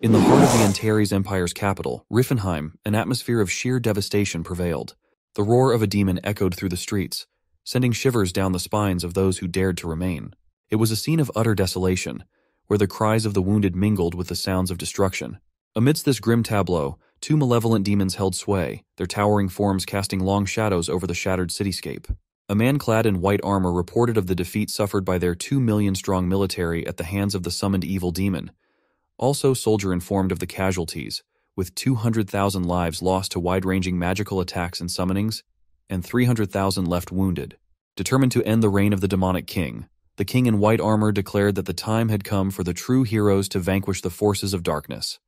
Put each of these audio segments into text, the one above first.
In the heart of the Antares Empire's capital, Riffenheim, an atmosphere of sheer devastation prevailed. The roar of a demon echoed through the streets, sending shivers down the spines of those who dared to remain. It was a scene of utter desolation, where the cries of the wounded mingled with the sounds of destruction. Amidst this grim tableau, two malevolent demons held sway, their towering forms casting long shadows over the shattered cityscape. A man clad in white armor reported of the defeat suffered by their two million strong military at the hands of the summoned evil demon. Also, Soldier informed of the casualties, with 200,000 lives lost to wide ranging magical attacks and summonings, and 300,000 left wounded. Determined to end the reign of the demonic king, the king in white armor declared that the time had come for the true heroes to vanquish the forces of darkness.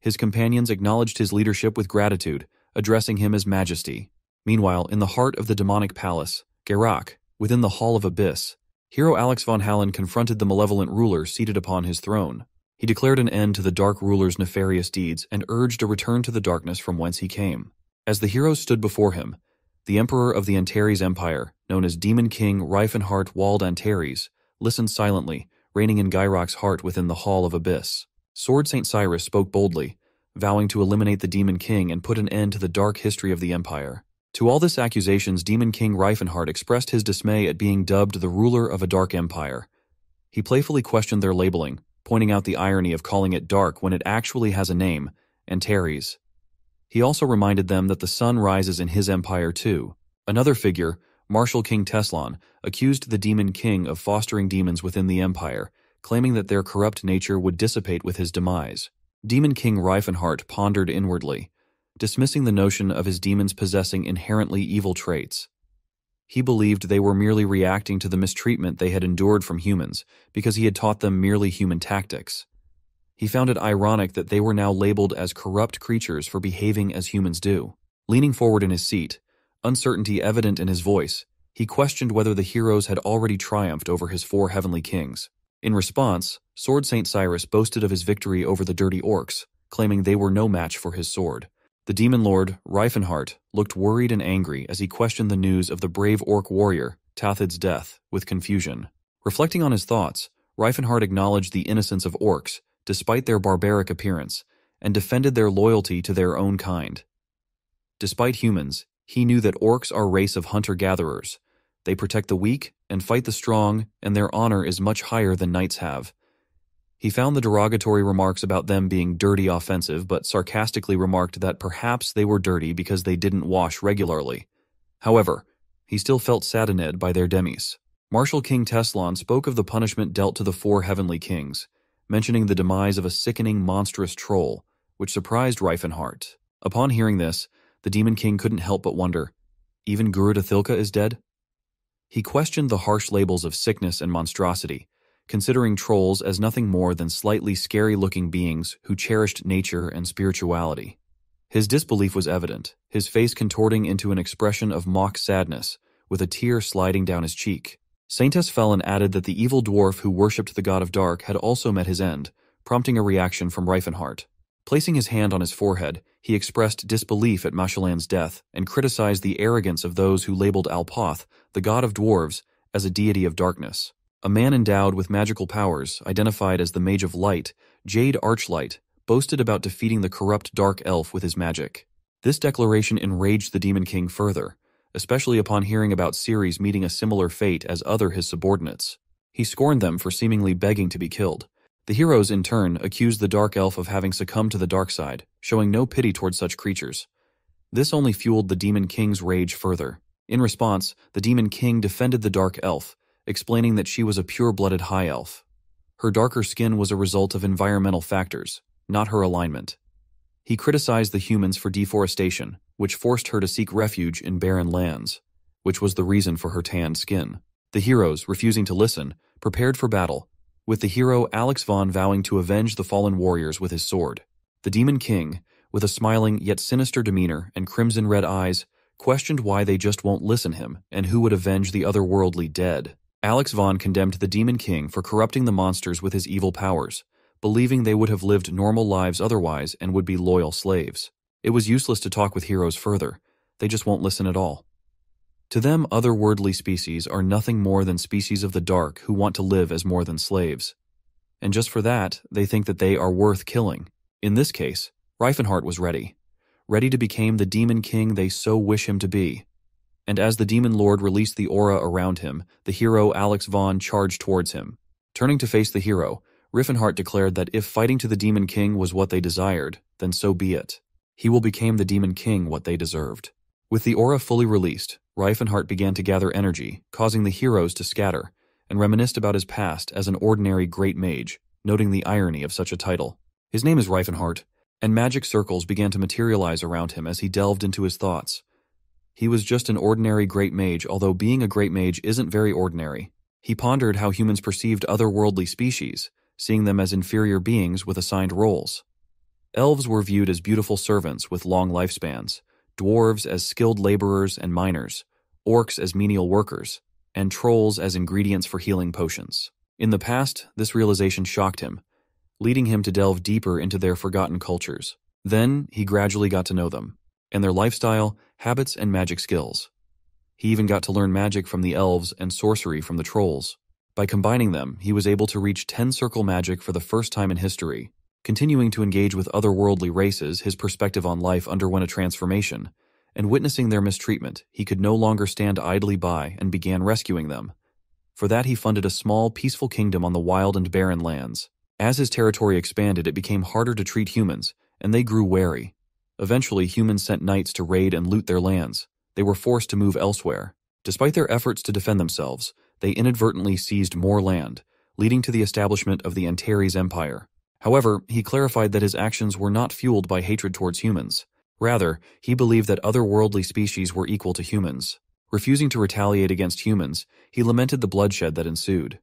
His companions acknowledged his leadership with gratitude, addressing him as Majesty. Meanwhile, in the heart of the demonic palace, Gerak, within the Hall of Abyss, hero Alex von Hallen confronted the malevolent ruler seated upon his throne. He declared an end to the Dark Ruler's nefarious deeds and urged a return to the darkness from whence he came. As the heroes stood before him, the emperor of the Antares Empire, known as Demon King Reifenhart Wald Antares, listened silently, reigning in Gyrock's heart within the Hall of Abyss. Sword St. Cyrus spoke boldly, vowing to eliminate the Demon King and put an end to the dark history of the empire. To all this accusations, Demon King Reifenhart expressed his dismay at being dubbed the ruler of a dark empire. He playfully questioned their labeling, pointing out the irony of calling it dark when it actually has a name, Antares. He also reminded them that the sun rises in his empire too. Another figure, Martial King Teslan, accused the Demon King of fostering demons within the empire claiming that their corrupt nature would dissipate with his demise. Demon King Reifenhart pondered inwardly, dismissing the notion of his demons possessing inherently evil traits. He believed they were merely reacting to the mistreatment they had endured from humans because he had taught them merely human tactics. He found it ironic that they were now labeled as corrupt creatures for behaving as humans do. Leaning forward in his seat, uncertainty evident in his voice, he questioned whether the heroes had already triumphed over his four heavenly kings. In response, Sword St. Cyrus boasted of his victory over the dirty orcs, claiming they were no match for his sword. The demon lord, Reifenhart, looked worried and angry as he questioned the news of the brave orc warrior, Tathid's death, with confusion. Reflecting on his thoughts, Reifenhart acknowledged the innocence of orcs, despite their barbaric appearance, and defended their loyalty to their own kind. Despite humans, he knew that orcs are a race of hunter-gatherers, they protect the weak and fight the strong, and their honor is much higher than knights have. He found the derogatory remarks about them being dirty offensive, but sarcastically remarked that perhaps they were dirty because they didn't wash regularly. However, he still felt saddened by their demis. Martial King Teslan spoke of the punishment dealt to the four heavenly kings, mentioning the demise of a sickening, monstrous troll, which surprised Reifenhart. Upon hearing this, the Demon King couldn't help but wonder, even Garuda Thilka is dead? He questioned the harsh labels of sickness and monstrosity, considering trolls as nothing more than slightly scary-looking beings who cherished nature and spirituality. His disbelief was evident, his face contorting into an expression of mock sadness, with a tear sliding down his cheek. Saint Felon added that the evil dwarf who worshipped the god of dark had also met his end, prompting a reaction from Reifenhart. Placing his hand on his forehead, he expressed disbelief at Mashalan's death and criticized the arrogance of those who labeled Alpoth, the god of dwarves, as a deity of darkness. A man endowed with magical powers, identified as the Mage of Light, Jade Archlight, boasted about defeating the corrupt dark elf with his magic. This declaration enraged the Demon King further, especially upon hearing about Ceres meeting a similar fate as other his subordinates. He scorned them for seemingly begging to be killed. The heroes, in turn, accused the Dark Elf of having succumbed to the dark side, showing no pity towards such creatures. This only fueled the Demon King's rage further. In response, the Demon King defended the Dark Elf, explaining that she was a pure-blooded High Elf. Her darker skin was a result of environmental factors, not her alignment. He criticized the humans for deforestation, which forced her to seek refuge in barren lands, which was the reason for her tanned skin. The heroes, refusing to listen, prepared for battle, with the hero Alex Vaughn vowing to avenge the fallen warriors with his sword. The Demon King, with a smiling yet sinister demeanor and crimson red eyes, questioned why they just won't listen him and who would avenge the otherworldly dead. Alex Von condemned the Demon King for corrupting the monsters with his evil powers, believing they would have lived normal lives otherwise and would be loyal slaves. It was useless to talk with heroes further. They just won't listen at all. To them, otherworldly species are nothing more than species of the dark who want to live as more than slaves. And just for that, they think that they are worth killing. In this case, Reifenhart was ready. Ready to become the demon king they so wish him to be. And as the demon lord released the aura around him, the hero Alex Vaughn charged towards him. Turning to face the hero, Riffenhart declared that if fighting to the Demon King was what they desired, then so be it. He will become the Demon King what they deserved. With the aura fully released, Reifenhart began to gather energy, causing the heroes to scatter, and reminisced about his past as an ordinary great mage, noting the irony of such a title. His name is Reifenhart, and magic circles began to materialize around him as he delved into his thoughts. He was just an ordinary great mage, although being a great mage isn't very ordinary. He pondered how humans perceived otherworldly species, seeing them as inferior beings with assigned roles. Elves were viewed as beautiful servants with long lifespans, dwarves as skilled laborers and miners, orcs as menial workers, and trolls as ingredients for healing potions. In the past, this realization shocked him, leading him to delve deeper into their forgotten cultures. Then, he gradually got to know them, and their lifestyle, habits, and magic skills. He even got to learn magic from the elves and sorcery from the trolls. By combining them, he was able to reach 10 circle magic for the first time in history. Continuing to engage with otherworldly races, his perspective on life underwent a transformation, and witnessing their mistreatment, he could no longer stand idly by and began rescuing them. For that, he funded a small, peaceful kingdom on the wild and barren lands. As his territory expanded, it became harder to treat humans, and they grew wary. Eventually, humans sent knights to raid and loot their lands. They were forced to move elsewhere. Despite their efforts to defend themselves, they inadvertently seized more land, leading to the establishment of the Antares Empire. However, he clarified that his actions were not fueled by hatred towards humans. Rather, he believed that other worldly species were equal to humans. Refusing to retaliate against humans, he lamented the bloodshed that ensued.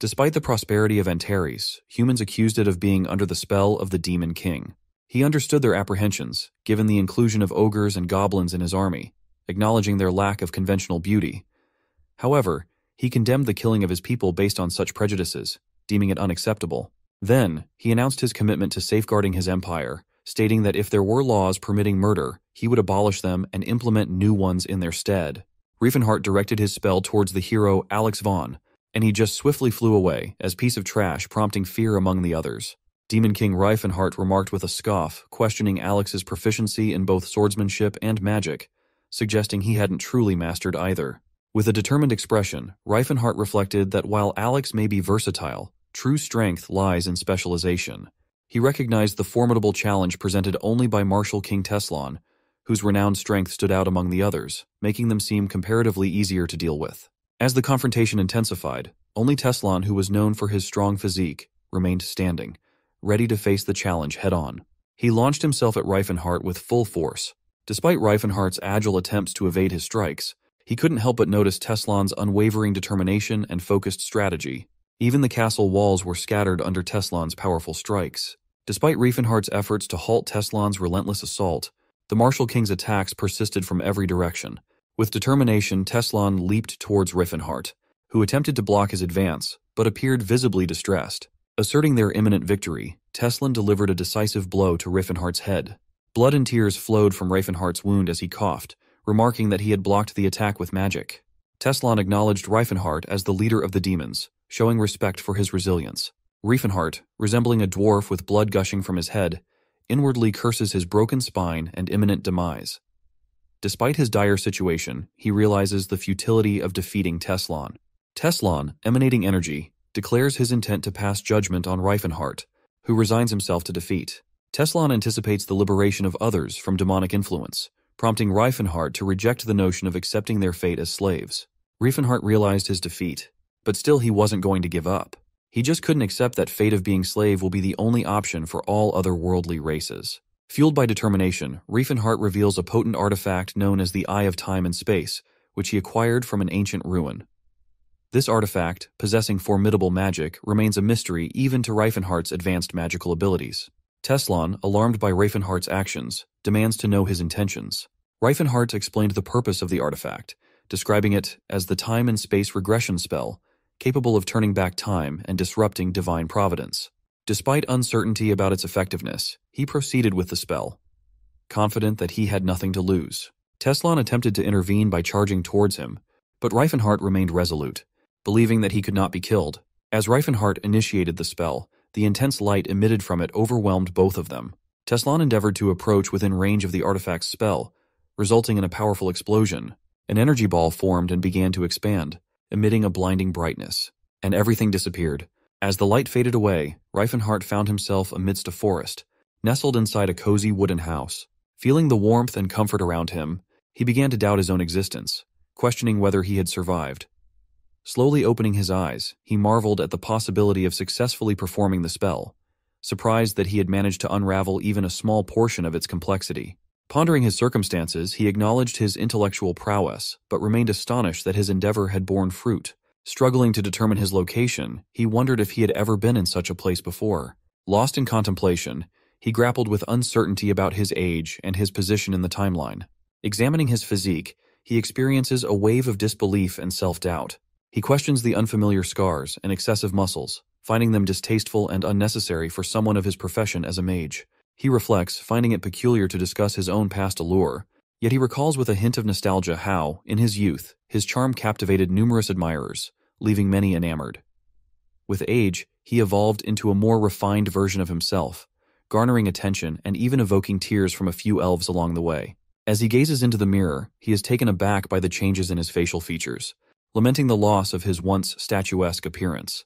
Despite the prosperity of Antares, humans accused it of being under the spell of the Demon King. He understood their apprehensions, given the inclusion of ogres and goblins in his army, acknowledging their lack of conventional beauty. However, he condemned the killing of his people based on such prejudices, deeming it unacceptable. Then, he announced his commitment to safeguarding his empire, stating that if there were laws permitting murder, he would abolish them and implement new ones in their stead. Riefenhart directed his spell towards the hero Alex Vaughn, and he just swiftly flew away, as piece of trash prompting fear among the others. Demon King Reifenhart remarked with a scoff, questioning Alex's proficiency in both swordsmanship and magic, suggesting he hadn't truly mastered either. With a determined expression, Reifenhart reflected that while Alex may be versatile, true strength lies in specialization. He recognized the formidable challenge presented only by Martial King Teslan, whose renowned strength stood out among the others, making them seem comparatively easier to deal with. As the confrontation intensified, only Teslan, who was known for his strong physique, remained standing, ready to face the challenge head on. He launched himself at Reifenhart with full force. Despite Reifenhart's agile attempts to evade his strikes, he couldn't help but notice Teslan's unwavering determination and focused strategy. Even the castle walls were scattered under Teslan's powerful strikes. Despite Riefenhardt's efforts to halt Teslan's relentless assault, the Martial King's attacks persisted from every direction. With determination, Teslan leaped towards Riefenhardt, who attempted to block his advance, but appeared visibly distressed. Asserting their imminent victory, Teslan delivered a decisive blow to Riefenhardt's head. Blood and tears flowed from Riefenhardt's wound as he coughed, remarking that he had blocked the attack with magic. Teslan acknowledged Reifenhart as the leader of the demons, showing respect for his resilience. Reifenhart, resembling a dwarf with blood gushing from his head, inwardly curses his broken spine and imminent demise. Despite his dire situation, he realizes the futility of defeating Teslan. Teslan, emanating energy, declares his intent to pass judgment on Reifenhart, who resigns himself to defeat. Teslan anticipates the liberation of others from demonic influence, prompting Reifenhart to reject the notion of accepting their fate as slaves. Reifenhart realized his defeat, but still he wasn't going to give up. He just couldn't accept that fate of being slave will be the only option for all other worldly races. Fueled by determination, Reifenhart reveals a potent artifact known as the Eye of Time and Space, which he acquired from an ancient ruin. This artifact, possessing formidable magic, remains a mystery even to Reifenhart's advanced magical abilities. Teslan, alarmed by Reifenhardt's actions, demands to know his intentions. Reifenhardt explained the purpose of the artifact, describing it as the time and space regression spell, capable of turning back time and disrupting divine providence. Despite uncertainty about its effectiveness, he proceeded with the spell, confident that he had nothing to lose. Teslan attempted to intervene by charging towards him, but Reifenhardt remained resolute, believing that he could not be killed. As Reifenhardt initiated the spell, The intense light emitted from it overwhelmed both of them. Teslan endeavored to approach within range of the artifact's spell, resulting in a powerful explosion. An energy ball formed and began to expand, emitting a blinding brightness. And everything disappeared. As the light faded away, Reifenhart found himself amidst a forest, nestled inside a cozy wooden house. Feeling the warmth and comfort around him, he began to doubt his own existence, questioning whether he had survived. Slowly opening his eyes, he marveled at the possibility of successfully performing the spell, surprised that he had managed to unravel even a small portion of its complexity. Pondering his circumstances, he acknowledged his intellectual prowess, but remained astonished that his endeavor had borne fruit. Struggling to determine his location, he wondered if he had ever been in such a place before. Lost in contemplation, he grappled with uncertainty about his age and his position in the timeline. Examining his physique, he experiences a wave of disbelief and self-doubt. He questions the unfamiliar scars and excessive muscles, finding them distasteful and unnecessary for someone of his profession as a mage. He reflects, finding it peculiar to discuss his own past allure, yet he recalls with a hint of nostalgia how, in his youth, his charm captivated numerous admirers, leaving many enamored. With age, he evolved into a more refined version of himself, garnering attention and even evoking tears from a few elves along the way. As he gazes into the mirror, he is taken aback by the changes in his facial features, lamenting the loss of his once statuesque appearance.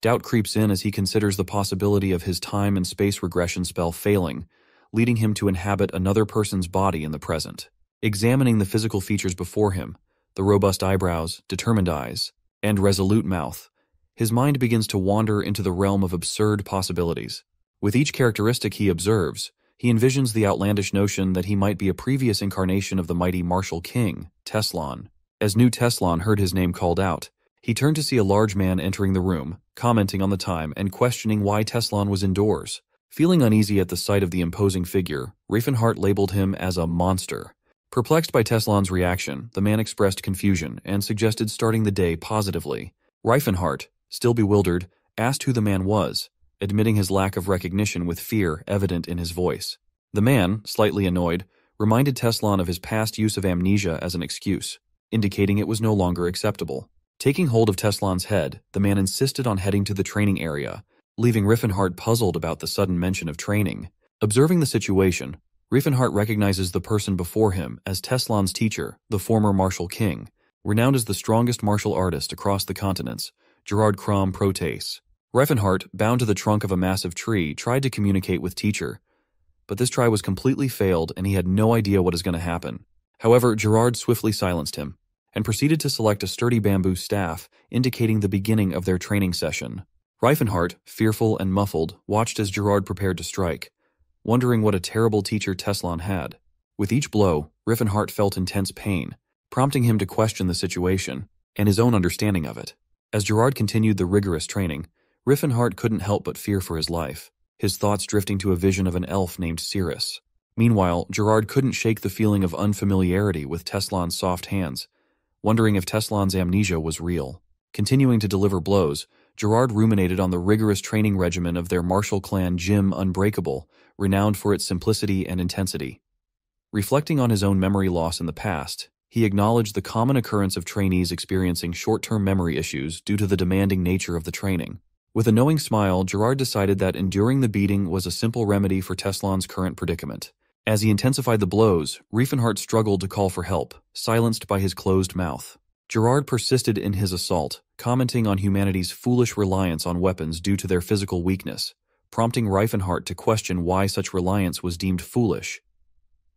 Doubt creeps in as he considers the possibility of his time and space regression spell failing, leading him to inhabit another person's body in the present. Examining the physical features before him, the robust eyebrows, determined eyes, and resolute mouth, his mind begins to wander into the realm of absurd possibilities. With each characteristic he observes, he envisions the outlandish notion that he might be a previous incarnation of the mighty martial king, Teslan. As new Teslan heard his name called out, he turned to see a large man entering the room, commenting on the time and questioning why Teslan was indoors. Feeling uneasy at the sight of the imposing figure, Reifenhart labeled him as a monster. Perplexed by Teslan's reaction, the man expressed confusion and suggested starting the day positively. Reifenhart, still bewildered, asked who the man was, admitting his lack of recognition with fear evident in his voice. The man, slightly annoyed, reminded Teslan of his past use of amnesia as an excuse, indicating it was no longer acceptable. Taking hold of Teslan's head, the man insisted on heading to the training area, leaving Riffenhart puzzled about the sudden mention of training. Observing the situation, Riefenhart recognizes the person before him as Teslan's teacher, the former Martial King, renowned as the strongest martial artist across the continents, Gerard Crom Proteus. Riefenhart, bound to the trunk of a massive tree, tried to communicate with teacher, but this try was completely failed and he had no idea what is going to happen. However, Gerard swiftly silenced him and proceeded to select a sturdy bamboo staff, indicating the beginning of their training session. Riefenhart, fearful and muffled, watched as Gerard prepared to strike, wondering what a terrible teacher Teslan had. With each blow, Riefenhart felt intense pain, prompting him to question the situation and his own understanding of it. As Gerard continued the rigorous training, Riffenhart couldn't help but fear for his life, his thoughts drifting to a vision of an elf named Cirrus. Meanwhile, Gerard couldn't shake the feeling of unfamiliarity with Teslan's soft hands, wondering if Teslan's amnesia was real. Continuing to deliver blows, Gerard ruminated on the rigorous training regimen of their martial clan Gym Unbreakable, renowned for its simplicity and intensity. Reflecting on his own memory loss in the past, he acknowledged the common occurrence of trainees experiencing short-term memory issues due to the demanding nature of the training. With a knowing smile, Gerard decided that enduring the beating was a simple remedy for Teslan's current predicament. As he intensified the blows, Riefenhart struggled to call for help, silenced by his closed mouth. Gerard persisted in his assault, commenting on humanity's foolish reliance on weapons due to their physical weakness, prompting Riefenhart to question why such reliance was deemed foolish.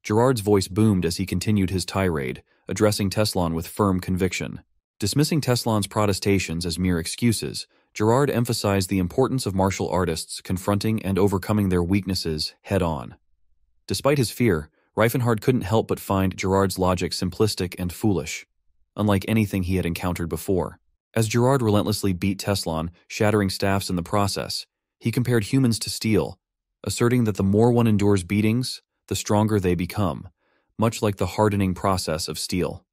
Gerard's voice boomed as he continued his tirade, addressing Teslan with firm conviction. Dismissing Teslan's protestations as mere excuses, Gerard emphasized the importance of martial artists confronting and overcoming their weaknesses head on. Despite his fear, Reifenhard couldn't help but find Gerard's logic simplistic and foolish, unlike anything he had encountered before. As Gerard relentlessly beat Teslan, shattering staffs in the process, he compared humans to steel, asserting that the more one endures beatings, the stronger they become, much like the hardening process of steel.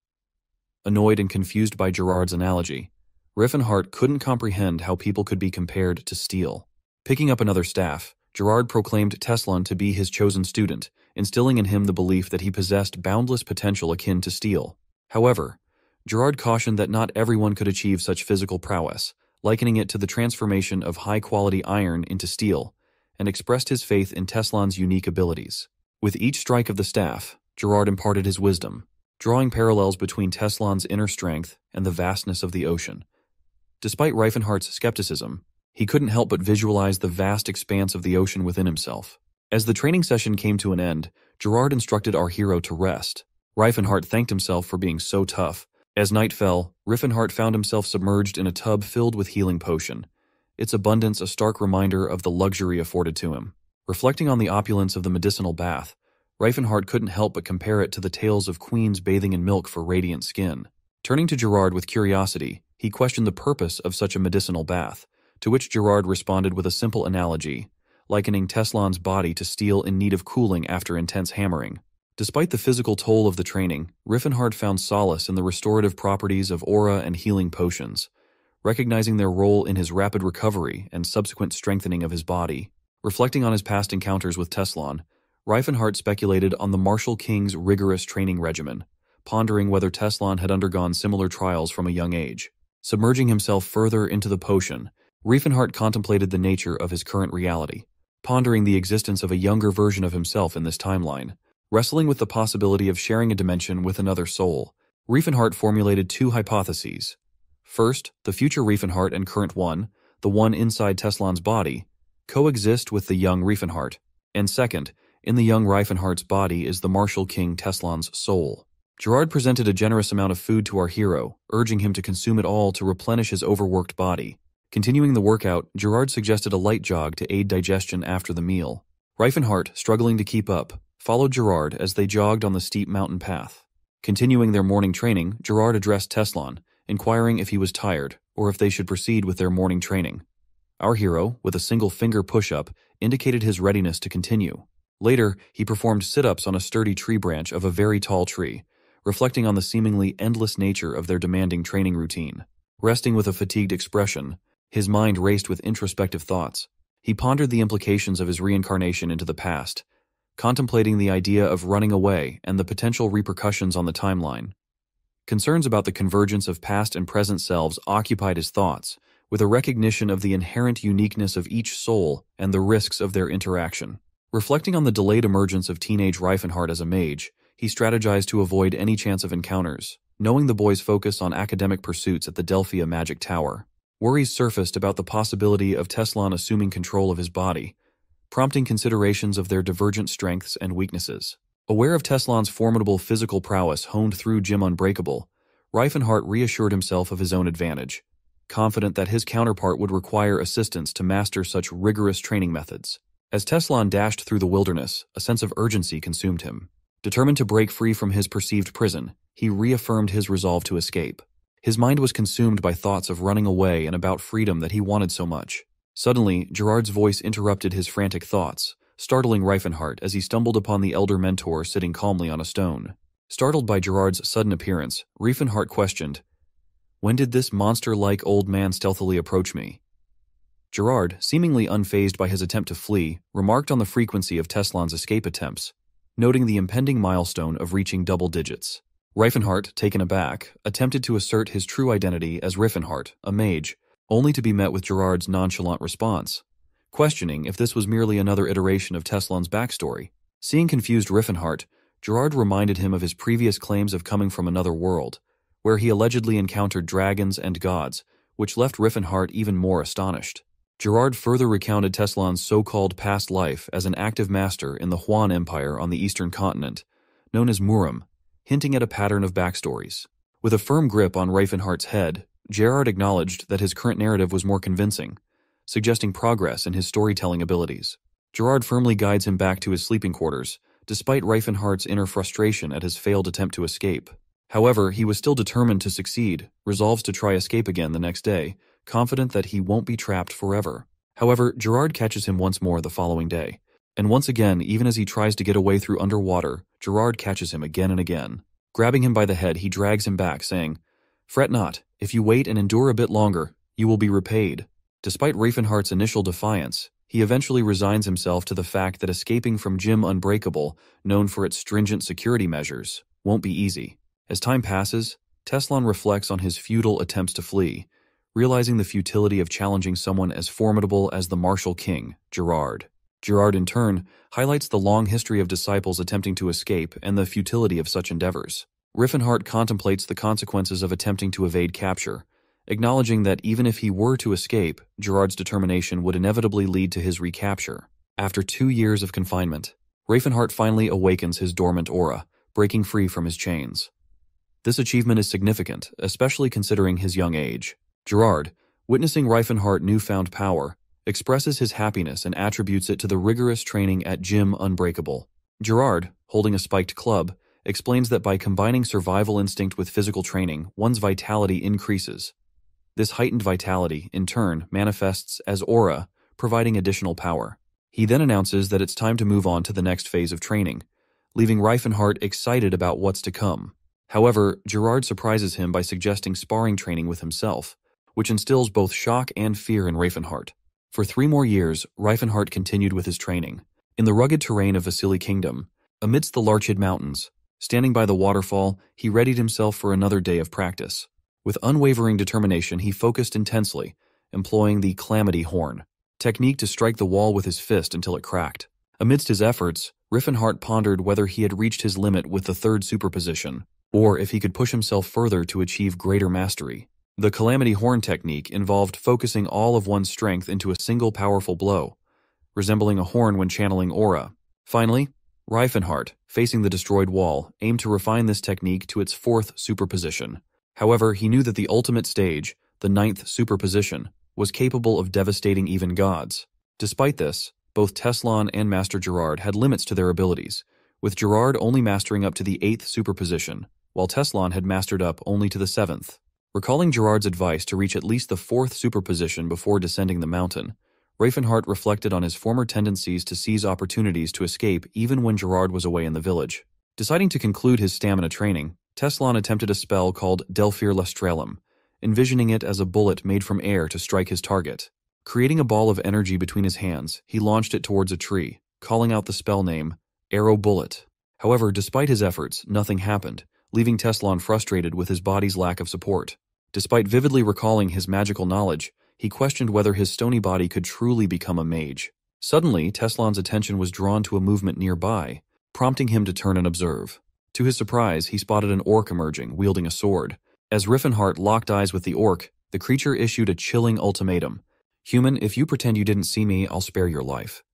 Annoyed and confused by Gerard's analogy, Riffenhart couldn't comprehend how people could be compared to steel. Picking up another staff, Gerard proclaimed Teslan to be his chosen student, instilling in him the belief that he possessed boundless potential akin to steel. However, Gerard cautioned that not everyone could achieve such physical prowess, likening it to the transformation of high-quality iron into steel, and expressed his faith in Teslan's unique abilities. With each strike of the staff, Gerard imparted his wisdom, drawing parallels between Teslan's inner strength and the vastness of the ocean. Despite Reifenhardt's skepticism, he couldn't help but visualize the vast expanse of the ocean within himself. As the training session came to an end, Gerard instructed our hero to rest. Reifenhardt thanked himself for being so tough. As night fell, Riffenhardt found himself submerged in a tub filled with healing potion, its abundance a stark reminder of the luxury afforded to him. Reflecting on the opulence of the medicinal bath, Reifenhardt couldn't help but compare it to the tales of queens bathing in milk for radiant skin. Turning to Gerard with curiosity, he questioned the purpose of such a medicinal bath, to which Gerard responded with a simple analogy, likening Teslan's body to steel in need of cooling after intense hammering. Despite the physical toll of the training, Riffenhardt found solace in the restorative properties of aura and healing potions, recognizing their role in his rapid recovery and subsequent strengthening of his body. Reflecting on his past encounters with Teslan, Reifenhardt speculated on the Martial King's rigorous training regimen, pondering whether Teslan had undergone similar trials from a young age. Submerging himself further into the potion, Reifenhardt contemplated the nature of his current reality, pondering the existence of a younger version of himself in this timeline. Wrestling with the possibility of sharing a dimension with another soul, Reifenhardt formulated two hypotheses. First, the future Reifenhardt and current one, the one inside Teslan's body, coexist with the young Reifenhardt. And second, in the young Reifenhardt's body is the martial king Teslan's soul. Gerard presented a generous amount of food to our hero, urging him to consume it all to replenish his overworked body. Continuing the workout, Gerard suggested a light jog to aid digestion after the meal. Reifenhardt, struggling to keep up, followed Gerard as they jogged on the steep mountain path. Continuing their morning training, Gerard addressed Teslan, inquiring if he was tired or if they should proceed with their morning training. Our hero, with a single finger push-up, indicated his readiness to continue. Later, he performed sit-ups on a sturdy tree branch of a very tall tree, reflecting on the seemingly endless nature of their demanding training routine. Resting with a fatigued expression, his mind raced with introspective thoughts. He pondered the implications of his reincarnation into the past, contemplating the idea of running away and the potential repercussions on the timeline. Concerns about the convergence of past and present selves occupied his thoughts, with a recognition of the inherent uniqueness of each soul and the risks of their interaction. Reflecting on the delayed emergence of teenage Reifenhardt as a mage, he strategized to avoid any chance of encounters, knowing the boy's focus on academic pursuits at the Delphia Magic Tower. Worries surfaced about the possibility of Teslan assuming control of his body, prompting considerations of their divergent strengths and weaknesses. Aware of Teslan's formidable physical prowess honed through Gym Unbreakable, Reifenhardt reassured himself of his own advantage, confident that his counterpart would require assistance to master such rigorous training methods. As Teslan dashed through the wilderness, a sense of urgency consumed him. Determined to break free from his perceived prison, he reaffirmed his resolve to escape. His mind was consumed by thoughts of running away and about freedom that he wanted so much. Suddenly, Gerard's voice interrupted his frantic thoughts, startling Reifenhardt as he stumbled upon the elder mentor sitting calmly on a stone. Startled by Gerard's sudden appearance, Reifenhardt questioned, When did this monster-like old man stealthily approach me? Gerard, seemingly unfazed by his attempt to flee, remarked on the frequency of Teslan's escape attempts, noting the impending milestone of reaching double digits. Reifenhardt, taken aback, attempted to assert his true identity as Riffenhardt, a mage, only to be met with Gerard's nonchalant response, questioning if this was merely another iteration of Teslan's backstory. Seeing confused Riffenhardt, Gerard reminded him of his previous claims of coming from another world, where he allegedly encountered dragons and gods, which left Riffenhardt even more astonished. Gerard further recounted Teslan's so-called past life as an active master in the Huan Empire on the eastern continent, known as Muram, hinting at a pattern of backstories. With a firm grip on Reifenhardt's head, Gerard acknowledged that his current narrative was more convincing, suggesting progress in his storytelling abilities. Gerard firmly guides him back to his sleeping quarters, despite Reifenhardt's inner frustration at his failed attempt to escape. However, he was still determined to succeed, resolves to try escape again the next day, confident that he won't be trapped forever. However, Gerard catches him once more the following day. And once again, even as he tries to get away through underwater, Gerard catches him again and again. Grabbing him by the head, he drags him back, saying, Fret not, if you wait and endure a bit longer, you will be repaid. Despite Reifenhardt's initial defiance, he eventually resigns himself to the fact that escaping from Gym Unbreakable, known for its stringent security measures, won't be easy. As time passes, Teslan reflects on his futile attempts to flee, realizing the futility of challenging someone as formidable as the martial king, Gerard. Gerard, in turn, highlights the long history of disciples attempting to escape and the futility of such endeavors. Riffenhart contemplates the consequences of attempting to evade capture, acknowledging that even if he were to escape, Gerard's determination would inevitably lead to his recapture. After two years of confinement, Riefenhart finally awakens his dormant aura, breaking free from his chains. This achievement is significant, especially considering his young age. Gerard, witnessing Riefenhart's newfound power, expresses his happiness and attributes it to the rigorous training at Gym Unbreakable. Gerard, holding a spiked club, explains that by combining survival instinct with physical training, one's vitality increases. This heightened vitality, in turn, manifests as aura, providing additional power. He then announces that it's time to move on to the next phase of training, leaving Riefenhart excited about what's to come. However, Gerard surprises him by suggesting sparring training with himself, which instills both shock and fear in Riefenhart. For three more years, Riefenhart continued with his training. In the rugged terrain of Vasili Kingdom, amidst the Larchid Mountains, standing by the waterfall, he readied himself for another day of practice. With unwavering determination, he focused intensely, employing the Calamity Horn, technique to strike the wall with his fist until it cracked. Amidst his efforts, Riffenhart pondered whether he had reached his limit with the third superposition, or if he could push himself further to achieve greater mastery. The Calamity Horn technique involved focusing all of one's strength into a single powerful blow, resembling a horn when channeling aura. Finally, Reifenhart, facing the destroyed wall, aimed to refine this technique to its fourth superposition. However, he knew that the ultimate stage, the ninth superposition, was capable of devastating even gods. Despite this, both Teslan and Master Gerard had limits to their abilities, with Gerard only mastering up to the eighth superposition, while Teslan had mastered up only to the seventh. Recalling Gerard's advice to reach at least the fourth superposition before descending the mountain, Raifenhart reflected on his former tendencies to seize opportunities to escape even when Gerard was away in the village. Deciding to conclude his stamina training, Teslan attempted a spell called Delphir Lestralum, envisioning it as a bullet made from air to strike his target. Creating a ball of energy between his hands, he launched it towards a tree, calling out the spell name, Arrow Bullet. However, despite his efforts, nothing happened, leaving Teslan frustrated with his body's lack of support. Despite vividly recalling his magical knowledge, he questioned whether his stony body could truly become a mage. Suddenly, Teslan's attention was drawn to a movement nearby, prompting him to turn and observe. To his surprise, he spotted an orc emerging, wielding a sword. As Riffenhart locked eyes with the orc, the creature issued a chilling ultimatum. Human, if you pretend you didn't see me, I'll spare your life.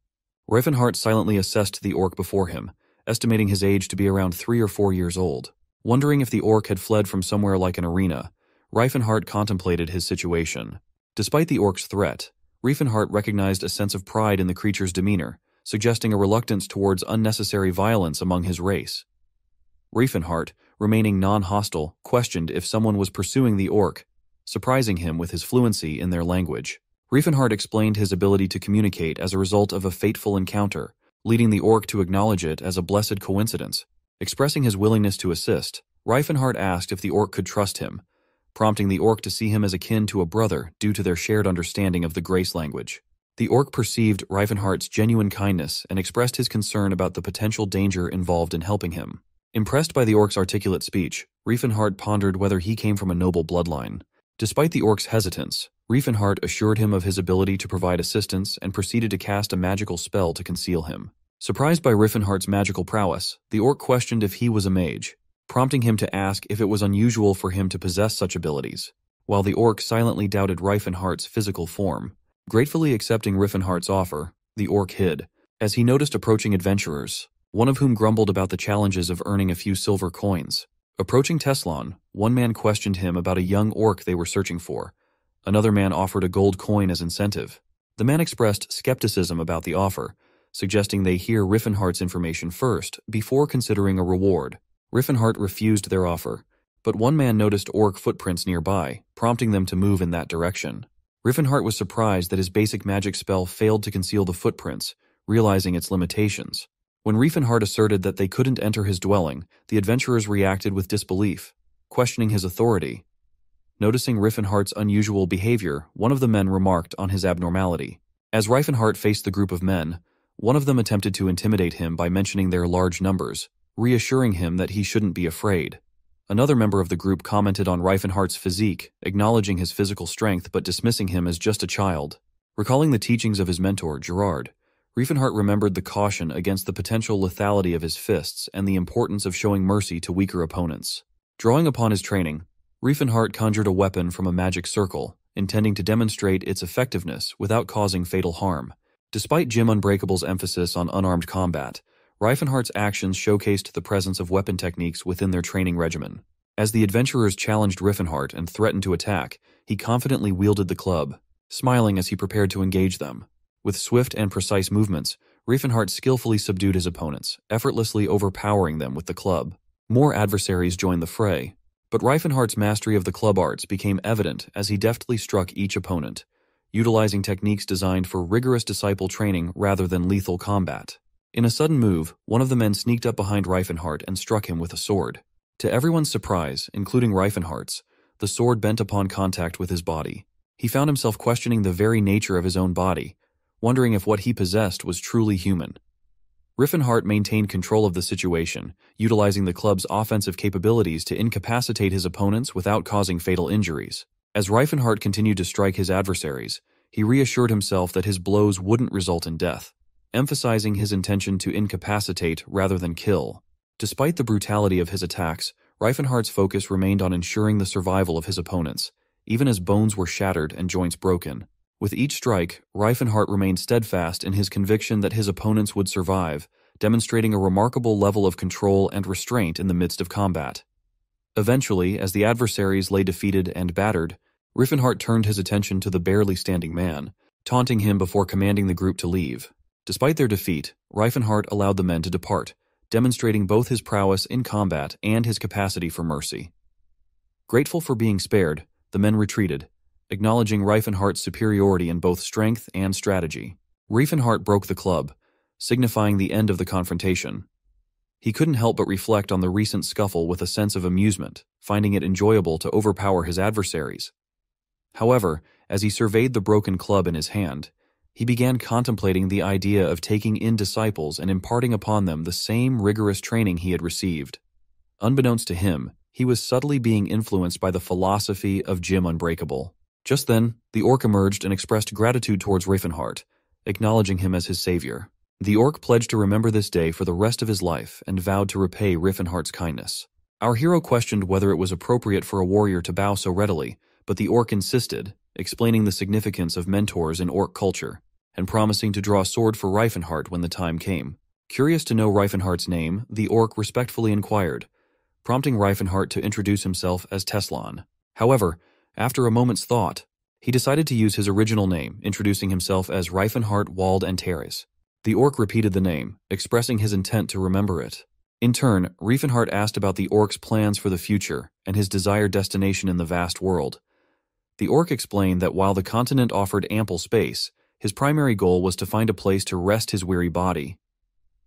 Riffenhart silently assessed the orc before him, estimating his age to be around three or four years old. Wondering if the orc had fled from somewhere like an arena, Reifenhart contemplated his situation. Despite the orc's threat, Reifenhart recognized a sense of pride in the creature's demeanor, suggesting a reluctance towards unnecessary violence among his race. Reifenhart, remaining non-hostile, questioned if someone was pursuing the orc, surprising him with his fluency in their language. Reifenhart explained his ability to communicate as a result of a fateful encounter, leading the orc to acknowledge it as a blessed coincidence. Expressing his willingness to assist, Reifenhart asked if the orc could trust him, prompting the orc to see him as akin to a brother due to their shared understanding of the grace language. The orc perceived Reifenhart's genuine kindness and expressed his concern about the potential danger involved in helping him. Impressed by the orc's articulate speech, Reifenhart pondered whether he came from a noble bloodline. Despite the orc's hesitance, Reifenhart assured him of his ability to provide assistance and proceeded to cast a magical spell to conceal him. Surprised by Riffenhart's magical prowess, the orc questioned if he was a mage, prompting him to ask if it was unusual for him to possess such abilities, while the orc silently doubted Riffenhart's physical form. Gratefully accepting Riffenhart's offer, the orc hid, as he noticed approaching adventurers, one of whom grumbled about the challenges of earning a few silver coins. Approaching Teslan, one man questioned him about a young orc they were searching for. Another man offered a gold coin as incentive. The man expressed skepticism about the offer, suggesting they hear Riffenhart's information first before considering a reward. Riffenhart refused their offer, but one man noticed orc footprints nearby, prompting them to move in that direction. Riffenhart was surprised that his basic magic spell failed to conceal the footprints, realizing its limitations. When Riefenhart asserted that they couldn't enter his dwelling, the adventurers reacted with disbelief, questioning his authority. Noticing Riffenhart's unusual behavior, one of the men remarked on his abnormality. As Riefenhart faced the group of men, one of them attempted to intimidate him by mentioning their large numbers, reassuring him that he shouldn't be afraid. Another member of the group commented on Reifenhardt's physique, acknowledging his physical strength but dismissing him as just a child. Recalling the teachings of his mentor, Gerard, Reifenhardt remembered the caution against the potential lethality of his fists and the importance of showing mercy to weaker opponents. Drawing upon his training, Reifenhardt conjured a weapon from a magic circle, intending to demonstrate its effectiveness without causing fatal harm. Despite Gym Unbreakable's emphasis on unarmed combat, Reifenhardt's actions showcased the presence of weapon techniques within their training regimen. As the adventurers challenged Riefenhardt and threatened to attack, he confidently wielded the club, smiling as he prepared to engage them. With swift and precise movements, Riefenhardt skillfully subdued his opponents, effortlessly overpowering them with the club. More adversaries joined the fray, but Riefenhardt's mastery of the club arts became evident as he deftly struck each opponent, utilizing techniques designed for rigorous disciple training rather than lethal combat. In a sudden move, one of the men sneaked up behind Riefenhardt and struck him with a sword. To everyone's surprise, including Riefenhardt's, the sword bent upon contact with his body. He found himself questioning the very nature of his own body, wondering if what he possessed was truly human. Riefenhardt maintained control of the situation, utilizing the club's offensive capabilities to incapacitate his opponents without causing fatal injuries. As Riefenhardt continued to strike his adversaries, he reassured himself that his blows wouldn't result in death, emphasizing his intention to incapacitate rather than kill. Despite the brutality of his attacks, Riefenhardt's focus remained on ensuring the survival of his opponents, even as bones were shattered and joints broken. With each strike, Reifenhardt remained steadfast in his conviction that his opponents would survive, demonstrating a remarkable level of control and restraint in the midst of combat. Eventually, as the adversaries lay defeated and battered, Riefenhardt turned his attention to the barely standing man, taunting him before commanding the group to leave. Despite their defeat, Reifenhardt allowed the men to depart, demonstrating both his prowess in combat and his capacity for mercy. Grateful for being spared, the men retreated, acknowledging Reifenhardt's superiority in both strength and strategy. Reifenhardt broke the club, signifying the end of the confrontation. He couldn't help but reflect on the recent scuffle with a sense of amusement, finding it enjoyable to overpower his adversaries. However, as he surveyed the broken club in his hand, he began contemplating the idea of taking in disciples and imparting upon them the same rigorous training he had received. Unbeknownst to him, he was subtly being influenced by the philosophy of Gym Unbreakable. Just then, the orc emerged and expressed gratitude towards Riefenhardt, acknowledging him as his savior. The orc pledged to remember this day for the rest of his life and vowed to repay Riefenhardt's kindness. Our hero questioned whether it was appropriate for a warrior to bow so readily, but the orc insisted, explaining the significance of mentors in orc culture, and promising to draw sword for Reifenhardt when the time came. Curious to know Reifenhardt's name, the orc respectfully inquired, prompting Reifenhardt to introduce himself as Teslan. However, after a moment's thought, he decided to use his original name, introducing himself as Reifenhardt Wald Antares. The orc repeated the name, expressing his intent to remember it. In turn, Reifenhardt asked about the orc's plans for the future and his desired destination in the vast world. The orc explained that while the continent offered ample space, his primary goal was to find a place to rest his weary body.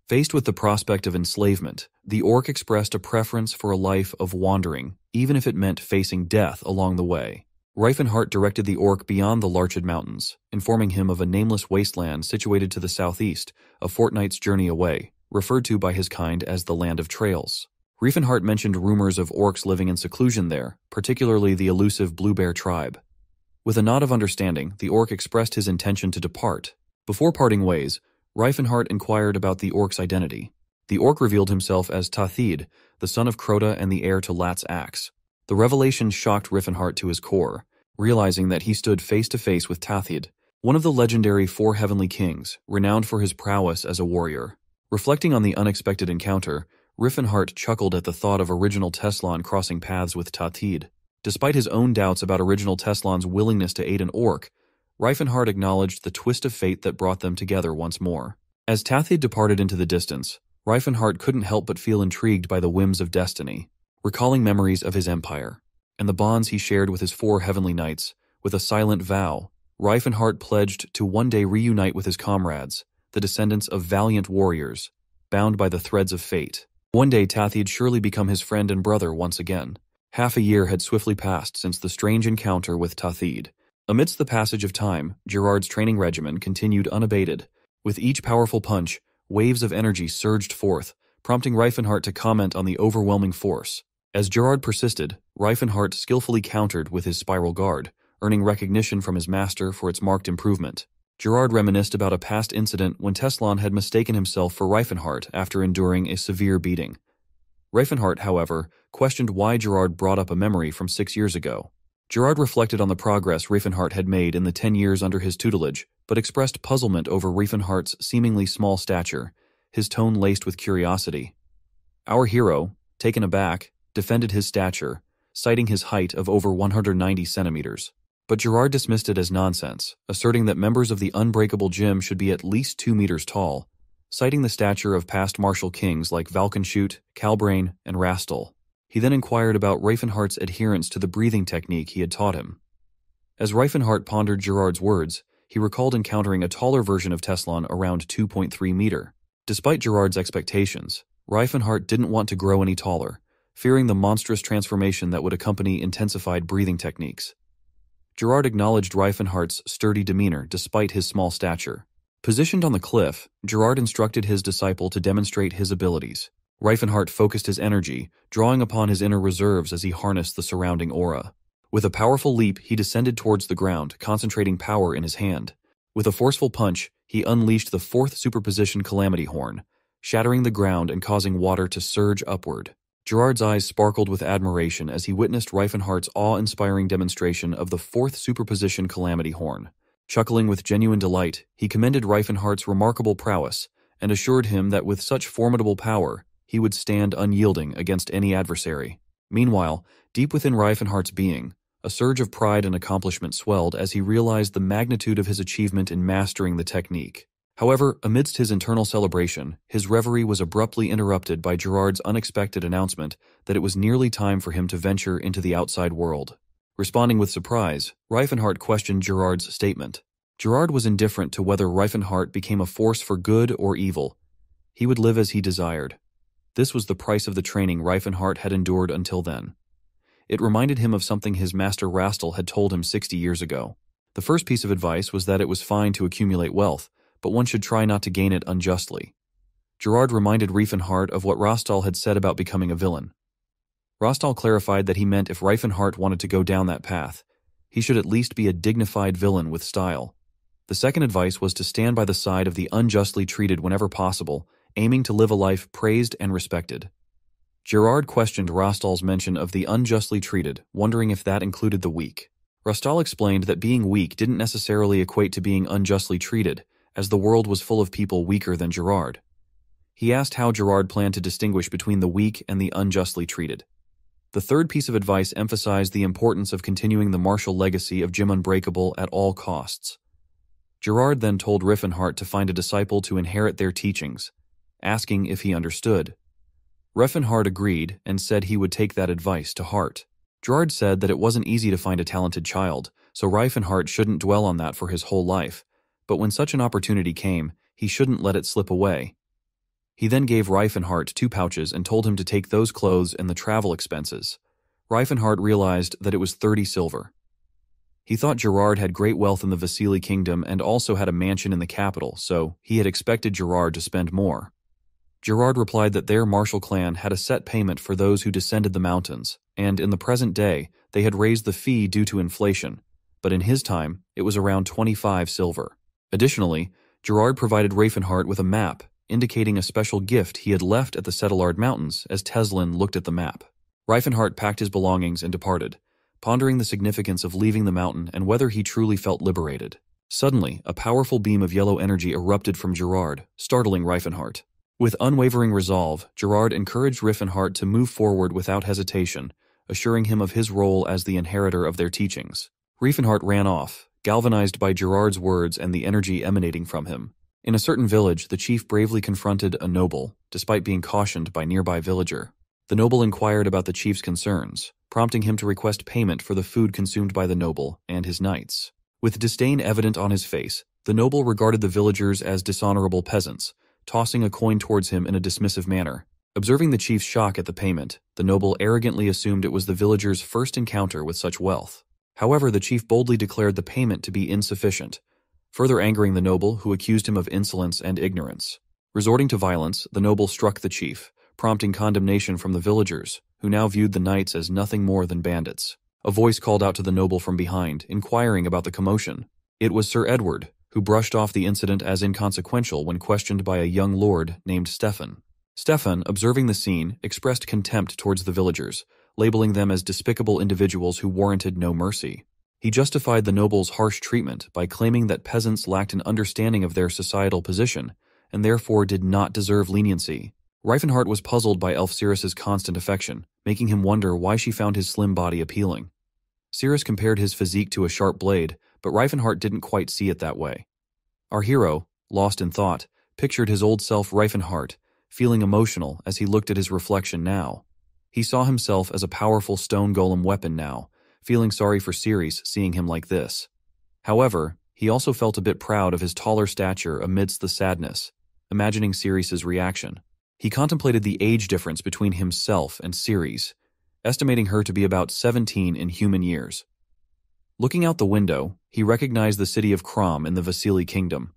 Faced with the prospect of enslavement, the orc expressed a preference for a life of wandering, even if it meant facing death along the way. Reifenhardt directed the orc beyond the Larchid Mountains, informing him of a nameless wasteland situated to the southeast, a fortnight's journey away, referred to by his kind as the Land of Trails. Reifenhardt mentioned rumors of orcs living in seclusion there, particularly the elusive Blue Bear tribe. With a nod of understanding, the orc expressed his intention to depart. Before parting ways, Reifenhardt inquired about the orc's identity. The orc revealed himself as Tathid, the son of Crota and the heir to Lat's axe. The revelation shocked Riefenhardt to his core, realizing that he stood face to face with Tathid, one of the legendary four heavenly kings, renowned for his prowess as a warrior. Reflecting on the unexpected encounter, Riefenhardt chuckled at the thought of original Teslan crossing paths with Tathid. Despite his own doubts about original Teslan's willingness to aid an orc, Reifenhardt acknowledged the twist of fate that brought them together once more. As Tathid departed into the distance, Reifenhardt couldn't help but feel intrigued by the whims of destiny, recalling memories of his empire, and the bonds he shared with his four heavenly knights. With a silent vow, Reifenhardt pledged to one day reunite with his comrades, the descendants of valiant warriors, bound by the threads of fate. One day Tathid surely become his friend and brother once again. Half a year had swiftly passed since the strange encounter with Tathid, Amidst the passage of time, Gerard's training regimen continued unabated. With each powerful punch, waves of energy surged forth, prompting Reifenhardt to comment on the overwhelming force. As Gerard persisted, Reifenhart skillfully countered with his spiral guard, earning recognition from his master for its marked improvement. Gerard reminisced about a past incident when Teslan had mistaken himself for Reifenhart after enduring a severe beating. Reifenhart, however, questioned why Gerard brought up a memory from six years ago. Gerard reflected on the progress Reifenhart had made in the ten years under his tutelage, but expressed puzzlement over Reifenhart's seemingly small stature, his tone laced with curiosity. Our hero, taken aback, defended his stature, citing his height of over 190 centimeters. But Gerard dismissed it as nonsense, asserting that members of the Unbreakable Gym should be at least two meters tall, citing the stature of past martial kings like Valkenschut, Calbrain, and Rastel. He then inquired about Reifenhart's adherence to the breathing technique he had taught him. As Reifenhart pondered Gerard's words, he recalled encountering a taller version of Teslan around 2.3 meter. Despite Gerard's expectations, Reifenhart didn't want to grow any taller, fearing the monstrous transformation that would accompany intensified breathing techniques. Gerard acknowledged Reifenhart's sturdy demeanor despite his small stature. Positioned on the cliff, Gerard instructed his disciple to demonstrate his abilities. Reifenhart focused his energy, drawing upon his inner reserves as he harnessed the surrounding aura. With a powerful leap, he descended towards the ground, concentrating power in his hand. With a forceful punch, he unleashed the fourth superposition calamity horn, shattering the ground and causing water to surge upward. Gerard's eyes sparkled with admiration as he witnessed Reifenhart's awe-inspiring demonstration of the fourth superposition calamity horn. Chuckling with genuine delight, he commended Reifenhart's remarkable prowess and assured him that with such formidable power, he would stand unyielding against any adversary. Meanwhile, deep within Reifenhart's being, a surge of pride and accomplishment swelled as he realized the magnitude of his achievement in mastering the technique. However, amidst his internal celebration, his reverie was abruptly interrupted by Gerard's unexpected announcement that it was nearly time for him to venture into the outside world. Responding with surprise, Reifenhart questioned Gerard's statement. Gerard was indifferent to whether Reifenhart became a force for good or evil. He would live as he desired. This was the price of the training Reifenhart had endured until then. It reminded him of something his master Rastel had told him 60 years ago. The first piece of advice was that it was fine to accumulate wealth, but one should try not to gain it unjustly. Gerard reminded Reifenhart of what Rastal had said about becoming a villain. Rastal clarified that he meant if Reifenhart wanted to go down that path, he should at least be a dignified villain with style. The second advice was to stand by the side of the unjustly treated whenever possible aiming to live a life praised and respected. Gerard questioned Rastal's mention of the unjustly treated, wondering if that included the weak. Rastal explained that being weak didn't necessarily equate to being unjustly treated, as the world was full of people weaker than Gerard. He asked how Gerard planned to distinguish between the weak and the unjustly treated. The third piece of advice emphasized the importance of continuing the martial legacy of Gym Unbreakable at all costs. Gerard then told Reifenhart to find a disciple to inherit their teachings, asking if he understood. Reifenhart agreed and said he would take that advice to heart. Gerard said that it wasn't easy to find a talented child, so Reifenhart shouldn't dwell on that for his whole life, but when such an opportunity came, he shouldn't let it slip away. He then gave Reifenhart two pouches and told him to take those clothes and the travel expenses. Reifenhart realized that it was 30 silver. He thought Gerard had great wealth in the Vasili kingdom and also had a mansion in the capital, so he had expected Gerard to spend more. Gerard replied that their martial clan had a set payment for those who descended the mountains, and in the present day, they had raised the fee due to inflation, but in his time, it was around 25 silver. Additionally, Gerard provided Reifenhart with a map, indicating a special gift he had left at the Settelard Mountains as Teslan looked at the map. Reifenhart packed his belongings and departed, pondering the significance of leaving the mountain and whether he truly felt liberated. Suddenly, a powerful beam of yellow energy erupted from Gerard, startling Reifenhart. With unwavering resolve, Gerard encouraged Reifenhart to move forward without hesitation, assuring him of his role as the inheritor of their teachings. Reifenhart ran off, galvanized by Gerard's words and the energy emanating from him. In a certain village, the chief bravely confronted a noble, despite being cautioned by nearby villager. The noble inquired about the chief's concerns, prompting him to request payment for the food consumed by the noble and his knights. With disdain evident on his face, the noble regarded the villagers as dishonorable peasants, tossing a coin towards him in a dismissive manner. Observing the chief's shock at the payment, the noble arrogantly assumed it was the villager's first encounter with such wealth. However, the chief boldly declared the payment to be insufficient, further angering the noble, who accused him of insolence and ignorance. Resorting to violence, the noble struck the chief, prompting condemnation from the villagers, who now viewed the knights as nothing more than bandits. A voice called out to the noble from behind, inquiring about the commotion. It was Sir Edward, who brushed off the incident as inconsequential when questioned by a young lord named Stefan. Stefan, observing the scene, expressed contempt towards the villagers, labeling them as despicable individuals who warranted no mercy. He justified the nobles' harsh treatment by claiming that peasants lacked an understanding of their societal position and therefore did not deserve leniency. Reifenhart was puzzled by Elf Cirrus's constant affection, making him wonder why she found his slim body appealing. Cirrus compared his physique to a sharp blade, but Reifenhart didn't quite see it that way. Our hero, lost in thought, pictured his old self Reifenhart, feeling emotional as he looked at his reflection now. He saw himself as a powerful stone golem weapon now, feeling sorry for Ceres seeing him like this. However, he also felt a bit proud of his taller stature amidst the sadness, imagining Ceres's reaction. He contemplated the age difference between himself and Ceres, estimating her to be about 17 in human years. Looking out the window, he recognized the city of Crom in the Vasili kingdom.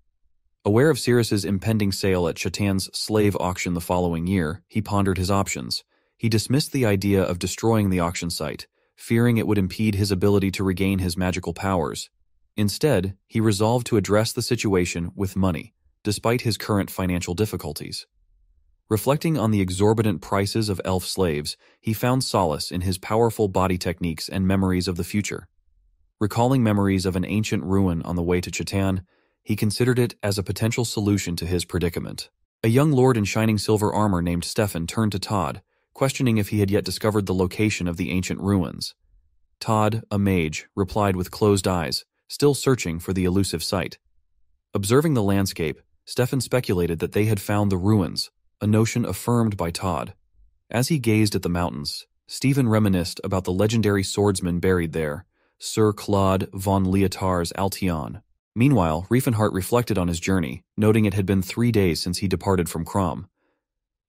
Aware of Ceres's impending sale at Chatan's slave auction the following year, he pondered his options. He dismissed the idea of destroying the auction site, fearing it would impede his ability to regain his magical powers. Instead, he resolved to address the situation with money, despite his current financial difficulties. Reflecting on the exorbitant prices of elf slaves, he found solace in his powerful body techniques and memories of the future. Recalling memories of an ancient ruin on the way to Chatan, he considered it as a potential solution to his predicament. A young lord in shining silver armor named Stefan turned to Todd, questioning if he had yet discovered the location of the ancient ruins. Todd, a mage, replied with closed eyes, still searching for the elusive site. Observing the landscape, Stefan speculated that they had found the ruins, a notion affirmed by Todd. As he gazed at the mountains, Stefan reminisced about the legendary swordsman buried there, Sir Claude von Leotars Altion. Meanwhile, Riefenhart reflected on his journey, noting it had been three days since he departed from Crom.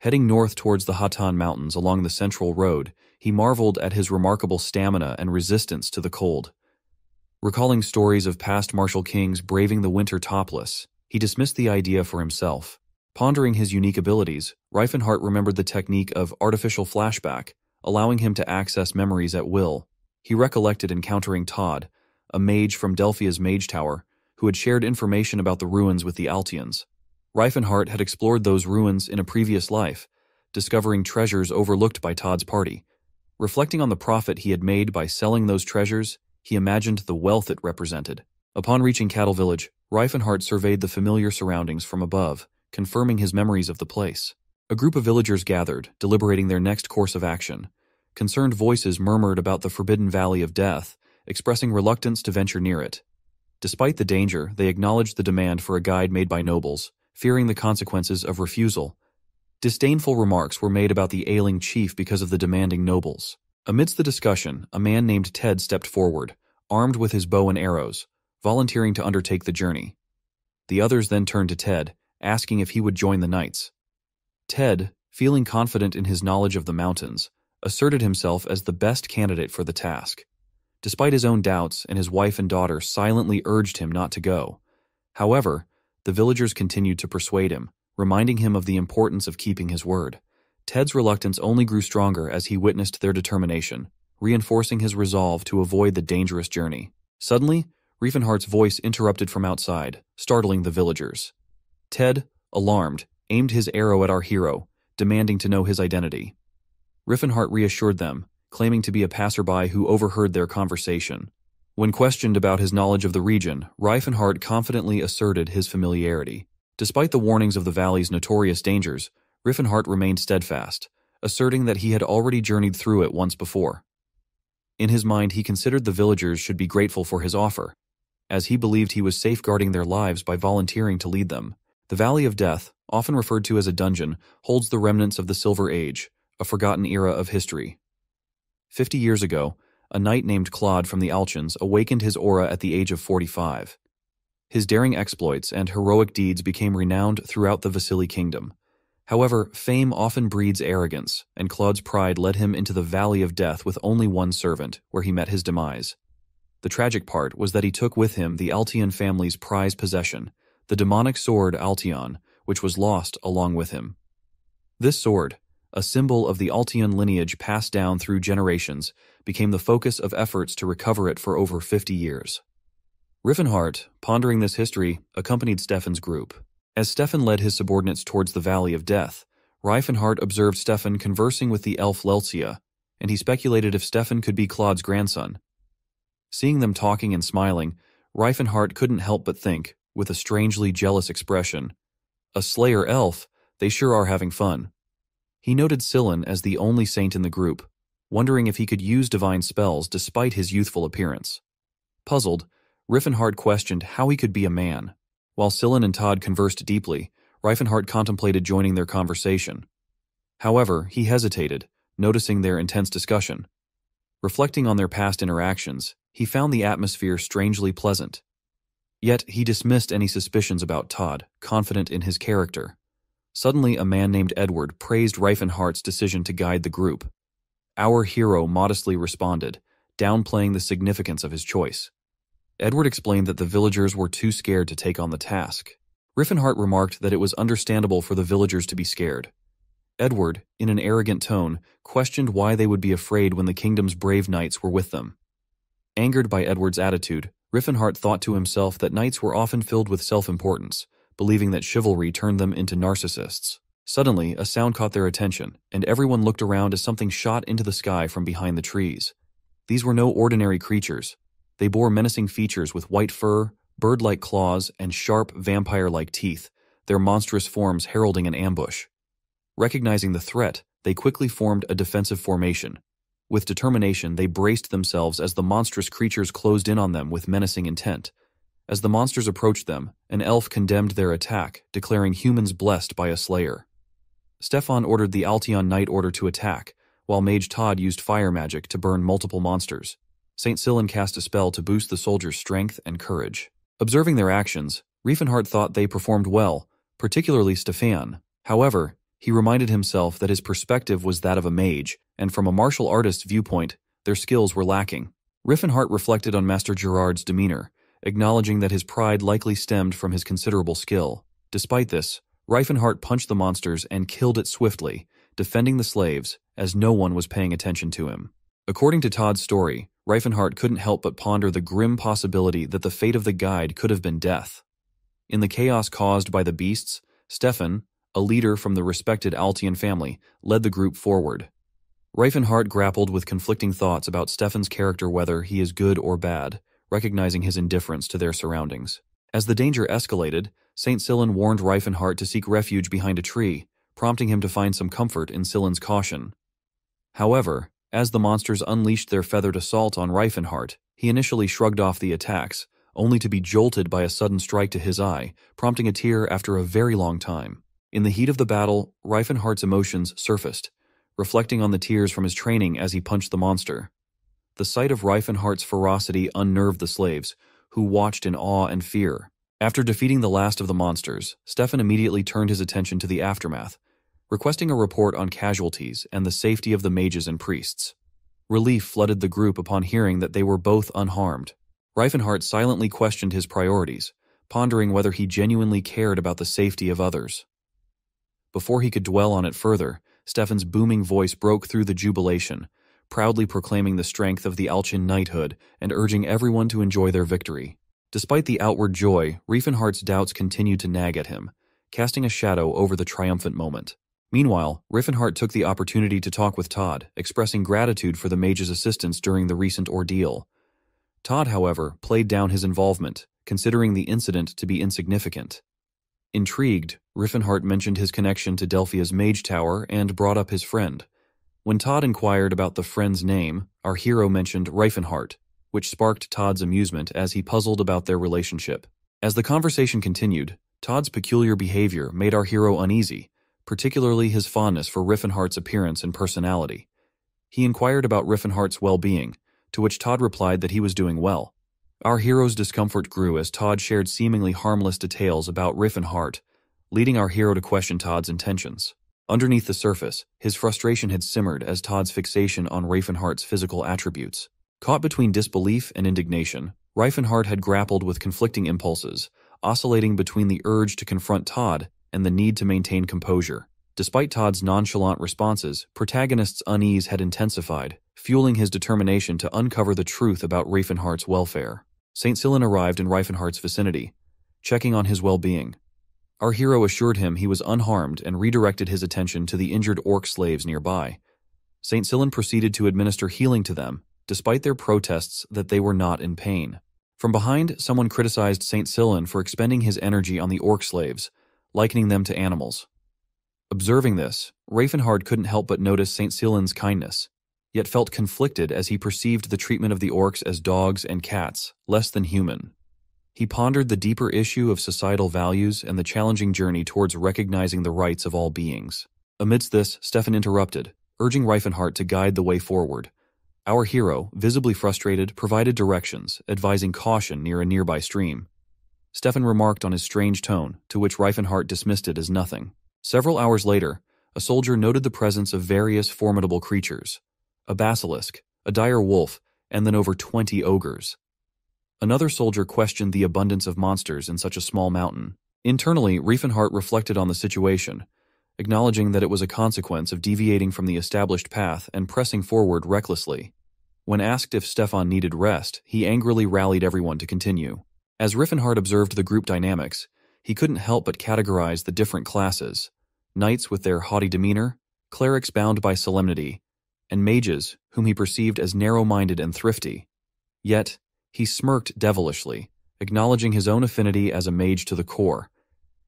Heading north towards the Hatan Mountains along the Central Road, he marveled at his remarkable stamina and resistance to the cold. Recalling stories of past martial kings braving the winter topless, he dismissed the idea for himself. Pondering his unique abilities, Reifenhart remembered the technique of artificial flashback, allowing him to access memories at will. He recollected encountering Todd, a mage from Delphia's Mage Tower, who had shared information about the ruins with the Altians. Reifenhart had explored those ruins in a previous life, discovering treasures overlooked by Todd's party. Reflecting on the profit he had made by selling those treasures, he imagined the wealth it represented. Upon reaching Cattle Village, Reifenhart surveyed the familiar surroundings from above, confirming his memories of the place. A group of villagers gathered, deliberating their next course of action. Concerned voices murmured about the forbidden valley of death, expressing reluctance to venture near it. Despite the danger, they acknowledged the demand for a guide made by nobles, fearing the consequences of refusal. Disdainful remarks were made about the ailing chief because of the demanding nobles. Amidst the discussion, a man named Ted stepped forward, armed with his bow and arrows, volunteering to undertake the journey. The others then turned to Ted, asking if he would join the knights. Ted, feeling confident in his knowledge of the mountains, asserted himself as the best candidate for the task. Despite his own doubts and his wife and daughter silently urged him not to go. However, the villagers continued to persuade him, reminding him of the importance of keeping his word. Ted's reluctance only grew stronger as he witnessed their determination, reinforcing his resolve to avoid the dangerous journey. Suddenly, Riefenhart's voice interrupted from outside, startling the villagers. Ted, alarmed, aimed his arrow at our hero, demanding to know his identity. Riefenhart reassured them, claiming to be a passerby who overheard their conversation. When questioned about his knowledge of the region, Reifenhart confidently asserted his familiarity. Despite the warnings of the valley's notorious dangers, Riefenhart remained steadfast, asserting that he had already journeyed through it once before. In his mind, he considered the villagers should be grateful for his offer, as he believed he was safeguarding their lives by volunteering to lead them. The Valley of Death, often referred to as a dungeon, holds the remnants of the Silver Age, a forgotten era of history. Fifty years ago, a knight named Claude from the Altions awakened his aura at the age of 45. His daring exploits and heroic deeds became renowned throughout the Vasili kingdom. However, fame often breeds arrogance, and Claude's pride led him into the Valley of Death with only one servant, where he met his demise. The tragic part was that he took with him the Altian family's prized possession, the demonic sword Altion, which was lost along with him. This sword, a symbol of the Altion lineage passed down through generations, became the focus of efforts to recover it for over 50 years. Riffenhart, pondering this history, accompanied Stefan's group. As Stefan led his subordinates towards the Valley of Death, Riefenhart observed Stefan conversing with the elf Lelsia, and he speculated if Stefan could be Claude's grandson. Seeing them talking and smiling, Riefenhart couldn't help but think, with a strangely jealous expression, a Slayer elf, they sure are having fun. He noted Sillin as the only saint in the group, wondering if he could use divine spells despite his youthful appearance. Puzzled, Riffenhart questioned how he could be a man. While Sillin and Todd conversed deeply, Riefenhart contemplated joining their conversation. However, he hesitated, noticing their intense discussion. Reflecting on their past interactions, he found the atmosphere strangely pleasant. Yet he dismissed any suspicions about Todd, confident in his character. Suddenly, a man named Edward praised Riefenhart's decision to guide the group. Our hero modestly responded, downplaying the significance of his choice. Edward explained that the villagers were too scared to take on the task. Riffenhart remarked that it was understandable for the villagers to be scared. Edward, in an arrogant tone, questioned why they would be afraid when the kingdom's brave knights were with them. Angered by Edward's attitude, Riffenhart thought to himself that knights were often filled with self-importance, believing that chivalry turned them into narcissists. Suddenly, a sound caught their attention, and everyone looked around as something shot into the sky from behind the trees. These were no ordinary creatures. They bore menacing features with white fur, bird-like claws, and sharp, vampire-like teeth, their monstrous forms heralding an ambush. Recognizing the threat, they quickly formed a defensive formation. With determination, they braced themselves as the monstrous creatures closed in on them with menacing intent. As the monsters approached them, an elf condemned their attack, declaring humans blessed by a slayer. Stefan ordered the Altion Knight Order to attack, while Mage Todd used fire magic to burn multiple monsters. St. Sillin cast a spell to boost the soldiers' strength and courage. Observing their actions, Riefenhart thought they performed well, particularly Stefan. However, he reminded himself that his perspective was that of a mage, and from a martial artist's viewpoint, their skills were lacking. Riffenhart reflected on Master Gerard's demeanor, acknowledging that his pride likely stemmed from his considerable skill. Despite this, Riefenhart punched the monsters and killed it swiftly, defending the slaves, as no one was paying attention to him. According to Todd's story, Riefenhart couldn't help but ponder the grim possibility that the fate of the guide could have been death. In the chaos caused by the beasts, Stefan, a leader from the respected Altion family, led the group forward. Riefenhart grappled with conflicting thoughts about Stefan's character whether he is good or bad, recognizing his indifference to their surroundings. As the danger escalated, St. Sillin warned Riefenhart to seek refuge behind a tree, prompting him to find some comfort in Sillin's caution. However, as the monsters unleashed their feathered assault on Riefenhart, he initially shrugged off the attacks, only to be jolted by a sudden strike to his eye, prompting a tear after a very long time. In the heat of the battle, Riefenhart's emotions surfaced, reflecting on the tears from his training as he punched the monster. The sight of Riefenhart's ferocity unnerved the slaves, who watched in awe and fear. After defeating the last of the monsters, Stefan immediately turned his attention to the aftermath, requesting a report on casualties and the safety of the mages and priests. Relief flooded the group upon hearing that they were both unharmed. Riefenhart silently questioned his priorities, pondering whether he genuinely cared about the safety of others. Before he could dwell on it further, Stefan's booming voice broke through the jubilation, proudly proclaiming the strength of the Altion knighthood and urging everyone to enjoy their victory. Despite the outward joy, Riefenhart's doubts continued to nag at him, casting a shadow over the triumphant moment. Meanwhile, Riffenhart took the opportunity to talk with Todd, expressing gratitude for the mage's assistance during the recent ordeal. Todd, however, played down his involvement, considering the incident to be insignificant. Intrigued, Riffenhart mentioned his connection to Delphia's mage tower and brought up his friend. When Todd inquired about the friend's name, our hero mentioned Riefenhart, which sparked Todd's amusement as he puzzled about their relationship. As the conversation continued, Todd's peculiar behavior made our hero uneasy, particularly his fondness for Riffenhart's appearance and personality. He inquired about Riffenhart's well-being, to which Todd replied that he was doing well. Our hero's discomfort grew as Todd shared seemingly harmless details about Riffenhart, leading our hero to question Todd's intentions. Underneath the surface, his frustration had simmered as Todd's fixation on Riefenhart's physical attributes. Caught between disbelief and indignation, Riefenhart had grappled with conflicting impulses, oscillating between the urge to confront Todd and the need to maintain composure. Despite Todd's nonchalant responses, protagonist's unease had intensified, fueling his determination to uncover the truth about Riefenhardt's welfare. St. Sillin arrived in Riefenhardt's vicinity, checking on his well-being. Our hero assured him he was unharmed and redirected his attention to the injured orc slaves nearby. St. Sillin proceeded to administer healing to them, despite their protests that they were not in pain. From behind, someone criticized St. Sillin for expending his energy on the orc slaves, likening them to animals. Observing this, Riefenhardt couldn't help but notice St. Sillin's kindness, yet felt conflicted as he perceived the treatment of the orcs as dogs and cats, less than human. He pondered the deeper issue of societal values and the challenging journey towards recognizing the rights of all beings. Amidst this, Stefan interrupted, urging Riefenhardt to guide the way forward. Our hero, visibly frustrated, provided directions, advising caution near a nearby stream. Stefan remarked on his strange tone, to which Riefenhardt dismissed it as nothing. Several hours later, a soldier noted the presence of various formidable creatures a basilisk, a dire wolf, and then over 20 ogres. Another soldier questioned the abundance of monsters in such a small mountain. Internally, Riefenhardt reflected on the situation, acknowledging that it was a consequence of deviating from the established path and pressing forward recklessly. When asked if Stefan needed rest, he angrily rallied everyone to continue. As Riefenhardt observed the group dynamics, he couldn't help but categorize the different classes knights with their haughty demeanor, clerics bound by solemnity, and mages whom he perceived as narrow minded and thrifty. Yet, he smirked devilishly, acknowledging his own affinity as a mage to the core.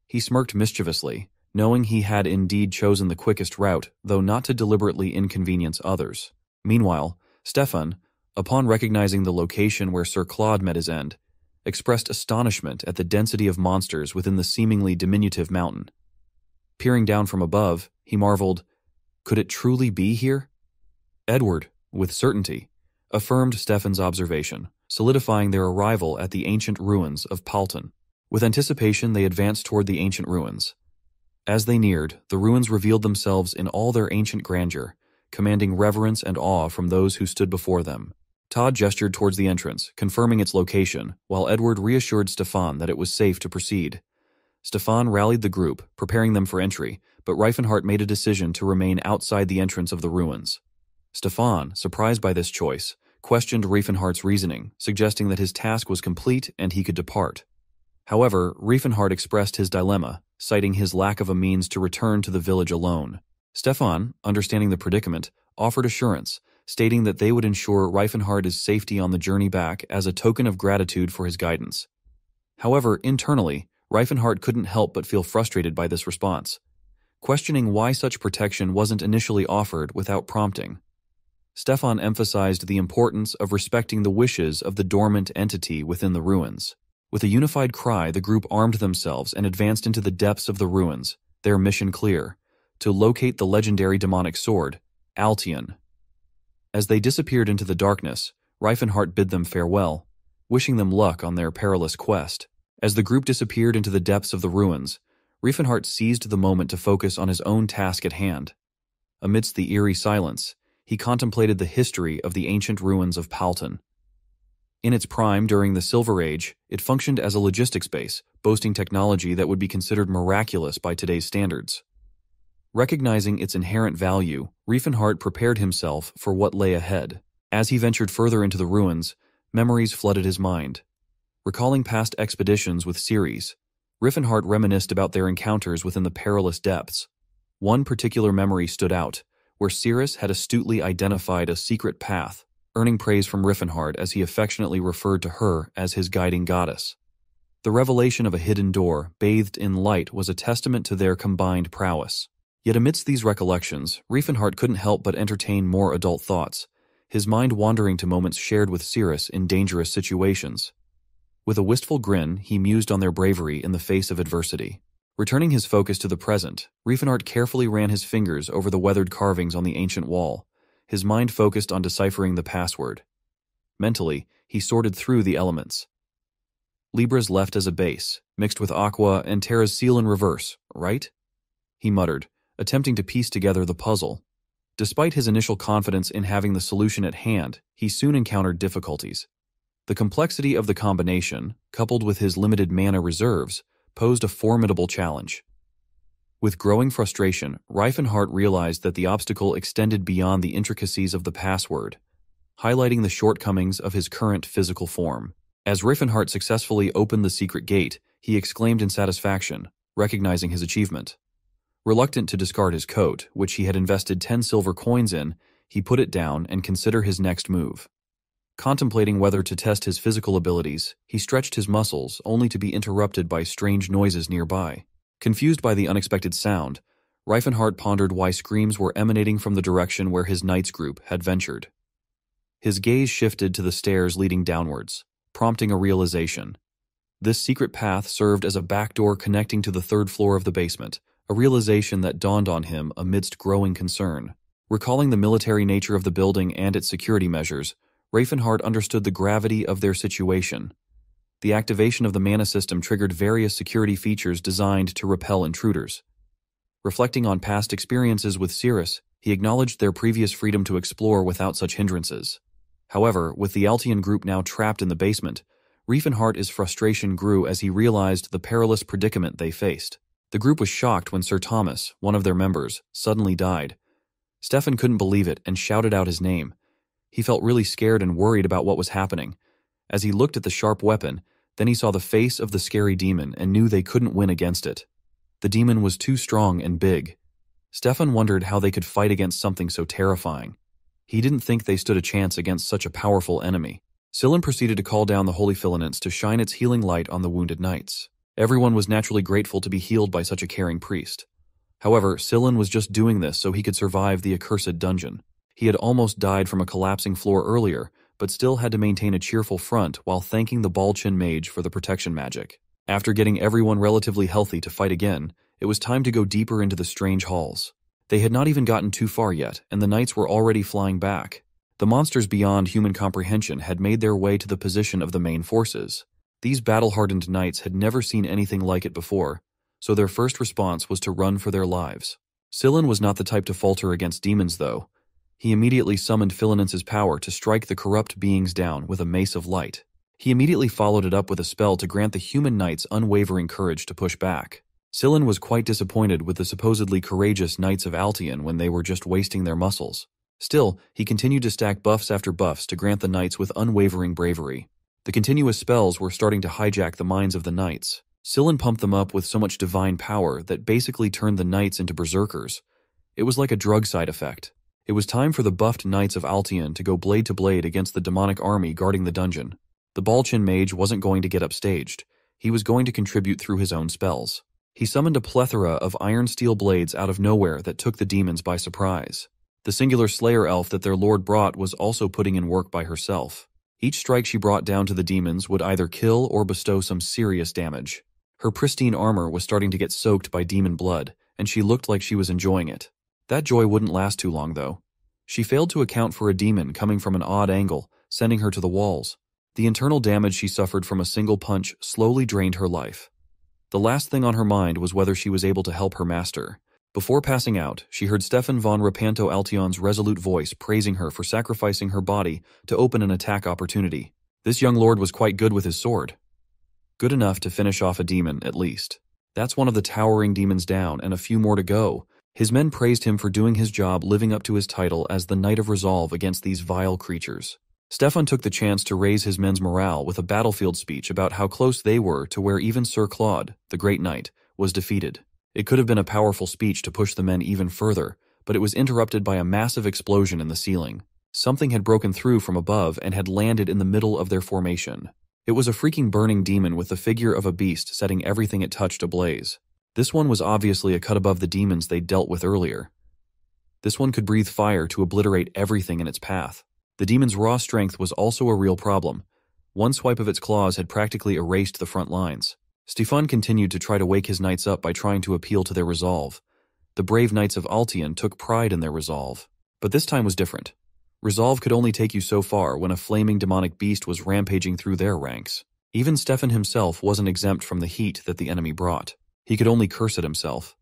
He smirked mischievously, knowing he had indeed chosen the quickest route, though not to deliberately inconvenience others. Meanwhile, Stefan, upon recognizing the location where Sir Claude met his end, expressed astonishment at the density of monsters within the seemingly diminutive mountain. Peering down from above, he marveled, could it truly be here? Edward, with certainty, affirmed Stefan's observation, solidifying their arrival at the ancient ruins of Palton. With anticipation, they advanced toward the ancient ruins. As they neared, the ruins revealed themselves in all their ancient grandeur, commanding reverence and awe from those who stood before them. Todd gestured towards the entrance, confirming its location, while Edward reassured Stefan that it was safe to proceed. Stefan rallied the group, preparing them for entry, but Riefenhardt made a decision to remain outside the entrance of the ruins. Stefan, surprised by this choice, questioned Riefenhardt's reasoning, suggesting that his task was complete and he could depart. However, Riefenhardt expressed his dilemma, citing his lack of a means to return to the village alone. Stefan, understanding the predicament, offered assurance, stating that they would ensure Riefenhardt's safety on the journey back as a token of gratitude for his guidance. However, internally, Riefenhardt couldn't help but feel frustrated by this response, questioning why such protection wasn't initially offered without prompting. Stefan emphasized the importance of respecting the wishes of the dormant entity within the ruins. With a unified cry, the group armed themselves and advanced into the depths of the ruins, their mission clear to locate the legendary demonic sword, Altion. As they disappeared into the darkness, Riefenhardt bid them farewell, wishing them luck on their perilous quest. As the group disappeared into the depths of the ruins, Riefenhardt seized the moment to focus on his own task at hand. Amidst the eerie silence, he contemplated the history of the ancient ruins of Palton. In its prime during the Silver Age, it functioned as a logistics base, boasting technology that would be considered miraculous by today's standards. Recognizing its inherent value, Riefenhardt prepared himself for what lay ahead. As he ventured further into the ruins, memories flooded his mind. Recalling past expeditions with Ceres, Riefenhardt reminisced about their encounters within the perilous depths. One particular memory stood out, where Ceres had astutely identified a secret path, earning praise from Riefenhardt as he affectionately referred to her as his guiding goddess. The revelation of a hidden door, bathed in light, was a testament to their combined prowess. Yet amidst these recollections, Riefenhardt couldn't help but entertain more adult thoughts, his mind wandering to moments shared with Ceres in dangerous situations. With a wistful grin, he mused on their bravery in the face of adversity. Returning his focus to the present, Riefenhardt carefully ran his fingers over the weathered carvings on the ancient wall, his mind focused on deciphering the password. Mentally, he sorted through the elements. Libra's left as a base, mixed with aqua and Terra's seal in reverse, right? He muttered, attempting to piece together the puzzle. Despite his initial confidence in having the solution at hand, he soon encountered difficulties. The complexity of the combination, coupled with his limited mana reserves, posed a formidable challenge. With growing frustration, Reifenhart realized that the obstacle extended beyond the intricacies of the password, highlighting the shortcomings of his current physical form. As Reifenhart successfully opened the secret gate, he exclaimed in satisfaction, recognizing his achievement. Reluctant to discard his coat, which he had invested 10 silver coins in, he put it down and consider his next move. Contemplating whether to test his physical abilities, he stretched his muscles only to be interrupted by strange noises nearby. Confused by the unexpected sound, Reifenhart pondered why screams were emanating from the direction where his knights group had ventured. His gaze shifted to the stairs leading downwards, prompting a realization. This secret path served as a back door connecting to the third floor of the basement, a realization that dawned on him amidst growing concern. Recalling the military nature of the building and its security measures, Reifenhart understood the gravity of their situation the activation of the mana system triggered various security features designed to repel intruders. Reflecting on past experiences with Cirrus, he acknowledged their previous freedom to explore without such hindrances. However, with the Altian group now trapped in the basement, Reifenhart's frustration grew as he realized the perilous predicament they faced. The group was shocked when Sir Thomas, one of their members, suddenly died. Stefan couldn't believe it and shouted out his name. He felt really scared and worried about what was happening, as he looked at the sharp weapon, then he saw the face of the scary demon and knew they couldn't win against it. The demon was too strong and big. Stefan wondered how they could fight against something so terrifying. He didn't think they stood a chance against such a powerful enemy. Sillin proceeded to call down the holy filaments to shine its healing light on the wounded knights. Everyone was naturally grateful to be healed by such a caring priest. However, Sillin was just doing this so he could survive the accursed dungeon. He had almost died from a collapsing floor earlier, but still had to maintain a cheerful front while thanking the Balchin mage for the protection magic. After getting everyone relatively healthy to fight again, it was time to go deeper into the strange halls. They had not even gotten too far yet, and the knights were already flying back. The monsters beyond human comprehension had made their way to the position of the main forces. These battle-hardened knights had never seen anything like it before, so their first response was to run for their lives. Sillin was not the type to falter against demons, though, he immediately summoned Philinence's power to strike the corrupt beings down with a mace of light. He immediately followed it up with a spell to grant the human knights unwavering courage to push back. Sillin was quite disappointed with the supposedly courageous knights of Altian when they were just wasting their muscles. Still, he continued to stack buffs after buffs to grant the knights with unwavering bravery. The continuous spells were starting to hijack the minds of the knights. Sillin pumped them up with so much divine power that basically turned the knights into berserkers. It was like a drug side effect. It was time for the buffed knights of Altian to go blade to blade against the demonic army guarding the dungeon. The Balchin mage wasn't going to get upstaged. He was going to contribute through his own spells. He summoned a plethora of iron steel blades out of nowhere that took the demons by surprise. The singular slayer elf that their lord brought was also putting in work by herself. Each strike she brought down to the demons would either kill or bestow some serious damage. Her pristine armor was starting to get soaked by demon blood, and she looked like she was enjoying it. That joy wouldn't last too long, though. She failed to account for a demon coming from an odd angle, sending her to the walls. The internal damage she suffered from a single punch slowly drained her life. The last thing on her mind was whether she was able to help her master. Before passing out, she heard Stefan von Rapanto Altion's resolute voice praising her for sacrificing her body to open an attack opportunity. This young lord was quite good with his sword. Good enough to finish off a demon, at least. That's one of the towering demons down, and a few more to go, his men praised him for doing his job living up to his title as the Knight of Resolve against these vile creatures. Stefan took the chance to raise his men's morale with a battlefield speech about how close they were to where even Sir Claude, the Great Knight, was defeated. It could have been a powerful speech to push the men even further, but it was interrupted by a massive explosion in the ceiling. Something had broken through from above and had landed in the middle of their formation. It was a freaking burning demon with the figure of a beast setting everything it touched ablaze. This one was obviously a cut above the demons they dealt with earlier. This one could breathe fire to obliterate everything in its path. The demon's raw strength was also a real problem. One swipe of its claws had practically erased the front lines. Stefan continued to try to wake his knights up by trying to appeal to their resolve. The brave knights of Altian took pride in their resolve. But this time was different. Resolve could only take you so far when a flaming demonic beast was rampaging through their ranks. Even Stefan himself wasn't exempt from the heat that the enemy brought. He could only curse at himself.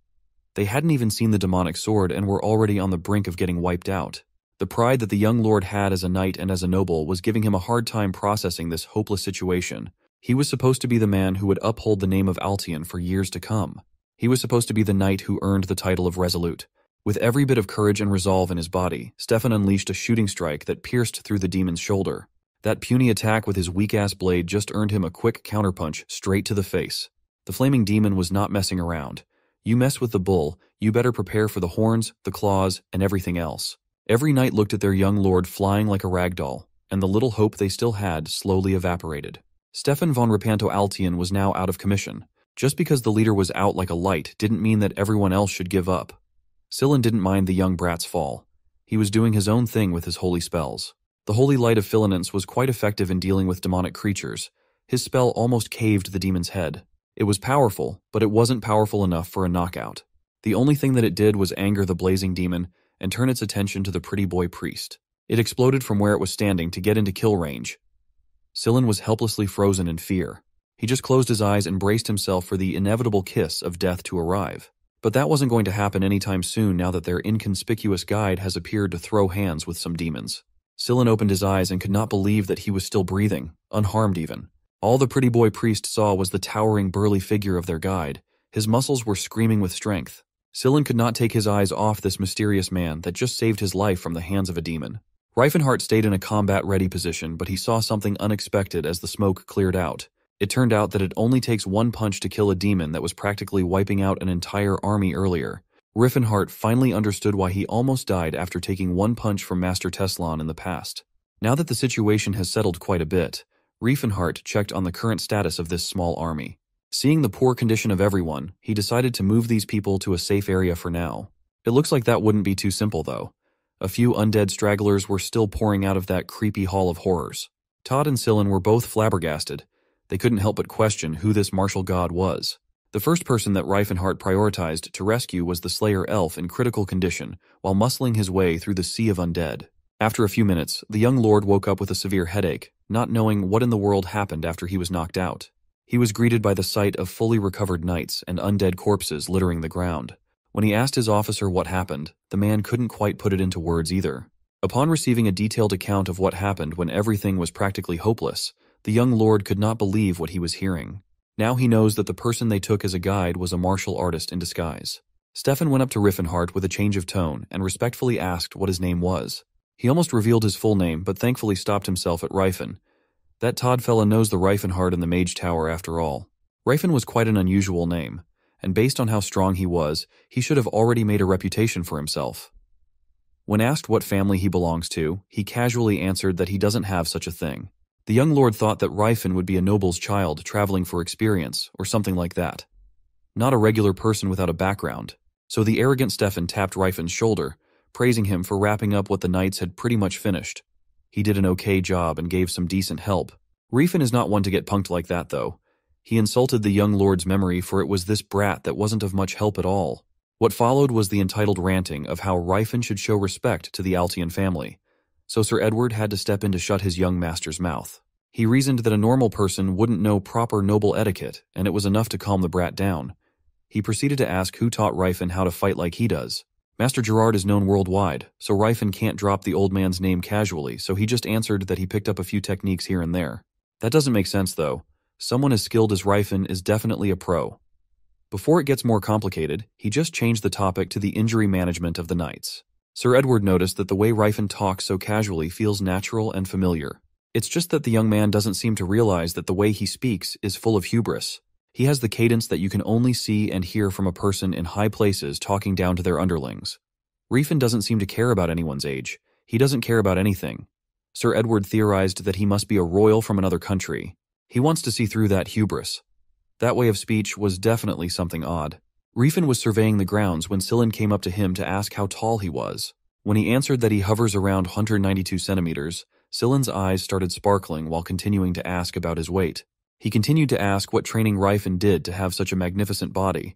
They hadn't even seen the demonic sword and were already on the brink of getting wiped out. The pride that the young lord had as a knight and as a noble was giving him a hard time processing this hopeless situation. He was supposed to be the man who would uphold the name of Altian for years to come. He was supposed to be the knight who earned the title of Resolute. With every bit of courage and resolve in his body, Stefan unleashed a shooting strike that pierced through the demon's shoulder. That puny attack with his weak-ass blade just earned him a quick counterpunch straight to the face. The flaming demon was not messing around. You mess with the bull, you better prepare for the horns, the claws, and everything else. Every knight looked at their young lord flying like a rag doll, and the little hope they still had slowly evaporated. Stefan von Repanto Altian was now out of commission. Just because the leader was out like a light didn't mean that everyone else should give up. Sillin didn't mind the young brat's fall. He was doing his own thing with his holy spells. The holy light of Philinance was quite effective in dealing with demonic creatures. His spell almost caved the demon's head. It was powerful, but it wasn't powerful enough for a knockout. The only thing that it did was anger the blazing demon and turn its attention to the pretty boy priest. It exploded from where it was standing to get into kill range. Sillin was helplessly frozen in fear. He just closed his eyes and braced himself for the inevitable kiss of death to arrive. But that wasn't going to happen anytime soon now that their inconspicuous guide has appeared to throw hands with some demons. Sillin opened his eyes and could not believe that he was still breathing, unharmed even. All the pretty boy priest saw was the towering burly figure of their guide. His muscles were screaming with strength. Sillin could not take his eyes off this mysterious man that just saved his life from the hands of a demon. Reifenhart stayed in a combat-ready position, but he saw something unexpected as the smoke cleared out. It turned out that it only takes one punch to kill a demon that was practically wiping out an entire army earlier. Riffenhart finally understood why he almost died after taking one punch from Master Teslan in the past. Now that the situation has settled quite a bit, Riefenhart checked on the current status of this small army. Seeing the poor condition of everyone, he decided to move these people to a safe area for now. It looks like that wouldn't be too simple, though. A few undead stragglers were still pouring out of that creepy hall of horrors. Todd and Sillin were both flabbergasted. They couldn't help but question who this martial god was. The first person that Reifenhart prioritized to rescue was the Slayer elf in critical condition, while muscling his way through the sea of undead. After a few minutes, the young lord woke up with a severe headache, not knowing what in the world happened after he was knocked out. He was greeted by the sight of fully recovered knights and undead corpses littering the ground. When he asked his officer what happened, the man couldn't quite put it into words either. Upon receiving a detailed account of what happened when everything was practically hopeless, the young lord could not believe what he was hearing. Now he knows that the person they took as a guide was a martial artist in disguise. Stefan went up to Riffenhart with a change of tone and respectfully asked what his name was. He almost revealed his full name, but thankfully stopped himself at Rifen. That Todd fella knows the Reifenhart in the Mage Tower after all. Rifen was quite an unusual name, and based on how strong he was, he should have already made a reputation for himself. When asked what family he belongs to, he casually answered that he doesn't have such a thing. The young lord thought that Rifen would be a noble's child traveling for experience, or something like that. Not a regular person without a background. So the arrogant Stefan tapped Rifen's shoulder, praising him for wrapping up what the knights had pretty much finished. He did an okay job and gave some decent help. Ryfen is not one to get punked like that, though. He insulted the young lord's memory for it was this brat that wasn't of much help at all. What followed was the entitled ranting of how Ryfen should show respect to the Altian family so Sir Edward had to step in to shut his young master's mouth. He reasoned that a normal person wouldn't know proper noble etiquette, and it was enough to calm the brat down. He proceeded to ask who taught Ryfen how to fight like he does. Master Gerard is known worldwide, so Ryfen can't drop the old man's name casually, so he just answered that he picked up a few techniques here and there. That doesn't make sense, though. Someone as skilled as Ryfen is definitely a pro. Before it gets more complicated, he just changed the topic to the injury management of the knights. Sir Edward noticed that the way Ryfen talks so casually feels natural and familiar. It's just that the young man doesn't seem to realize that the way he speaks is full of hubris. He has the cadence that you can only see and hear from a person in high places talking down to their underlings. Ryfen doesn't seem to care about anyone's age. He doesn't care about anything. Sir Edward theorized that he must be a royal from another country. He wants to see through that hubris. That way of speech was definitely something odd. Ryfen was surveying the grounds when Sillin came up to him to ask how tall he was. When he answered that he hovers around 192 centimeters, Sillin's eyes started sparkling while continuing to ask about his weight. He continued to ask what training Ryfen did to have such a magnificent body.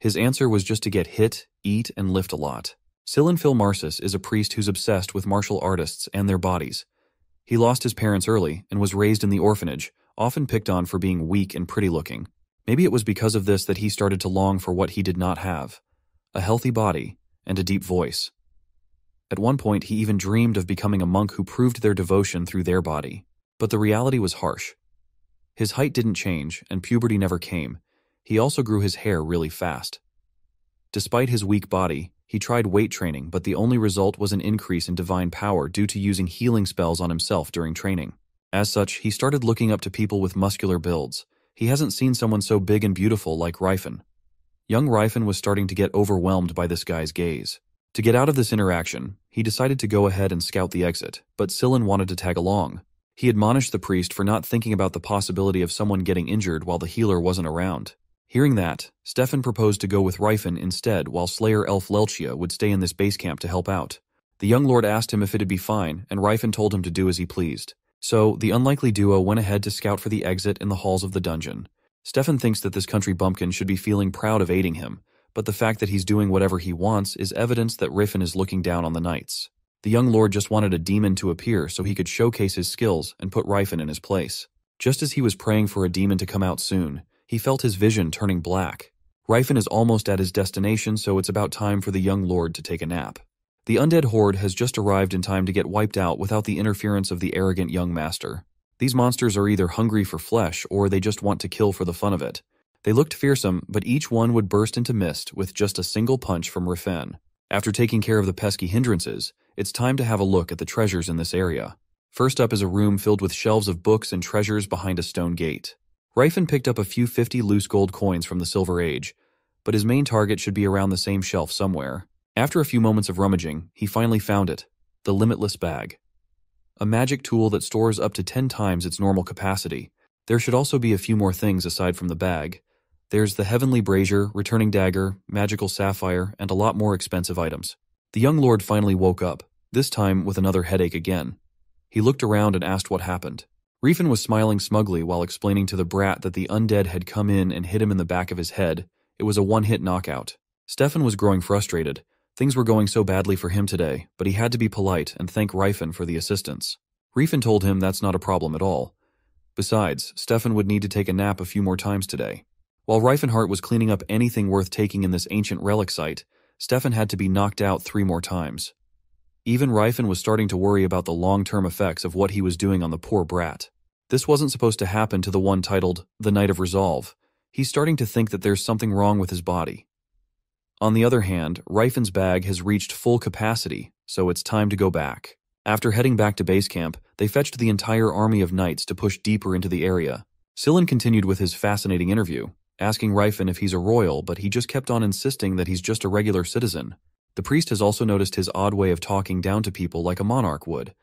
His answer was just to get hit, eat, and lift a lot. Sillin Philmarsis is a priest who's obsessed with martial artists and their bodies. He lost his parents early and was raised in the orphanage, often picked on for being weak and pretty looking. Maybe it was because of this that he started to long for what he did not have a healthy body and a deep voice. At one point, he even dreamed of becoming a monk who proved their devotion through their body. But the reality was harsh. His height didn't change, and puberty never came. He also grew his hair really fast. Despite his weak body, he tried weight training, but the only result was an increase in divine power due to using healing spells on himself during training. As such, he started looking up to people with muscular builds. He hasn't seen someone so big and beautiful like Ryfin. Young Ryfin was starting to get overwhelmed by this guy's gaze. To get out of this interaction, he decided to go ahead and scout the exit, but Sillin wanted to tag along. He admonished the priest for not thinking about the possibility of someone getting injured while the healer wasn't around. Hearing that, Stefan proposed to go with Ryfin instead while Slayer Elf Lelchia would stay in this base camp to help out. The young lord asked him if it'd be fine, and Ryfin told him to do as he pleased. So, the unlikely duo went ahead to scout for the exit in the halls of the dungeon. Stefan thinks that this country bumpkin should be feeling proud of aiding him, but the fact that he's doing whatever he wants is evidence that Ryfin is looking down on the knights. The young lord just wanted a demon to appear so he could showcase his skills and put Ryfin in his place. Just as he was praying for a demon to come out soon, he felt his vision turning black. Ryfin is almost at his destination, so it's about time for the young lord to take a nap. The undead horde has just arrived in time to get wiped out without the interference of the arrogant young master. These monsters are either hungry for flesh or they just want to kill for the fun of it. They looked fearsome, but each one would burst into mist with just a single punch from Ryfin. After taking care of the pesky hindrances, it's time to have a look at the treasures in this area. First up is a room filled with shelves of books and treasures behind a stone gate. Ryfin picked up a few 50 loose gold coins from the Silver Age, but his main target should be around the same shelf somewhere. After a few moments of rummaging, he finally found it the Limitless Bag. A magic tool that stores up to 10 times its normal capacity. There should also be a few more things aside from the bag. There's the Heavenly Brazier, Returning Dagger, Magical Sapphire, and a lot more expensive items. The young lord finally woke up, this time with another headache again. He looked around and asked what happened. Ryfin was smiling smugly while explaining to the brat that the undead had come in and hit him in the back of his head. It was a one-hit knockout. Stefan was growing frustrated. Things were going so badly for him today, but he had to be polite and thank Ryfin for the assistance. Ryfin told him that's not a problem at all. Besides, Stefan would need to take a nap a few more times today. While Ryfenhart was cleaning up anything worth taking in this ancient relic site, Stefan had to be knocked out three more times. Even Ryfin was starting to worry about the long-term effects of what he was doing on the poor brat. This wasn't supposed to happen to the one titled The Knight of Resolve. He's starting to think that there's something wrong with his body. On the other hand, Ryfin's bag has reached full capacity, so it's time to go back. After heading back to base camp, they fetched the entire army of knights to push deeper into the area. Sillin continued with his fascinating interview, asking Ryfin if he's a royal, but he just kept on insisting that he's just a regular citizen. The priest has also noticed his odd way of talking down to people like a monarch would.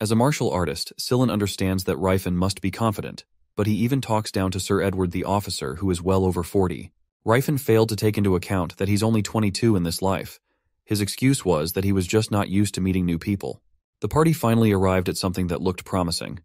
As a martial artist, Sillin understands that Ryfin must be confident, but he even talks down to Sir Edward the officer, who is well over 40. Ryfin failed to take into account that he's only 22 in this life. His excuse was that he was just not used to meeting new people. The party finally arrived at something that looked promising.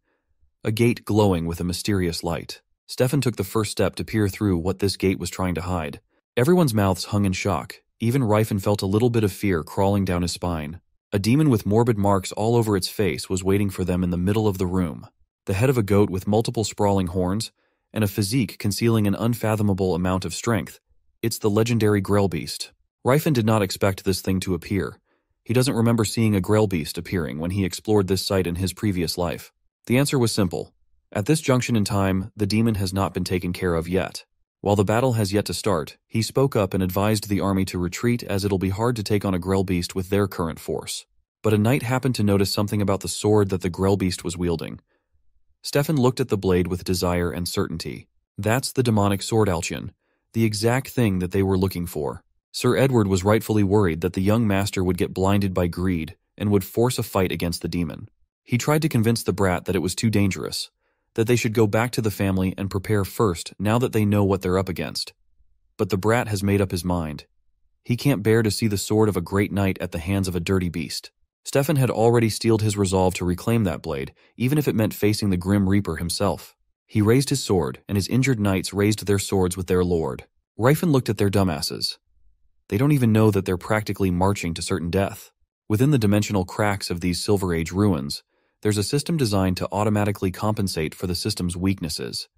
A gate glowing with a mysterious light. Stefan took the first step to peer through what this gate was trying to hide. Everyone's mouths hung in shock. Even Ryfin felt a little bit of fear crawling down his spine. A demon with morbid marks all over its face was waiting for them in the middle of the room. The head of a goat with multiple sprawling horns, and a physique concealing an unfathomable amount of strength. It's the legendary Grail Beast. Ryfin did not expect this thing to appear. He doesn't remember seeing a Grail Beast appearing when he explored this site in his previous life. The answer was simple. At this junction in time, the demon has not been taken care of yet. While the battle has yet to start, he spoke up and advised the army to retreat as it'll be hard to take on a Grell Beast with their current force. But a knight happened to notice something about the sword that the Grell Beast was wielding. Stefan looked at the blade with desire and certainty. That's the demonic sword Alchion, the exact thing that they were looking for. Sir Edward was rightfully worried that the young master would get blinded by greed and would force a fight against the demon. He tried to convince the brat that it was too dangerous, that they should go back to the family and prepare first now that they know what they're up against. But the brat has made up his mind. He can't bear to see the sword of a great knight at the hands of a dirty beast. Stefan had already steeled his resolve to reclaim that blade, even if it meant facing the Grim Reaper himself. He raised his sword, and his injured knights raised their swords with their lord. Ryfin looked at their dumbasses. They don't even know that they're practically marching to certain death. Within the dimensional cracks of these Silver Age ruins, there's a system designed to automatically compensate for the system's weaknesses.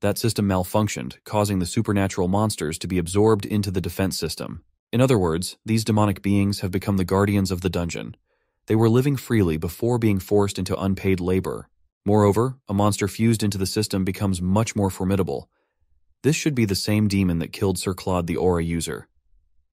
That system malfunctioned, causing the supernatural monsters to be absorbed into the defense system. In other words, these demonic beings have become the guardians of the dungeon. They were living freely before being forced into unpaid labor. Moreover, a monster fused into the system becomes much more formidable. This should be the same demon that killed Sir Claude the Aura user.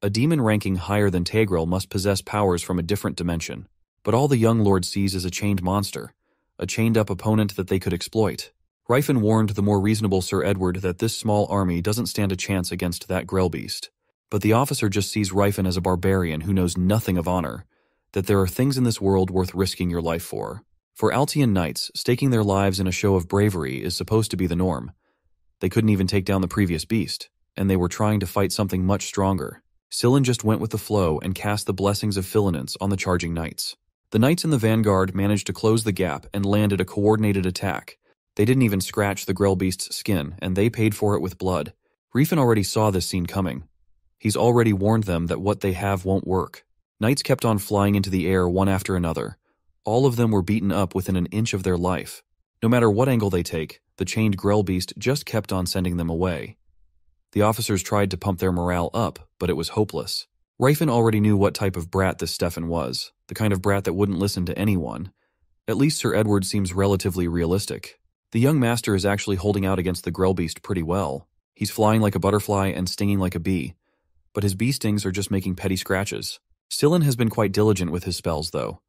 A demon ranking higher than Tagrel must possess powers from a different dimension. But all the young lord sees is a chained monster, a chained-up opponent that they could exploit. Ryfin warned the more reasonable Sir Edward that this small army doesn't stand a chance against that grell beast. But the officer just sees Ryfin as a barbarian who knows nothing of honor, that there are things in this world worth risking your life for. For Altion knights, staking their lives in a show of bravery is supposed to be the norm. They couldn't even take down the previous beast, and they were trying to fight something much stronger. Sillin just went with the flow and cast the blessings of Philinance on the charging knights. The knights in the vanguard managed to close the gap and landed a coordinated attack. They didn't even scratch the Grell beast's skin, and they paid for it with blood. Ryfin already saw this scene coming. He's already warned them that what they have won't work. Knights kept on flying into the air one after another. All of them were beaten up within an inch of their life. No matter what angle they take, the chained Grell beast just kept on sending them away. The officers tried to pump their morale up, but it was hopeless. Ryfin already knew what type of brat this Stefan was, the kind of brat that wouldn't listen to anyone. At least Sir Edward seems relatively realistic. The young master is actually holding out against the Grell beast pretty well. He's flying like a butterfly and stinging like a bee. But his bee stings are just making petty scratches. Sillin has been quite diligent with his spells, though.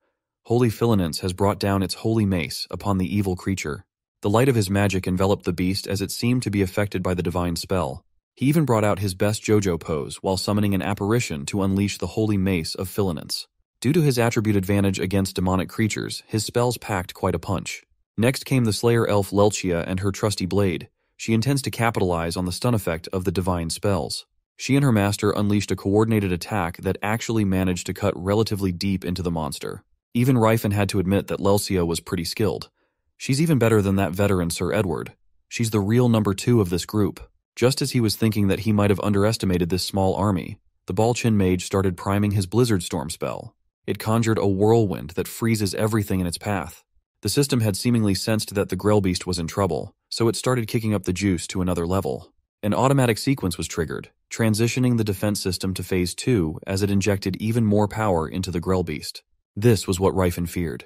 Holy Philinance has brought down its holy mace upon the evil creature. The light of his magic enveloped the beast as it seemed to be affected by the divine spell. He even brought out his best JoJo pose while summoning an apparition to unleash the holy mace of Philinance. Due to his attribute advantage against demonic creatures, his spells packed quite a punch. Next came the Slayer elf Lelchia and her trusty blade. She intends to capitalize on the stun effect of the divine spells. She and her master unleashed a coordinated attack that actually managed to cut relatively deep into the monster. Even Ryfin had to admit that Lelcia was pretty skilled. She's even better than that veteran Sir Edward. She's the real number two of this group. Just as he was thinking that he might have underestimated this small army, the Balchin mage started priming his Blizzard Storm spell. It conjured a whirlwind that freezes everything in its path. The system had seemingly sensed that the Grell Beast was in trouble, so it started kicking up the juice to another level. An automatic sequence was triggered, transitioning the defense system to Phase 2 as it injected even more power into the Grell Beast. This was what Ryfin feared.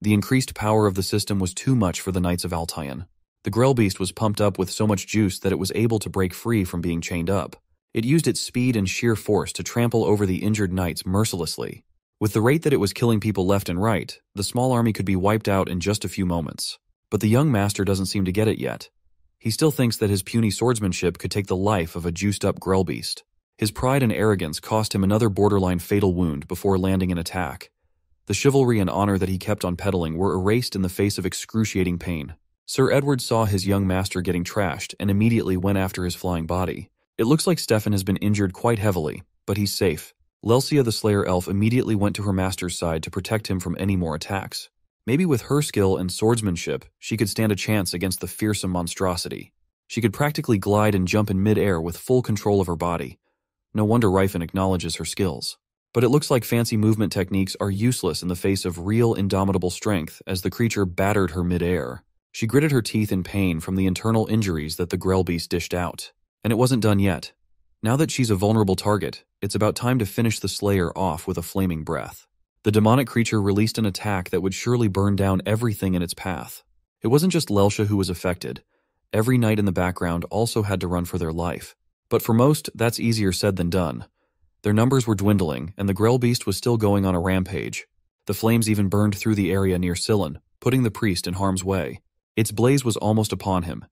The increased power of the system was too much for the Knights of Altion. The Grell Beast was pumped up with so much juice that it was able to break free from being chained up. It used its speed and sheer force to trample over the injured knights mercilessly. With the rate that it was killing people left and right, the small army could be wiped out in just a few moments. But the young master doesn't seem to get it yet. He still thinks that his puny swordsmanship could take the life of a juiced-up Grell Beast. His pride and arrogance cost him another borderline fatal wound before landing an attack. The chivalry and honor that he kept on peddling were erased in the face of excruciating pain. Sir Edward saw his young master getting trashed and immediately went after his flying body. It looks like Stefan has been injured quite heavily, but he's safe. Lelcia the Slayer Elf immediately went to her master's side to protect him from any more attacks. Maybe with her skill and swordsmanship, she could stand a chance against the fearsome monstrosity. She could practically glide and jump in midair with full control of her body. No wonder Ryfin acknowledges her skills. But it looks like fancy movement techniques are useless in the face of real indomitable strength as the creature battered her midair. She gritted her teeth in pain from the internal injuries that the Grell beast dished out. And it wasn't done yet. Now that she's a vulnerable target, it's about time to finish the Slayer off with a flaming breath. The demonic creature released an attack that would surely burn down everything in its path. It wasn't just Lelsha who was affected. Every knight in the background also had to run for their life. But for most, that's easier said than done. Their numbers were dwindling, and the Grell beast was still going on a rampage. The flames even burned through the area near Sillin, putting the priest in harm's way. Its blaze was almost upon him.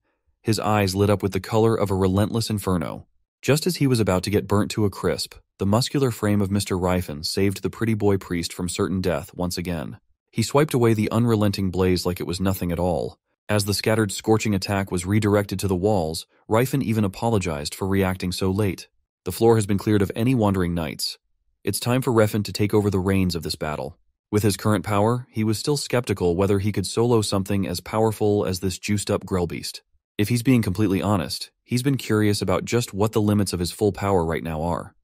His eyes lit up with the color of a relentless inferno. Just as he was about to get burnt to a crisp, the muscular frame of Mr. Ryfin saved the pretty boy priest from certain death once again. He swiped away the unrelenting blaze like it was nothing at all. As the scattered scorching attack was redirected to the walls, Ryfin even apologized for reacting so late. The floor has been cleared of any wandering knights. It's time for Ryfin to take over the reins of this battle. With his current power, he was still skeptical whether he could solo something as powerful as this juiced-up Grellbeast. If he's being completely honest, he's been curious about just what the limits of his full power right now are.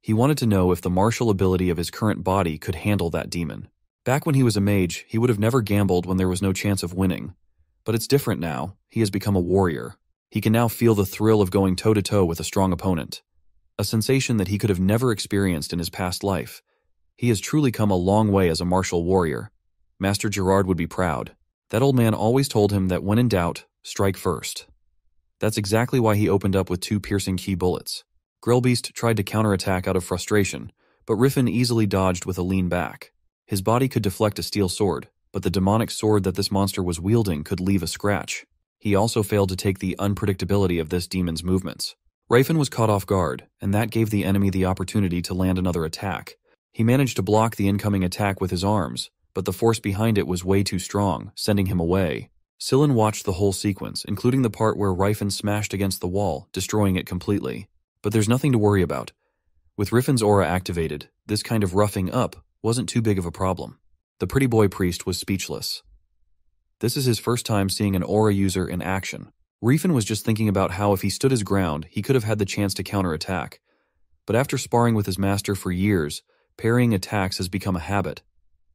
He wanted to know if the martial ability of his current body could handle that demon. Back when he was a mage, he would have never gambled when there was no chance of winning. But it's different now. He has become a warrior. He can now feel the thrill of going toe-to-toe -to -toe with a strong opponent. A sensation that he could have never experienced in his past life, he has truly come a long way as a martial warrior. Master Gerard would be proud. That old man always told him that when in doubt, strike first. That's exactly why he opened up with two piercing key bullets. Grellbeast tried to counterattack out of frustration, but Ryfin easily dodged with a lean back. His body could deflect a steel sword, but the demonic sword that this monster was wielding could leave a scratch. He also failed to take the unpredictability of this demon's movements. Ryfin was caught off guard, and that gave the enemy the opportunity to land another attack. He managed to block the incoming attack with his arms, but the force behind it was way too strong, sending him away. Sillin watched the whole sequence, including the part where Ryfin smashed against the wall, destroying it completely. But there's nothing to worry about. With Ryfin's aura activated, this kind of roughing up wasn't too big of a problem. The pretty boy priest was speechless. This is his first time seeing an aura user in action. Ryfin was just thinking about how if he stood his ground, he could have had the chance to counterattack. But after sparring with his master for years, parrying attacks has become a habit.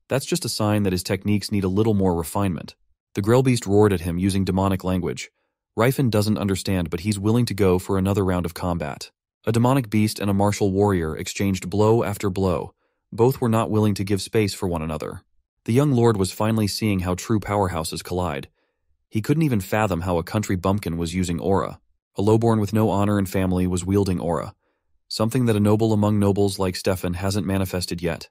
That's just a sign that his techniques need a little more refinement. The Grellbeast roared at him using demonic language. Ryfin doesn't understand, but he's willing to go for another round of combat. A demonic beast and a martial warrior exchanged blow after blow. Both were not willing to give space for one another. The young lord was finally seeing how true powerhouses collide. He couldn't even fathom how a country bumpkin was using aura. A lowborn with no honor and family was wielding aura, something that a noble among nobles like Stefan hasn't manifested yet.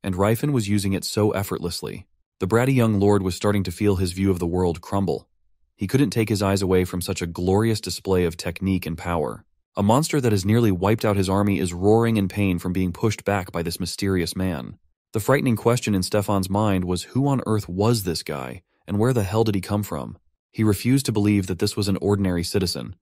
And Ryfin was using it so effortlessly. The bratty young lord was starting to feel his view of the world crumble. He couldn't take his eyes away from such a glorious display of technique and power. A monster that has nearly wiped out his army is roaring in pain from being pushed back by this mysterious man. The frightening question in Stefan's mind was who on earth was this guy, and where the hell did he come from? He refused to believe that this was an ordinary citizen.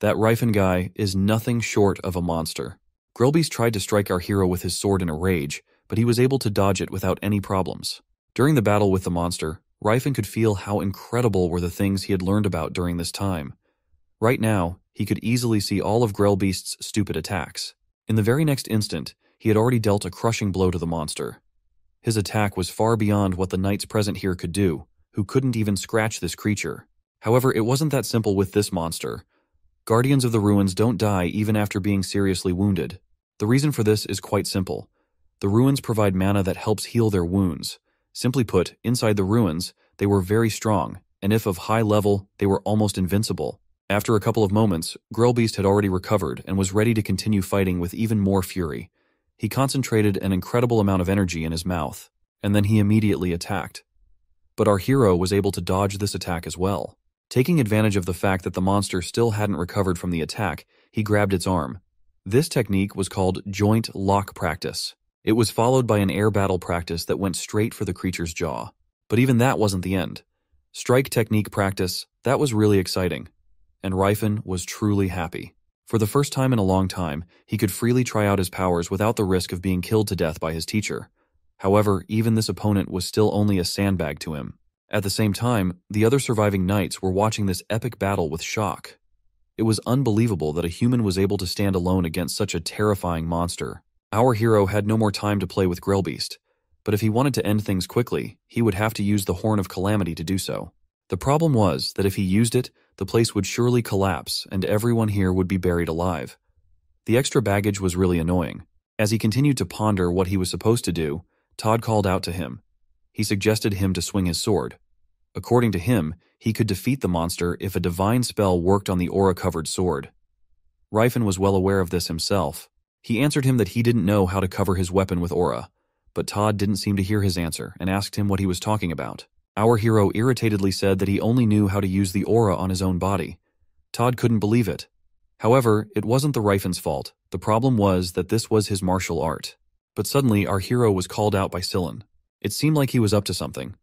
That Ryfin guy is nothing short of a monster. Grellbeast tried to strike our hero with his sword in a rage, but he was able to dodge it without any problems. During the battle with the monster, Ryfin could feel how incredible were the things he had learned about during this time. Right now, he could easily see all of Grellbeast's stupid attacks. In the very next instant, he had already dealt a crushing blow to the monster. His attack was far beyond what the knights present here could do, who couldn't even scratch this creature. However, it wasn't that simple with this monster. Guardians of the Ruins don't die even after being seriously wounded. The reason for this is quite simple. The ruins provide mana that helps heal their wounds. Simply put, inside the ruins, they were very strong, and if of high level, they were almost invincible. After a couple of moments, Grellbeast had already recovered and was ready to continue fighting with even more fury. He concentrated an incredible amount of energy in his mouth, and then he immediately attacked. But our hero was able to dodge this attack as well. Taking advantage of the fact that the monster still hadn't recovered from the attack, he grabbed its arm. This technique was called joint lock practice. It was followed by an air battle practice that went straight for the creature's jaw. But even that wasn't the end. Strike technique practice, that was really exciting. And Ryfin was truly happy. For the first time in a long time, he could freely try out his powers without the risk of being killed to death by his teacher. However, even this opponent was still only a sandbag to him. At the same time, the other surviving knights were watching this epic battle with shock. It was unbelievable that a human was able to stand alone against such a terrifying monster. Our hero had no more time to play with Grellbeast, but if he wanted to end things quickly, he would have to use the Horn of Calamity to do so. The problem was that if he used it, the place would surely collapse and everyone here would be buried alive. The extra baggage was really annoying. As he continued to ponder what he was supposed to do, Todd called out to him. He suggested him to swing his sword. According to him, he could defeat the monster if a divine spell worked on the aura-covered sword. Ryfin was well aware of this himself, he answered him that he didn't know how to cover his weapon with aura, but Todd didn't seem to hear his answer and asked him what he was talking about. Our hero irritatedly said that he only knew how to use the aura on his own body. Todd couldn't believe it. However, it wasn't the Ryfin's fault. The problem was that this was his martial art. But suddenly, our hero was called out by Sillin. It seemed like he was up to something.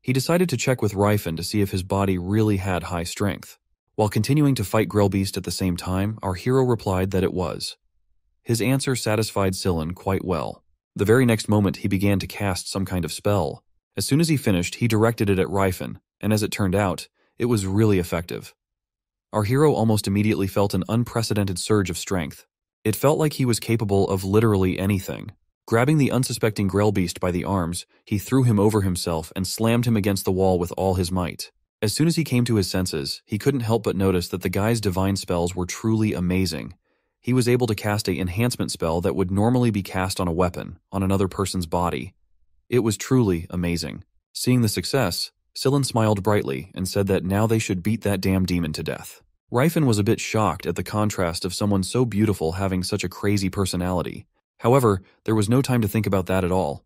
He decided to check with Ryfin to see if his body really had high strength. While continuing to fight Grellbeast at the same time, our hero replied that it was. His answer satisfied Sillin quite well. The very next moment he began to cast some kind of spell. As soon as he finished, he directed it at Ryfin, and as it turned out, it was really effective. Our hero almost immediately felt an unprecedented surge of strength. It felt like he was capable of literally anything. Grabbing the unsuspecting Grell beast by the arms, he threw him over himself and slammed him against the wall with all his might. As soon as he came to his senses, he couldn't help but notice that the guy's divine spells were truly amazing he was able to cast a enhancement spell that would normally be cast on a weapon, on another person's body. It was truly amazing. Seeing the success, Sillin smiled brightly and said that now they should beat that damn demon to death. Ryfin was a bit shocked at the contrast of someone so beautiful having such a crazy personality. However, there was no time to think about that at all.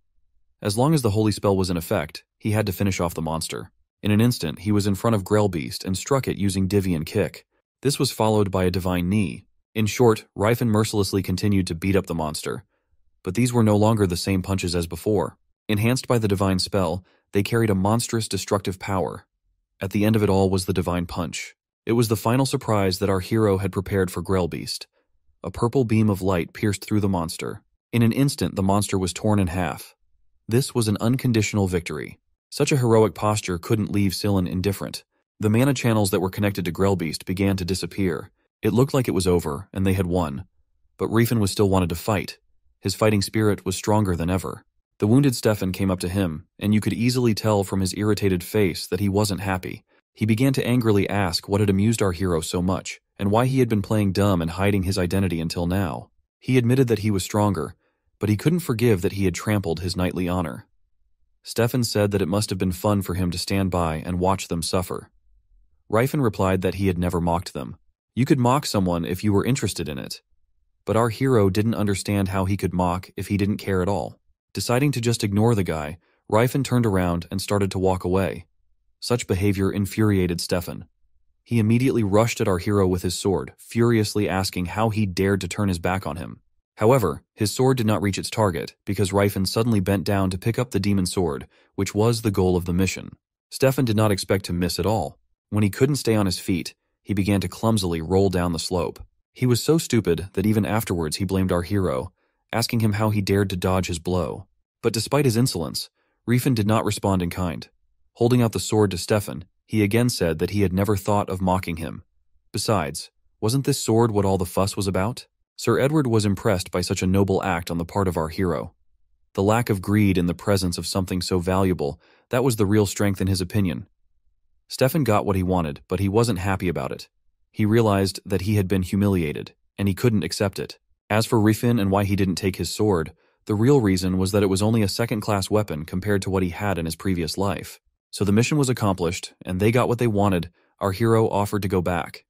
As long as the holy spell was in effect, he had to finish off the monster. In an instant, he was in front of Grellbeast and struck it using Divine Kick. This was followed by a Divine Knee. In short, Ryfin mercilessly continued to beat up the monster. But these were no longer the same punches as before. Enhanced by the Divine Spell, they carried a monstrous destructive power. At the end of it all was the Divine Punch. It was the final surprise that our hero had prepared for Grellbeast. A purple beam of light pierced through the monster. In an instant, the monster was torn in half. This was an unconditional victory. Such a heroic posture couldn't leave Sillin indifferent. The mana channels that were connected to Grellbeast began to disappear. It looked like it was over, and they had won. But Ryfin was still wanted to fight. His fighting spirit was stronger than ever. The wounded Stefan came up to him, and you could easily tell from his irritated face that he wasn't happy. He began to angrily ask what had amused our hero so much, and why he had been playing dumb and hiding his identity until now. He admitted that he was stronger, but he couldn't forgive that he had trampled his knightly honor. Stefan said that it must have been fun for him to stand by and watch them suffer. Ryfin replied that he had never mocked them. You could mock someone if you were interested in it. But our hero didn't understand how he could mock if he didn't care at all. Deciding to just ignore the guy, Ryfin turned around and started to walk away. Such behavior infuriated Stefan. He immediately rushed at our hero with his sword, furiously asking how he dared to turn his back on him. However, his sword did not reach its target, because Ryfin suddenly bent down to pick up the demon sword, which was the goal of the mission. Stefan did not expect to miss at all. When he couldn't stay on his feet, he began to clumsily roll down the slope. He was so stupid that even afterwards he blamed our hero, asking him how he dared to dodge his blow. But despite his insolence, Ryfin did not respond in kind. Holding out the sword to Stefan, he again said that he had never thought of mocking him. Besides, wasn't this sword what all the fuss was about? Sir Edward was impressed by such a noble act on the part of our hero. The lack of greed in the presence of something so valuable, that was the real strength in his opinion. Stefan got what he wanted, but he wasn't happy about it. He realized that he had been humiliated, and he couldn't accept it. As for Ryfin and why he didn't take his sword, the real reason was that it was only a second-class weapon compared to what he had in his previous life. So the mission was accomplished, and they got what they wanted. Our hero offered to go back.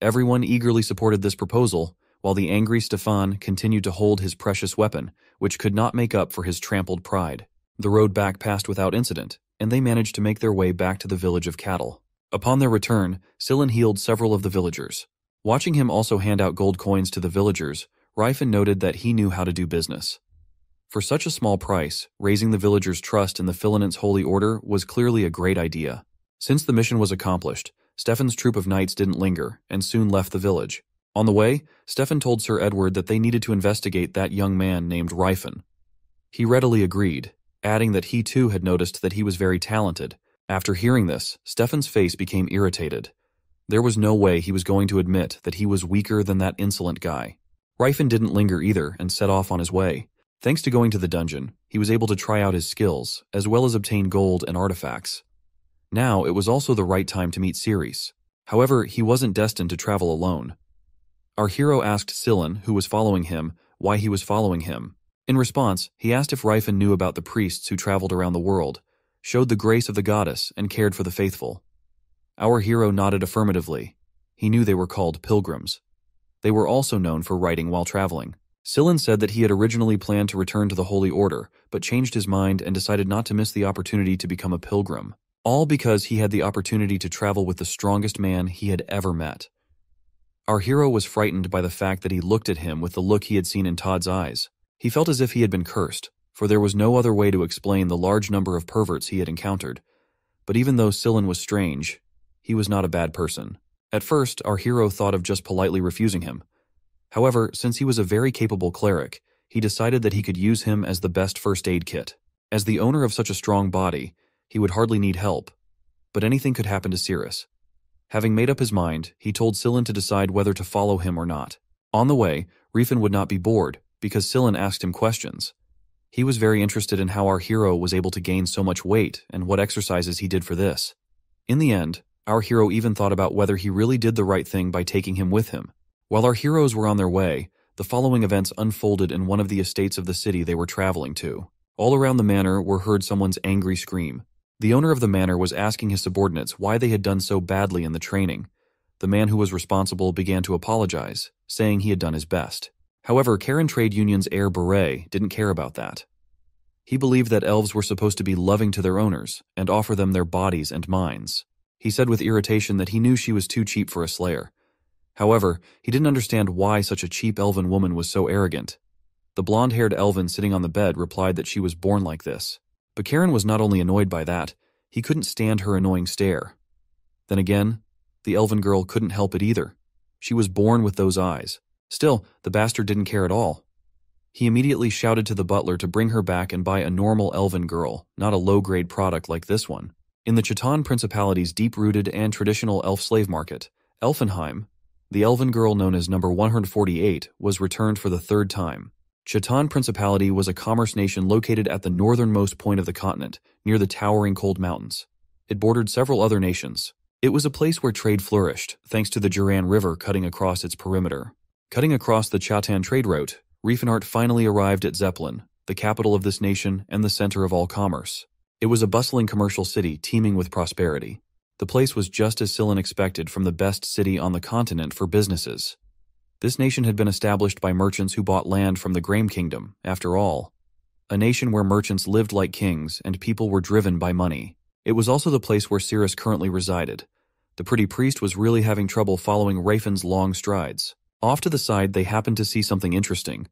Everyone eagerly supported this proposal, while the angry Stefan continued to hold his precious weapon, which could not make up for his trampled pride. The road back passed without incident, and they managed to make their way back to the village of cattle. Upon their return, Sillin healed several of the villagers. Watching him also hand out gold coins to the villagers, Ryfin noted that he knew how to do business. For such a small price, raising the villagers' trust in the Filanit's holy order was clearly a great idea. Since the mission was accomplished, Stefan's troop of knights didn't linger and soon left the village. On the way, Stefan told Sir Edward that they needed to investigate that young man named Ryfin. He readily agreed, adding that he too had noticed that he was very talented. After hearing this, Stefan's face became irritated. There was no way he was going to admit that he was weaker than that insolent guy. Ryfin didn't linger either and set off on his way. Thanks to going to the dungeon, he was able to try out his skills, as well as obtain gold and artifacts. Now it was also the right time to meet Ceres. However, he wasn't destined to travel alone. Our hero asked Sillin, who was following him, why he was following him. In response, he asked if Ryfin knew about the priests who traveled around the world, showed the grace of the goddess, and cared for the faithful. Our hero nodded affirmatively. He knew they were called pilgrims. They were also known for writing while traveling. Sillin said that he had originally planned to return to the Holy Order, but changed his mind and decided not to miss the opportunity to become a pilgrim. All because he had the opportunity to travel with the strongest man he had ever met. Our hero was frightened by the fact that he looked at him with the look he had seen in Todd's eyes. He felt as if he had been cursed, for there was no other way to explain the large number of perverts he had encountered. But even though Sillin was strange, he was not a bad person. At first, our hero thought of just politely refusing him, However, since he was a very capable cleric, he decided that he could use him as the best first aid kit. As the owner of such a strong body, he would hardly need help. But anything could happen to Cirrus. Having made up his mind, he told Sillin to decide whether to follow him or not. On the way, Ryfin would not be bored, because Sillin asked him questions. He was very interested in how our hero was able to gain so much weight and what exercises he did for this. In the end, our hero even thought about whether he really did the right thing by taking him with him. While our heroes were on their way, the following events unfolded in one of the estates of the city they were traveling to. All around the manor were heard someone's angry scream. The owner of the manor was asking his subordinates why they had done so badly in the training, the man who was responsible began to apologize, saying he had done his best. However, Karen Trade Union's heir Beret didn't care about that. He believed that elves were supposed to be loving to their owners and offer them their bodies and minds. He said with irritation that he knew she was too cheap for a slayer. However, he didn't understand why such a cheap elven woman was so arrogant. The blonde-haired elven sitting on the bed replied that she was born like this. But Karen was not only annoyed by that, he couldn't stand her annoying stare. Then again, the elven girl couldn't help it either. She was born with those eyes. Still, the bastard didn't care at all. He immediately shouted to the butler to bring her back and buy a normal elven girl, not a low-grade product like this one. In the Chatan Principality's deep-rooted and traditional elf slave market, Elfenheim, the elven girl known as number 148 was returned for the third time. Chatan Principality was a commerce nation located at the northernmost point of the continent, near the towering cold mountains. It bordered several other nations. It was a place where trade flourished, thanks to the Juran River cutting across its perimeter. Cutting across the Chatan trade route, Riefenhart finally arrived at Zeppelin, the capital of this nation and the center of all commerce. It was a bustling commercial city teeming with prosperity. The place was just as Sillin expected from the best city on the continent for businesses. This nation had been established by merchants who bought land from the Graham Kingdom, after all. A nation where merchants lived like kings and people were driven by money. It was also the place where Cirrus currently resided. The pretty priest was really having trouble following Ryfin's long strides. Off to the side, they happened to see something interesting.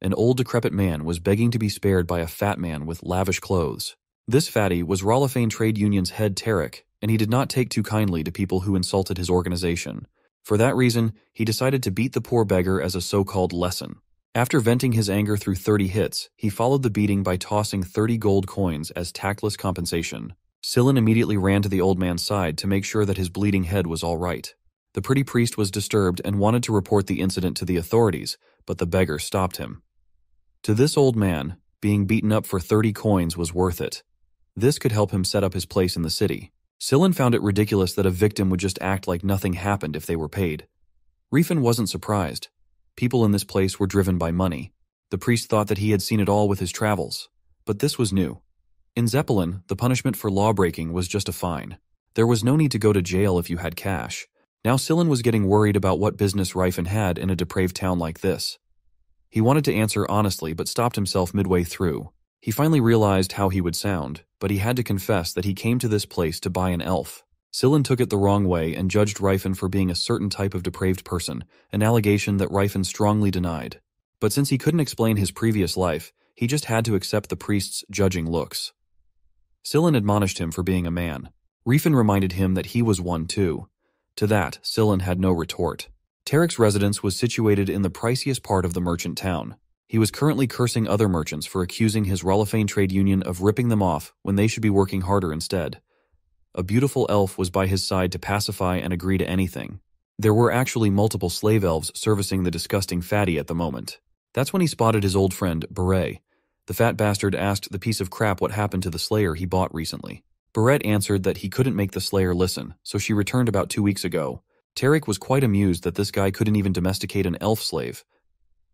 An old decrepit man was begging to be spared by a fat man with lavish clothes. This fatty was Rolifane Trade Union's head Tarek, and he did not take too kindly to people who insulted his organization. For that reason, he decided to beat the poor beggar as a so-called lesson. After venting his anger through 30 hits, he followed the beating by tossing 30 gold coins as tactless compensation. Sillin immediately ran to the old man's side to make sure that his bleeding head was all right. The pretty priest was disturbed and wanted to report the incident to the authorities, but the beggar stopped him. To this old man, being beaten up for 30 coins was worth it. This could help him set up his place in the city. Sillin found it ridiculous that a victim would just act like nothing happened if they were paid. Riefen wasn't surprised. People in this place were driven by money. The priest thought that he had seen it all with his travels. But this was new. In Zeppelin, the punishment for law-breaking was just a fine. There was no need to go to jail if you had cash. Now Sillin was getting worried about what business Riefen had in a depraved town like this. He wanted to answer honestly but stopped himself midway through. He finally realized how he would sound, but he had to confess that he came to this place to buy an elf. Sillin took it the wrong way and judged Riefen for being a certain type of depraved person, an allegation that Riefen strongly denied. But since he couldn't explain his previous life, he just had to accept the priest's judging looks. Sillin admonished him for being a man. Riefen reminded him that he was one too. To that, Sillin had no retort. Tarek's residence was situated in the priciest part of the merchant town. He was currently cursing other merchants for accusing his Rolifane trade union of ripping them off when they should be working harder instead. A beautiful elf was by his side to pacify and agree to anything. There were actually multiple slave elves servicing the disgusting fatty at the moment. That's when he spotted his old friend, Beret. The fat bastard asked the piece of crap what happened to the slayer he bought recently. Beret answered that he couldn't make the slayer listen, so she returned about two weeks ago. Tarek was quite amused that this guy couldn't even domesticate an elf slave,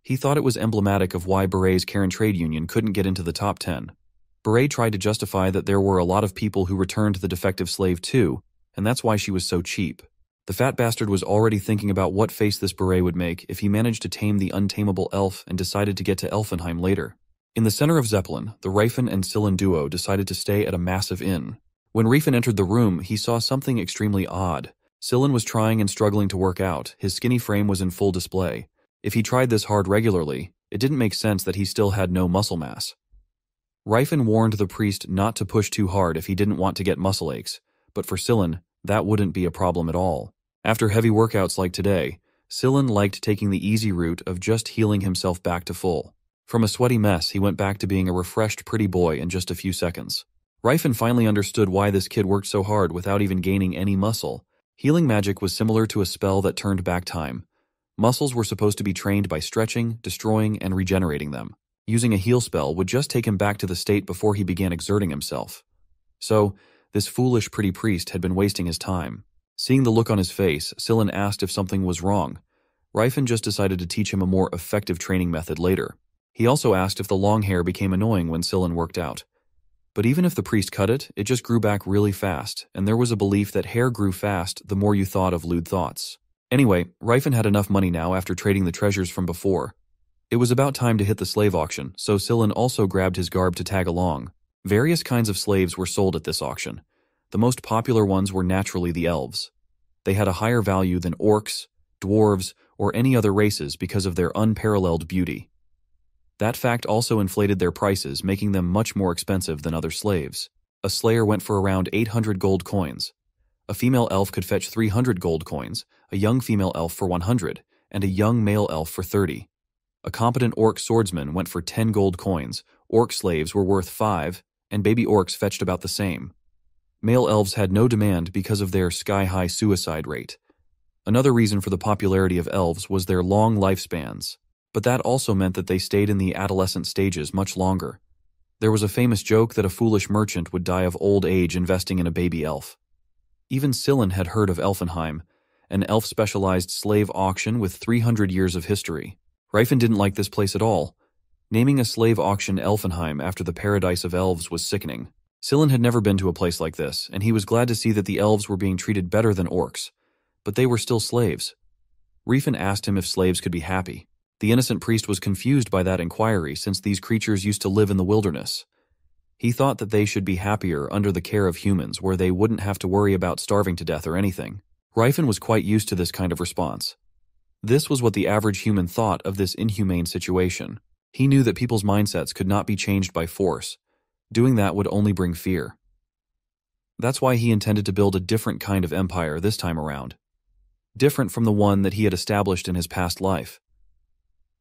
he thought it was emblematic of why Beret's Karen Trade Union couldn't get into the top 10. Beret tried to justify that there were a lot of people who returned the defective slave too, and that's why she was so cheap. The fat bastard was already thinking about what face this Beret would make if he managed to tame the untamable elf and decided to get to Elfenheim later. In the center of Zeppelin, the Riefen and Sillin duo decided to stay at a massive inn. When Riefen entered the room, he saw something extremely odd. Sillin was trying and struggling to work out, his skinny frame was in full display. If he tried this hard regularly, it didn't make sense that he still had no muscle mass. Riefen warned the priest not to push too hard if he didn't want to get muscle aches, but for Sillin, that wouldn't be a problem at all. After heavy workouts like today, Sillin liked taking the easy route of just healing himself back to full. From a sweaty mess, he went back to being a refreshed pretty boy in just a few seconds. Riefen finally understood why this kid worked so hard without even gaining any muscle. Healing magic was similar to a spell that turned back time, Muscles were supposed to be trained by stretching, destroying, and regenerating them. Using a heal spell would just take him back to the state before he began exerting himself. So, this foolish pretty priest had been wasting his time. Seeing the look on his face, Sillin asked if something was wrong. Riefen just decided to teach him a more effective training method later. He also asked if the long hair became annoying when Sillin worked out. But even if the priest cut it, it just grew back really fast, and there was a belief that hair grew fast the more you thought of lewd thoughts. Anyway, Ryfin had enough money now after trading the treasures from before. It was about time to hit the slave auction, so Sillin also grabbed his garb to tag along. Various kinds of slaves were sold at this auction. The most popular ones were naturally the elves. They had a higher value than orcs, dwarves, or any other races because of their unparalleled beauty. That fact also inflated their prices, making them much more expensive than other slaves. A slayer went for around 800 gold coins. A female elf could fetch 300 gold coins, a young female elf for 100, and a young male elf for 30. A competent orc swordsman went for 10 gold coins, orc slaves were worth 5, and baby orcs fetched about the same. Male elves had no demand because of their sky-high suicide rate. Another reason for the popularity of elves was their long lifespans but that also meant that they stayed in the adolescent stages much longer. There was a famous joke that a foolish merchant would die of old age investing in a baby elf. Even Sillin had heard of Elfenheim, an elf-specialized slave auction with 300 years of history. Ryfin didn't like this place at all. Naming a slave auction Elfenheim after the paradise of elves was sickening. Sillin had never been to a place like this, and he was glad to see that the elves were being treated better than orcs. But they were still slaves. Ryfin asked him if slaves could be happy. The innocent priest was confused by that inquiry since these creatures used to live in the wilderness. He thought that they should be happier under the care of humans where they wouldn't have to worry about starving to death or anything. Ryfin was quite used to this kind of response. This was what the average human thought of this inhumane situation. He knew that people's mindsets could not be changed by force. Doing that would only bring fear. That's why he intended to build a different kind of empire this time around. Different from the one that he had established in his past life.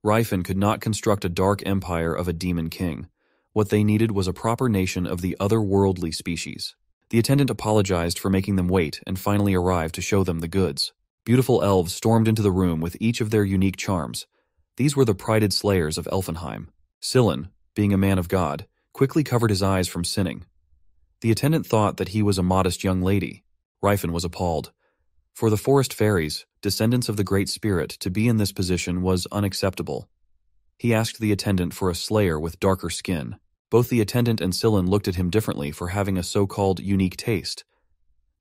Ryfin could not construct a dark empire of a demon king. What they needed was a proper nation of the otherworldly species. The attendant apologized for making them wait and finally arrived to show them the goods. Beautiful elves stormed into the room with each of their unique charms. These were the prided slayers of Elfenheim. Sillin, being a man of God, quickly covered his eyes from sinning. The attendant thought that he was a modest young lady. Ryfin was appalled. For the forest fairies, descendants of the Great Spirit, to be in this position was unacceptable. He asked the attendant for a slayer with darker skin. Both the attendant and Sillin looked at him differently for having a so-called unique taste.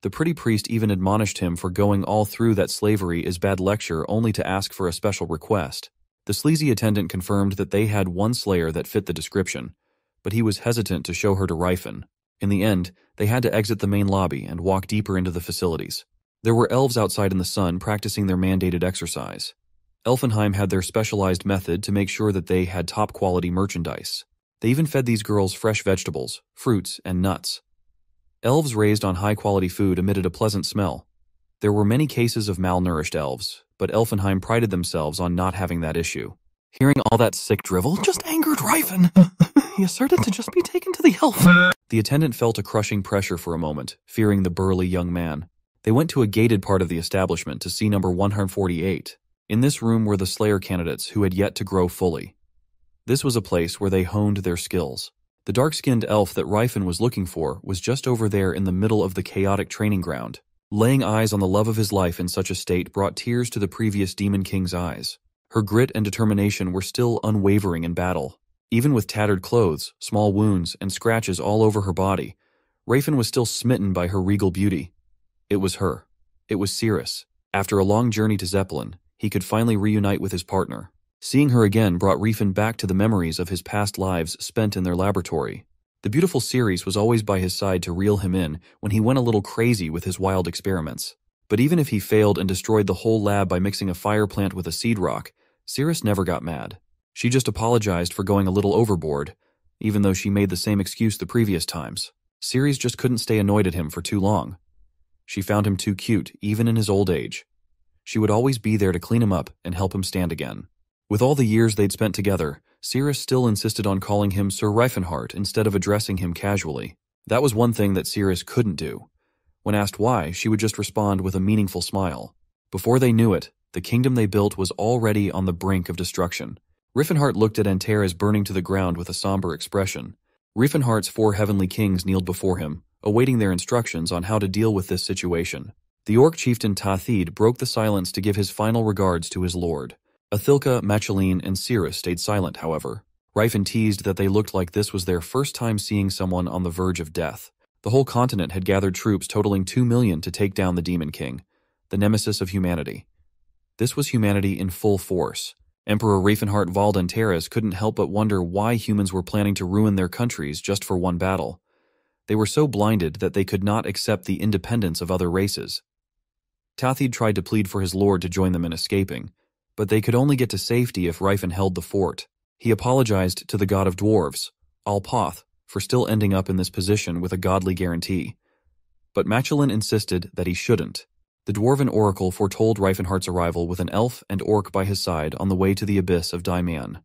The pretty priest even admonished him for going all through that slavery is bad lecture only to ask for a special request. The sleazy attendant confirmed that they had one slayer that fit the description, but he was hesitant to show her to Ryfin. In the end, they had to exit the main lobby and walk deeper into the facilities. There were elves outside in the sun practicing their mandated exercise. Elfenheim had their specialized method to make sure that they had top quality merchandise. They even fed these girls fresh vegetables, fruits, and nuts. Elves raised on high quality food emitted a pleasant smell. There were many cases of malnourished elves, but Elfenheim prided themselves on not having that issue. Hearing all that sick drivel just angered Ryfin. he asserted to just be taken to the elf. The attendant felt a crushing pressure for a moment, fearing the burly young man. They went to a gated part of the establishment to see number 148. In this room were the Slayer candidates who had yet to grow fully. This was a place where they honed their skills. The dark-skinned elf that Ryfin was looking for was just over there in the middle of the chaotic training ground. Laying eyes on the love of his life in such a state brought tears to the previous Demon King's eyes. Her grit and determination were still unwavering in battle. Even with tattered clothes, small wounds, and scratches all over her body, Ryfin was still smitten by her regal beauty. It was her. It was Cirrus. After a long journey to Zeppelin, he could finally reunite with his partner. Seeing her again brought Ryfin back to the memories of his past lives spent in their laboratory. The beautiful Ceres was always by his side to reel him in when he went a little crazy with his wild experiments. But even if he failed and destroyed the whole lab by mixing a fire plant with a seed rock, Cirrus never got mad. She just apologized for going a little overboard, even though she made the same excuse the previous times. Ceres just couldn't stay annoyed at him for too long. She found him too cute, even in his old age. She would always be there to clean him up and help him stand again. With all the years they'd spent together, Cirrus still insisted on calling him Sir Ryfenhart instead of addressing him casually. That was one thing that Cirrus couldn't do. When asked why, she would just respond with a meaningful smile. Before they knew it, the kingdom they built was already on the brink of destruction. Riffenhart looked at Antares burning to the ground with a somber expression. Riffenhart's four heavenly kings kneeled before him, awaiting their instructions on how to deal with this situation. The orc chieftain Tathid broke the silence to give his final regards to his lord. Athilka, Macheline, and Cirrus stayed silent, however. Ryfin teased that they looked like this was their first time seeing someone on the verge of death. The whole continent had gathered troops totaling two million to take down the Demon King, the nemesis of humanity. This was humanity in full force. Emperor Ravenheart Valden Terras couldn't help but wonder why humans were planning to ruin their countries just for one battle. They were so blinded that they could not accept the independence of other races. Tathid tried to plead for his lord to join them in escaping, but they could only get to safety if Ryfin held the fort. He apologized to the god of dwarves, Alpoth, for still ending up in this position with a godly guarantee. But Machelin insisted that he shouldn't. The dwarven oracle foretold Reifenhardt's arrival with an elf and orc by his side on the way to the abyss of Daiman.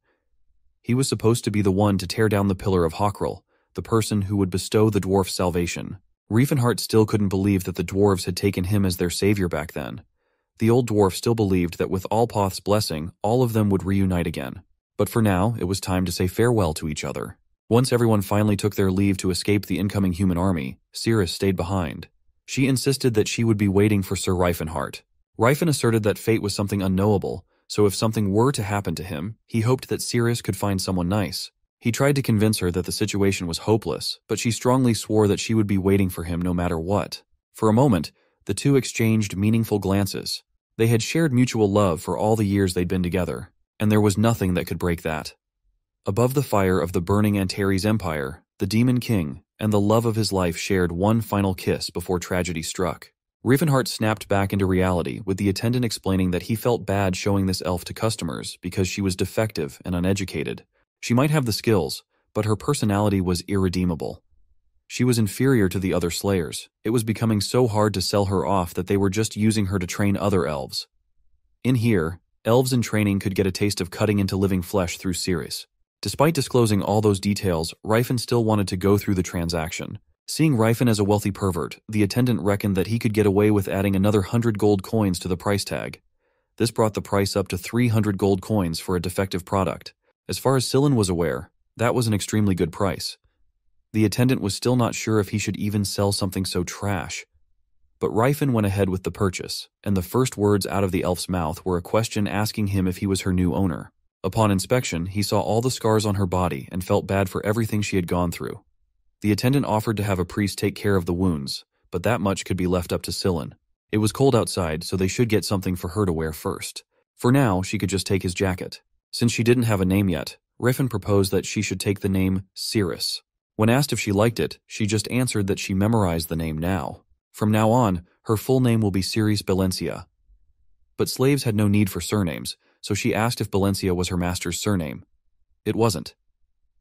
He was supposed to be the one to tear down the pillar of Hokril, the person who would bestow the dwarf's salvation. Reifenhardt still couldn't believe that the dwarves had taken him as their savior back then. The old dwarf still believed that with Alpoth's blessing, all of them would reunite again. But for now, it was time to say farewell to each other. Once everyone finally took their leave to escape the incoming human army, Cirrus stayed behind. She insisted that she would be waiting for Sir Reifenhardt. Ryfin asserted that fate was something unknowable, so if something were to happen to him, he hoped that Cirrus could find someone nice. He tried to convince her that the situation was hopeless, but she strongly swore that she would be waiting for him no matter what. For a moment, the two exchanged meaningful glances. They had shared mutual love for all the years they'd been together, and there was nothing that could break that. Above the fire of the burning Antares Empire, the Demon King, and the love of his life shared one final kiss before tragedy struck. Rivenhart snapped back into reality with the attendant explaining that he felt bad showing this elf to customers because she was defective and uneducated. She might have the skills, but her personality was irredeemable. She was inferior to the other slayers. It was becoming so hard to sell her off that they were just using her to train other elves. In here, elves in training could get a taste of cutting into living flesh through Cirrus. Despite disclosing all those details, Ryfin still wanted to go through the transaction. Seeing Ryfin as a wealthy pervert, the attendant reckoned that he could get away with adding another hundred gold coins to the price tag. This brought the price up to 300 gold coins for a defective product. As far as Sillin was aware, that was an extremely good price. The attendant was still not sure if he should even sell something so trash. But Ryfin went ahead with the purchase, and the first words out of the elf's mouth were a question asking him if he was her new owner. Upon inspection, he saw all the scars on her body and felt bad for everything she had gone through. The attendant offered to have a priest take care of the wounds, but that much could be left up to Sillin. It was cold outside, so they should get something for her to wear first. For now, she could just take his jacket. Since she didn't have a name yet, Ryfin proposed that she should take the name Cirrus. When asked if she liked it, she just answered that she memorized the name now. From now on, her full name will be Ceres Balencia. But slaves had no need for surnames, so she asked if Valencia was her master's surname. It wasn't.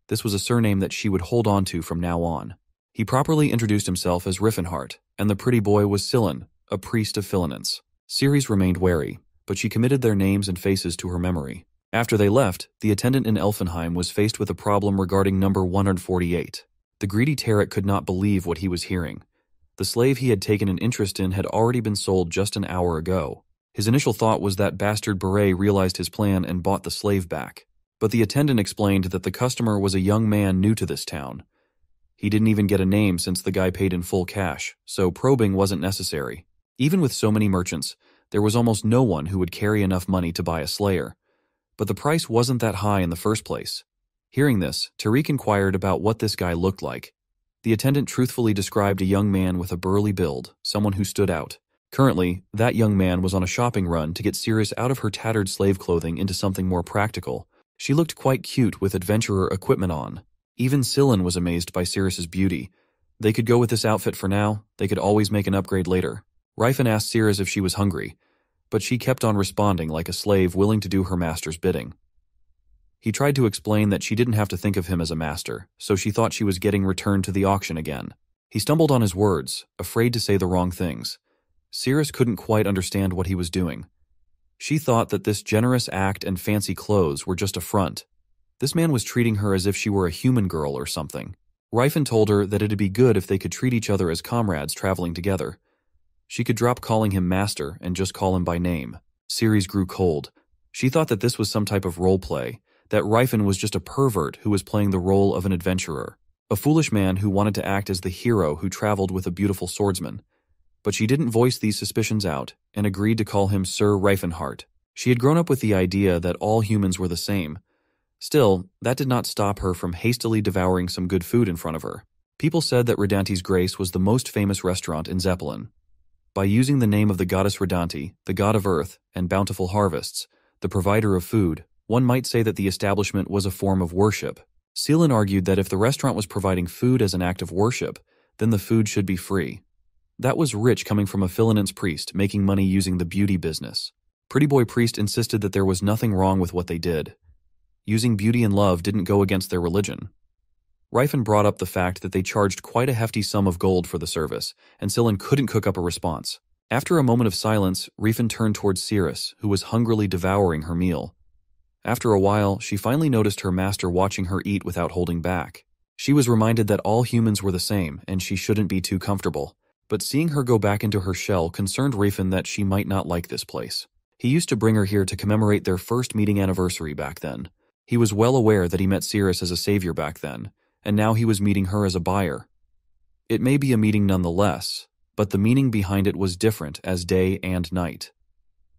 This was a surname that she would hold on to from now on. He properly introduced himself as Riffenhart, and the pretty boy was Sillin, a priest of Philinance. Ceres remained wary, but she committed their names and faces to her memory. After they left, the attendant in Elfenheim was faced with a problem regarding number 148. The greedy Tarek could not believe what he was hearing. The slave he had taken an interest in had already been sold just an hour ago. His initial thought was that bastard Beret realized his plan and bought the slave back. But the attendant explained that the customer was a young man new to this town. He didn't even get a name since the guy paid in full cash, so probing wasn't necessary. Even with so many merchants, there was almost no one who would carry enough money to buy a slayer. But the price wasn't that high in the first place. Hearing this, Tarek inquired about what this guy looked like. The attendant truthfully described a young man with a burly build, someone who stood out. Currently, that young man was on a shopping run to get Cirrus out of her tattered slave clothing into something more practical. She looked quite cute with adventurer equipment on. Even Sillin was amazed by Cirrus's beauty. They could go with this outfit for now, they could always make an upgrade later. Ryfin asked Cirrus if she was hungry, but she kept on responding like a slave willing to do her master's bidding. He tried to explain that she didn't have to think of him as a master, so she thought she was getting returned to the auction again. He stumbled on his words, afraid to say the wrong things. Cirrus couldn't quite understand what he was doing. She thought that this generous act and fancy clothes were just a front. This man was treating her as if she were a human girl or something. Ryfin told her that it'd be good if they could treat each other as comrades traveling together. She could drop calling him master and just call him by name. Ceres grew cold. She thought that this was some type of role play, that Ryfin was just a pervert who was playing the role of an adventurer, a foolish man who wanted to act as the hero who traveled with a beautiful swordsman but she didn't voice these suspicions out and agreed to call him Sir Reifenhart. She had grown up with the idea that all humans were the same, Still, that did not stop her from hastily devouring some good food in front of her. People said that Redanti's Grace was the most famous restaurant in Zeppelin. By using the name of the goddess Redanti, the god of earth and bountiful harvests, the provider of food, one might say that the establishment was a form of worship. Sillin argued that if the restaurant was providing food as an act of worship, then the food should be free. That was rich coming from a Philinance priest making money using the beauty business. Pretty Boy Priest insisted that there was nothing wrong with what they did. Using beauty and love didn't go against their religion. Ryfin brought up the fact that they charged quite a hefty sum of gold for the service, and Sillin couldn't cook up a response. After a moment of silence, Ryfin turned towards Cirrus, who was hungrily devouring her meal. After a while, she finally noticed her master watching her eat without holding back. She was reminded that all humans were the same, and she shouldn't be too comfortable. But seeing her go back into her shell concerned Ryfin that she might not like this place. He used to bring her here to commemorate their first meeting anniversary back then. He was well aware that he met Cirrus as a savior back then, and now he was meeting her as a buyer. It may be a meeting nonetheless, but the meaning behind it was different as day and night.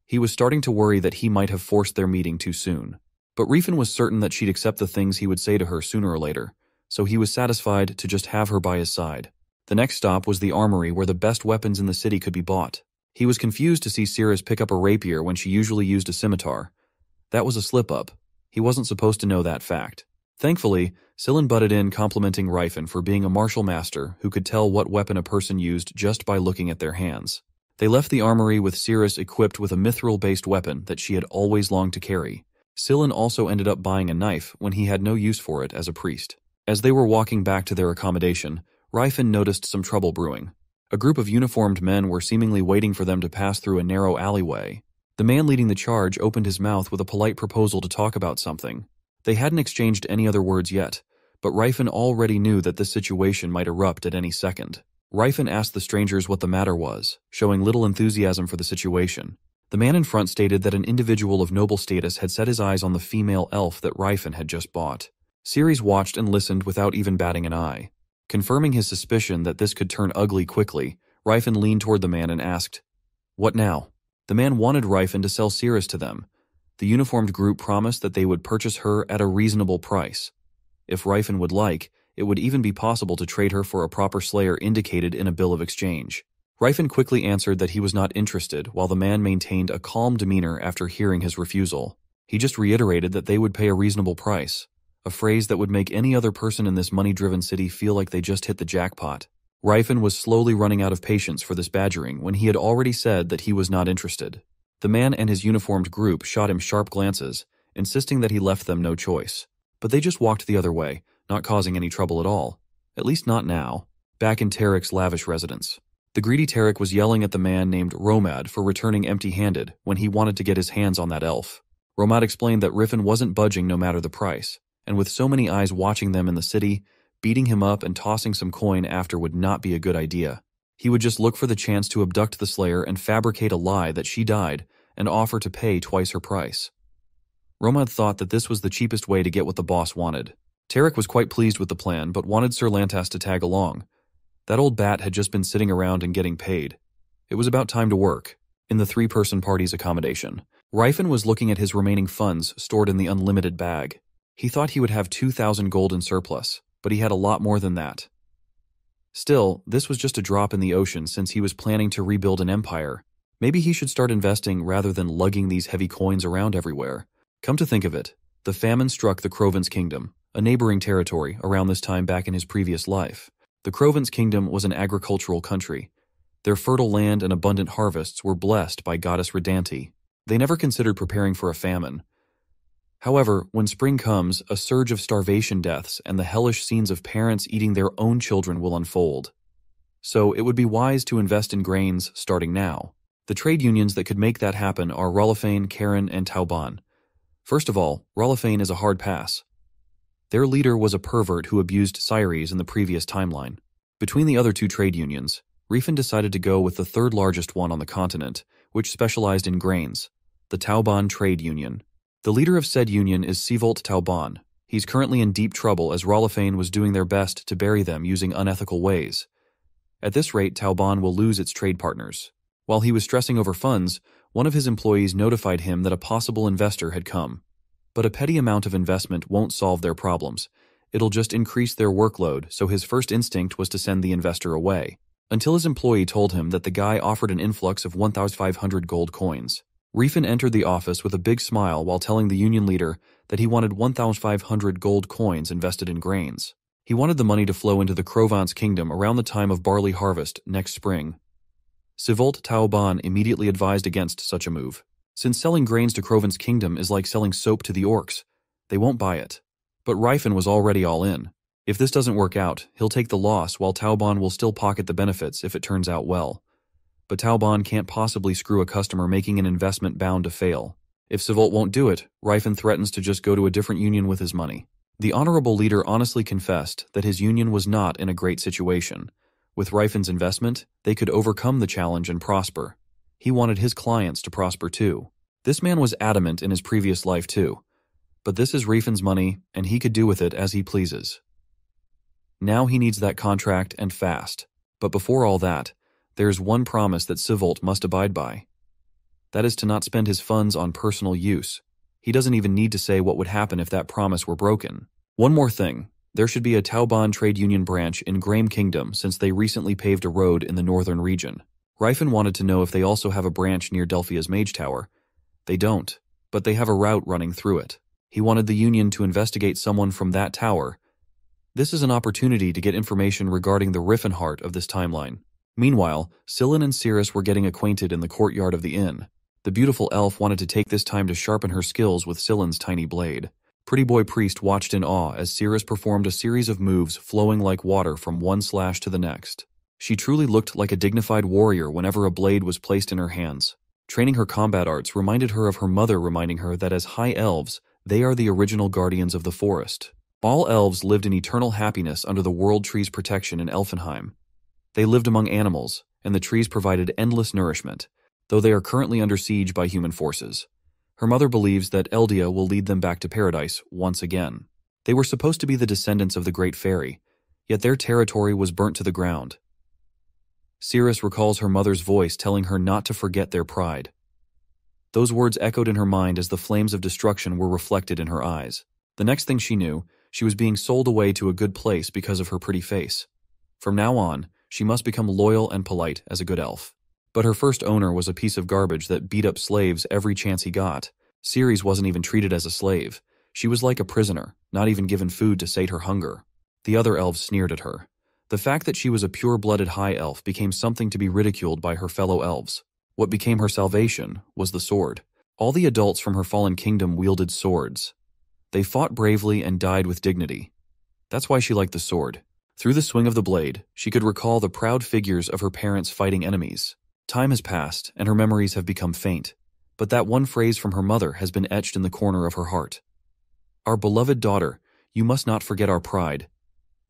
He was starting to worry that he might have forced their meeting too soon. But Ryfin was certain that she'd accept the things he would say to her sooner or later, so he was satisfied to just have her by his side. The next stop was the armory where the best weapons in the city could be bought. He was confused to see Cirrus pick up a rapier when she usually used a scimitar. That was a slip-up. He wasn't supposed to know that fact. Thankfully, Sillin butted in complimenting Ryfin for being a martial master who could tell what weapon a person used just by looking at their hands. They left the armory with Cirrus equipped with a mithril-based weapon that she had always longed to carry. Sillin also ended up buying a knife when he had no use for it as a priest. As they were walking back to their accommodation, Ryfin noticed some trouble brewing. A group of uniformed men were seemingly waiting for them to pass through a narrow alleyway. The man leading the charge opened his mouth with a polite proposal to talk about something. They hadn't exchanged any other words yet, but Ryfin already knew that this situation might erupt at any second. Ryfin asked the strangers what the matter was, showing little enthusiasm for the situation. The man in front stated that an individual of noble status had set his eyes on the female elf that Ryfin had just bought. Ceres watched and listened without even batting an eye. Confirming his suspicion that this could turn ugly quickly, Ryfin leaned toward the man and asked, What now? The man wanted Ryfin to sell Ceres to them, the uniformed group promised that they would purchase her at a reasonable price. If Ryfin would like, it would even be possible to trade her for a proper slayer indicated in a bill of exchange. Ryfin quickly answered that he was not interested, while the man maintained a calm demeanor after hearing his refusal. He just reiterated that they would pay a reasonable price, a phrase that would make any other person in this money-driven city feel like they just hit the jackpot. Ryfin was slowly running out of patience for this badgering when he had already said that he was not interested. The man and his uniformed group shot him sharp glances, insisting that he left them no choice. But they just walked the other way, not causing any trouble at all. At least not now. Back in Tarek's lavish residence. The greedy Tarek was yelling at the man named Romad for returning empty-handed when he wanted to get his hands on that elf. Romad explained that Ryfin wasn't budging no matter the price, and with so many eyes watching them in the city, beating him up and tossing some coin after would not be a good idea. He would just look for the chance to abduct the Slayer and fabricate a lie that she died and offer to pay twice her price. Romad thought that this was the cheapest way to get what the boss wanted. Tarek was quite pleased with the plan, but wanted Sir Lantas to tag along. That old bat had just been sitting around and getting paid. It was about time to work. In the three-person party's accommodation, Ryfin was looking at his remaining funds stored in the unlimited bag. He thought he would have 2,000 gold in surplus, but he had a lot more than that. Still, this was just a drop in the ocean since he was planning to rebuild an empire. Maybe he should start investing rather than lugging these heavy coins around everywhere. Come to think of it, the famine struck the Crovence Kingdom, a neighboring territory, around this time back in his previous life. The Crovence Kingdom was an agricultural country. Their fertile land and abundant harvests were blessed by goddess Redanti. They never considered preparing for a famine. However, when spring comes, a surge of starvation deaths and the hellish scenes of parents eating their own children will unfold. So it would be wise to invest in grains starting now. The trade unions that could make that happen are Rolifane, Karen, and Tauban. First of all, Rolifane is a hard pass. Their leader was a pervert who abused Cyrus in the previous timeline. Between the other two trade unions, Ryfin decided to go with the third largest one on the continent, which specialized in grains, the Tauban Trade Union. The leader of said union is Sivolt Tauban. He's currently in deep trouble as Rolifane was doing their best to bury them using unethical ways. At this rate, Tauban will lose its trade partners. While he was stressing over funds, one of his employees notified him that a possible investor had come. But a petty amount of investment won't solve their problems. It'll just increase their workload, so his first instinct was to send the investor away. Until his employee told him that the guy offered an influx of 1,500 gold coins. Ryfin entered the office with a big smile while telling the union leader that he wanted 1,500 gold coins invested in grains. He wanted the money to flow into the Krovance kingdom around the time of barley harvest next spring. Sivolt Tauban immediately advised against such a move. Since selling grains to Krovance kingdom is like selling soap to the orcs, they won't buy it. But Ryfin was already all in. If this doesn't work out, he'll take the loss while Tauban will still pocket the benefits if it turns out well. But Tauban can't possibly screw a customer making an investment bound to fail. If Sivolt won't do it, Ryfin threatens to just go to a different union with his money. The honorable leader honestly confessed that his union was not in a great situation. With Ryfin's investment, they could overcome the challenge and prosper. He wanted his clients to prosper too. This man was adamant in his previous life too. But this is Ryfin's money, and he could do with it as he pleases. Now he needs that contract and fast. But before all that, there's one promise that Sivolt must abide by. That is to not spend his funds on personal use. He doesn't even need to say what would happen if that promise were broken. One more thing. There should be a Tauban trade union branch in Graham Kingdom since they recently paved a road in the northern region. Ryfin wanted to know if they also have a branch near Delphia's Mage Tower. They don't, but they have a route running through it. He wanted the Union to investigate someone from that tower. This is an opportunity to get information regarding the Riffenheart of this timeline. Meanwhile, Sillin and Cirrus were getting acquainted in the courtyard of the inn. The beautiful elf wanted to take this time to sharpen her skills with Sillin's tiny blade. Pretty Boy Priest watched in awe as Cirrus performed a series of moves flowing like water from one slash to the next. She truly looked like a dignified warrior whenever a blade was placed in her hands. Training her combat arts reminded her of her mother reminding her that as high elves, they are the original guardians of the forest. All elves lived in eternal happiness under the world tree's protection in Elfenheim. They lived among animals, and the trees provided endless nourishment, though they are currently under siege by human forces. Her mother believes that Eldia will lead them back to paradise once again. They were supposed to be the descendants of the Great Fairy, yet their territory was burnt to the ground, Cirrus recalls her mother's voice telling her not to forget their pride. Those words echoed in her mind as the flames of destruction were reflected in her eyes. The next thing she knew, she was being sold away to a good place because of her pretty face. From now on, she must become loyal and polite as a good elf. But her first owner was a piece of garbage that beat up slaves every chance he got. Ceres wasn't even treated as a slave. She was like a prisoner, not even given food to sate her hunger. The other elves sneered at her. The fact that she was a pure-blooded high elf became something to be ridiculed by her fellow elves. What became her salvation was the sword. All the adults from her fallen kingdom wielded swords. They fought bravely and died with dignity. That's why she liked the sword. Through the swing of the blade, she could recall the proud figures of her parents fighting enemies. Time has passed, and her memories have become faint. But that one phrase from her mother has been etched in the corner of her heart. Our beloved daughter, you must not forget our pride.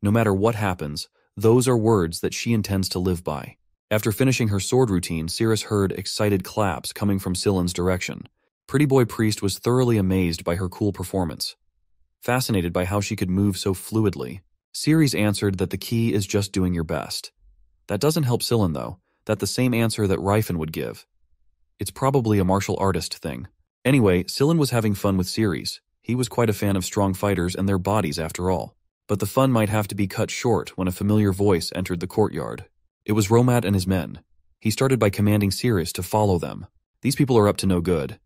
No matter what happens, those are words that she intends to live by. After finishing her sword routine, Cirrus heard excited claps coming from Sillin's direction. Pretty Boy Priest was thoroughly amazed by her cool performance. Fascinated by how she could move so fluidly, Ceres answered that the key is just doing your best. That doesn't help Sillin, though. That the same answer that Ryfin would give. It's probably a martial artist thing. Anyway, Sillin was having fun with Ceres. He was quite a fan of strong fighters and their bodies after all. But the fun might have to be cut short when a familiar voice entered the courtyard. It was Romad and his men. He started by commanding Cirrus to follow them. These people are up to no good.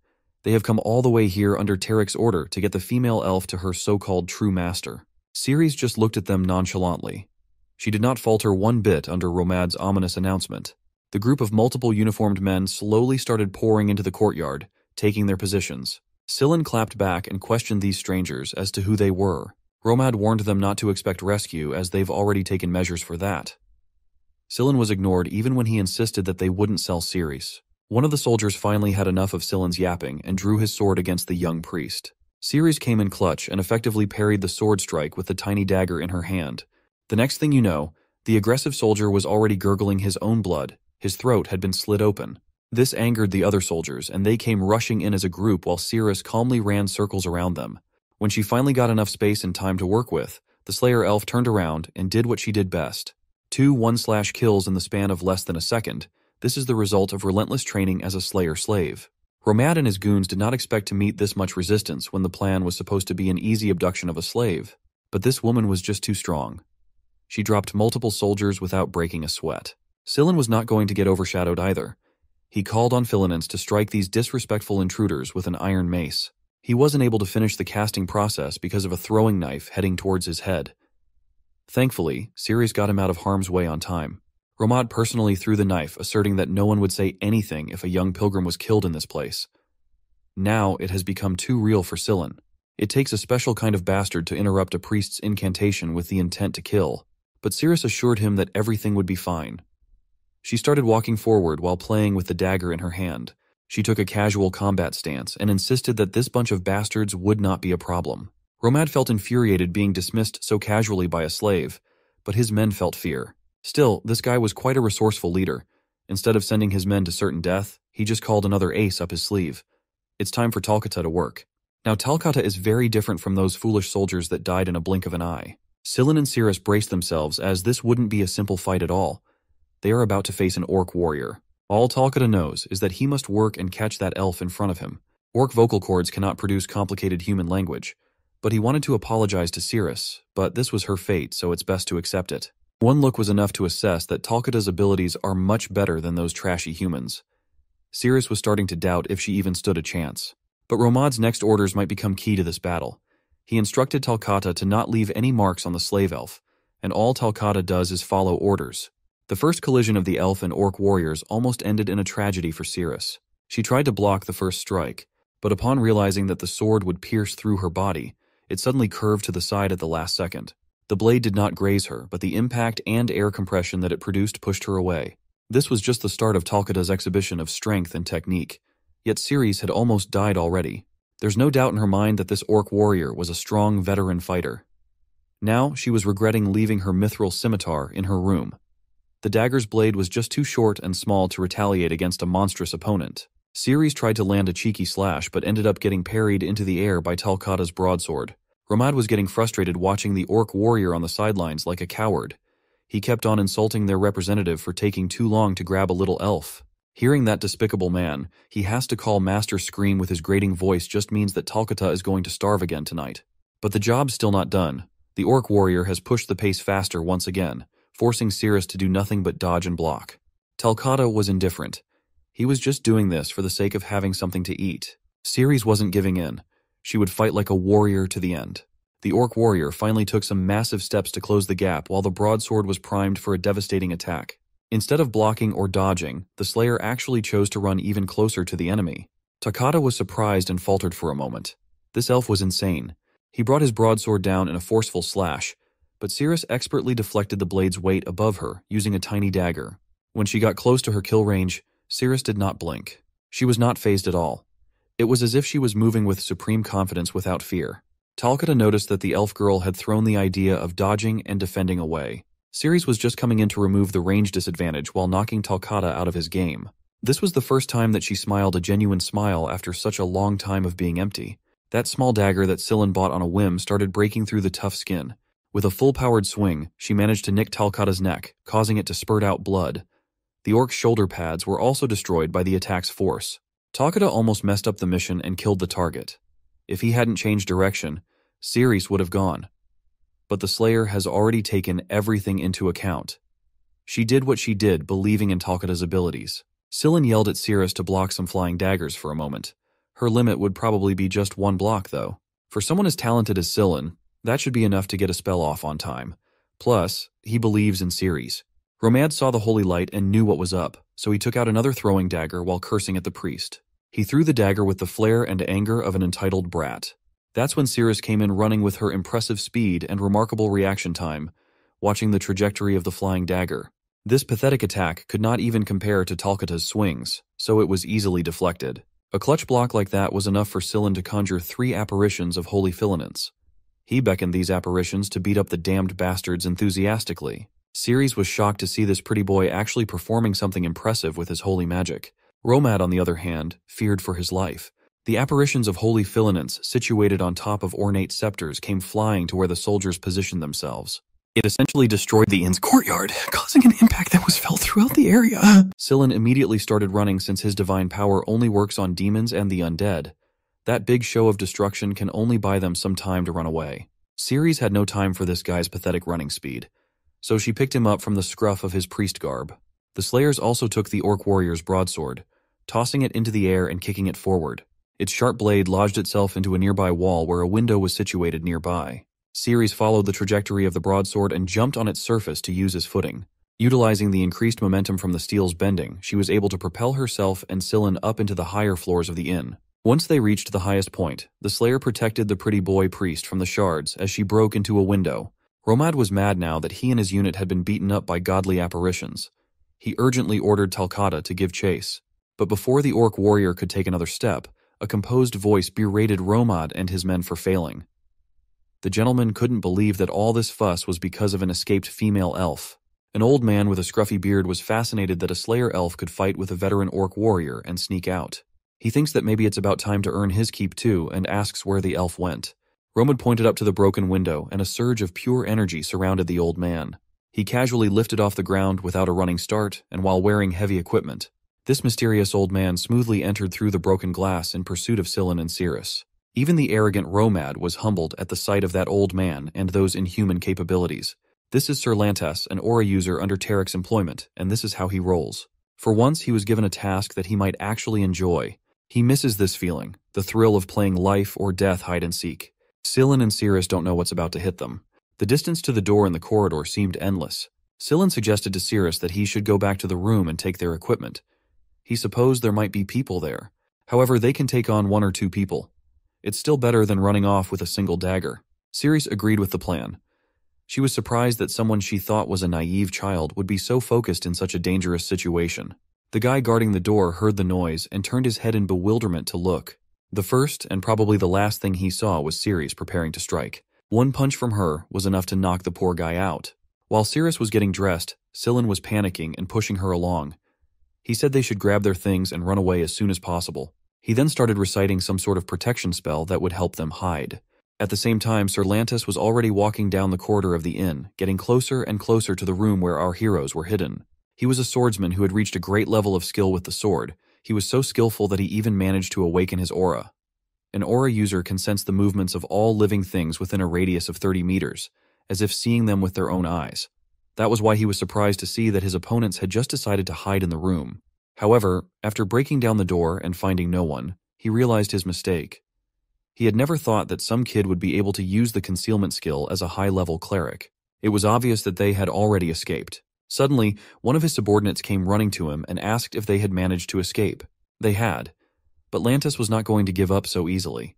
They have come all the way here under Tarek's order to get the female elf to her so-called true master. Ceres just looked at them nonchalantly. She did not falter one bit under Romad's ominous announcement. The group of multiple uniformed men slowly started pouring into the courtyard, taking their positions. Sillin clapped back and questioned these strangers as to who they were. Romad warned them not to expect rescue as they've already taken measures for that. Sillin was ignored even when he insisted that they wouldn't sell Ceres. One of the soldiers finally had enough of Sillin's yapping and drew his sword against the young priest. Ceres came in clutch and effectively parried the sword strike with the tiny dagger in her hand. The next thing you know, the aggressive soldier was already gurgling his own blood. His throat had been slit open. This angered the other soldiers, and they came rushing in as a group while Ceres calmly ran circles around them. When she finally got enough space and time to work with, the Slayer elf turned around and did what she did best. Two one-slash kills in the span of less than a second. This is the result of relentless training as a Slayer slave. Romad and his goons did not expect to meet this much resistance when the plan was supposed to be an easy abduction of a slave. But this woman was just too strong. She dropped multiple soldiers without breaking a sweat. Sillin was not going to get overshadowed either. He called on Philinance to strike these disrespectful intruders with an iron mace. He wasn't able to finish the casting process because of a throwing knife heading towards his head. Thankfully, Ceres got him out of harm's way on time. Romad personally threw the knife, asserting that no one would say anything if a young pilgrim was killed in this place. Now it has become too real for Sillin. It takes a special kind of bastard to interrupt a priest's incantation with the intent to kill, but Ceres assured him that everything would be fine. She started walking forward while playing with the dagger in her hand. She took a casual combat stance and insisted that this bunch of bastards would not be a problem. Romad felt infuriated being dismissed so casually by a slave, but his men felt fear. Still, this guy was quite a resourceful leader. Instead of sending his men to certain death, he just called another ace up his sleeve. It's time for Talcata to work. Now, Talcata is very different from those foolish soldiers that died in a blink of an eye. Sillin and Cirrus braced themselves as this wouldn't be a simple fight at all. They are about to face an orc warrior. All Talcata knows is that he must work and catch that elf in front of him. Orc vocal cords cannot produce complicated human language. But he wanted to apologize to Cirrus, but this was her fate, so it's best to accept it. One look was enough to assess that Talcata's abilities are much better than those trashy humans. Cirrus was starting to doubt if she even stood a chance. But Romad's next orders might become key to this battle. He instructed Talcata to not leave any marks on the slave elf, and all Talcata does is follow orders. The first collision of the elf and orc warriors almost ended in a tragedy for Cirrus. She tried to block the first strike, but upon realizing that the sword would pierce through her body, it suddenly curved to the side at the last second. The blade did not graze her, but the impact and air compression that it produced pushed her away. This was just the start of Talcata's exhibition of strength and technique. Yet Ceres had almost died already. There's no doubt in her mind that this orc warrior was a strong veteran fighter. Now she was regretting leaving her mithril scimitar in her room. The dagger's blade was just too short and small to retaliate against a monstrous opponent. Ceres tried to land a cheeky slash but ended up getting parried into the air by Talcata's broadsword. Romad was getting frustrated watching the orc warrior on the sidelines like a coward. He kept on insulting their representative for taking too long to grab a little elf. Hearing that despicable man, he has to call Master Scream with his grating voice just means that Talcata is going to starve again tonight. But the job's still not done. The orc warrior has pushed the pace faster once again, forcing Cirrus to do nothing but dodge and block. Talcata was indifferent. He was just doing this for the sake of having something to eat. Ceres wasn't giving in. She would fight like a warrior to the end. The orc warrior finally took some massive steps to close the gap while the broadsword was primed for a devastating attack. Instead of blocking or dodging, the slayer actually chose to run even closer to the enemy. Takata was surprised and faltered for a moment. This elf was insane. He brought his broadsword down in a forceful slash, but Cirrus expertly deflected the blade's weight above her using a tiny dagger. When she got close to her kill range, Cirrus did not blink. She was not phased at all. It was as if she was moving with supreme confidence without fear. Talcata noticed that the elf girl had thrown the idea of dodging and defending away. Ceres was just coming in to remove the range disadvantage while knocking Talcata out of his game. This was the first time that she smiled a genuine smile after such a long time of being empty. That small dagger that Sillin bought on a whim started breaking through the tough skin. With a full-powered swing, she managed to nick Talcata's neck, causing it to spurt out blood. The orc's shoulder pads were also destroyed by the attack's force. Talcata almost messed up the mission and killed the target. If he hadn't changed direction, Ceres would have gone. But the Slayer has already taken everything into account. She did what she did, believing in Talcata's abilities. Sillin yelled at Ceres to block some flying daggers for a moment. Her limit would probably be just one block, though. For someone as talented as Sillin, that should be enough to get a spell off on time. Plus, he believes in Ceres. Romad saw the holy light and knew what was up, so he took out another throwing dagger while cursing at the priest. He threw the dagger with the flair and anger of an entitled brat. That's when Cirrus came in running with her impressive speed and remarkable reaction time, watching the trajectory of the flying dagger. This pathetic attack could not even compare to Talcata's swings, so it was easily deflected. A clutch block like that was enough for Sillin to conjure three apparitions of holy filaments. He beckoned these apparitions to beat up the damned bastards enthusiastically, Ceres was shocked to see this pretty boy actually performing something impressive with his holy magic. Romad, on the other hand, feared for his life. The apparitions of holy filaments situated on top of ornate scepters came flying to where the soldiers positioned themselves. It essentially destroyed the inn's courtyard, causing an impact that was felt throughout the area. Sillin immediately started running since his divine power only works on demons and the undead. That big show of destruction can only buy them some time to run away. Ceres had no time for this guy's pathetic running speed, so she picked him up from the scruff of his priest garb. The Slayers also took the Orc warrior's broadsword, tossing it into the air and kicking it forward. Its sharp blade lodged itself into a nearby wall where a window was situated nearby. Ceres followed the trajectory of the broadsword and jumped on its surface to use his footing. Utilizing the increased momentum from the steel's bending, she was able to propel herself and Sillin up into the higher floors of the inn. Once they reached the highest point, the Slayer protected the pretty boy priest from the shards as she broke into a window. Romad was mad now that he and his unit had been beaten up by godly apparitions. He urgently ordered Talcata to give chase. But before the orc warrior could take another step, a composed voice berated Romad and his men for failing. The gentleman couldn't believe that all this fuss was because of an escaped female elf. An old man with a scruffy beard was fascinated that a Slayer elf could fight with a veteran orc warrior and sneak out. He thinks that maybe it's about time to earn his keep too and asks where the elf went. Romad pointed up to the broken window and a surge of pure energy surrounded the old man. He casually lifted off the ground without a running start and while wearing heavy equipment. This mysterious old man smoothly entered through the broken glass in pursuit of Sillin and Cirrus. Even the arrogant Romad was humbled at the sight of that old man and those inhuman capabilities. This is Sir Lantas, an aura user under Tarek's employment, and this is how he rolls. For once, he was given a task that he might actually enjoy. He misses this feeling, the thrill of playing life or death hide and seek. Sillin and Cirrus don't know what's about to hit them. The distance to the door in the corridor seemed endless. Sillin suggested to Cirrus that he should go back to the room and take their equipment. He supposed there might be people there. However, they can take on one or two people. It's still better than running off with a single dagger. Ceres agreed with the plan. She was surprised that someone she thought was a naive child would be so focused in such a dangerous situation. The guy guarding the door heard the noise and turned his head in bewilderment to look. The first and probably the last thing he saw was Ceres preparing to strike. One punch from her was enough to knock the poor guy out. While Ceres was getting dressed, Sillin was panicking and pushing her along. He said they should grab their things and run away as soon as possible. He then started reciting some sort of protection spell that would help them hide. At the same time, Sir Lantis was already walking down the corridor of the inn, getting closer and closer to the room where our heroes were hidden. He was a swordsman who had reached a great level of skill with the sword. He was so skillful that he even managed to awaken his aura. An aura user can sense the movements of all living things within a radius of 30 meters, as if seeing them with their own eyes. That was why he was surprised to see that his opponents had just decided to hide in the room. However, after breaking down the door and finding no one, he realized his mistake. He had never thought that some kid would be able to use the concealment skill as a high-level cleric. It was obvious that they had already escaped. Suddenly, one of his subordinates came running to him and asked if they had managed to escape. They had. But Lantis was not going to give up so easily.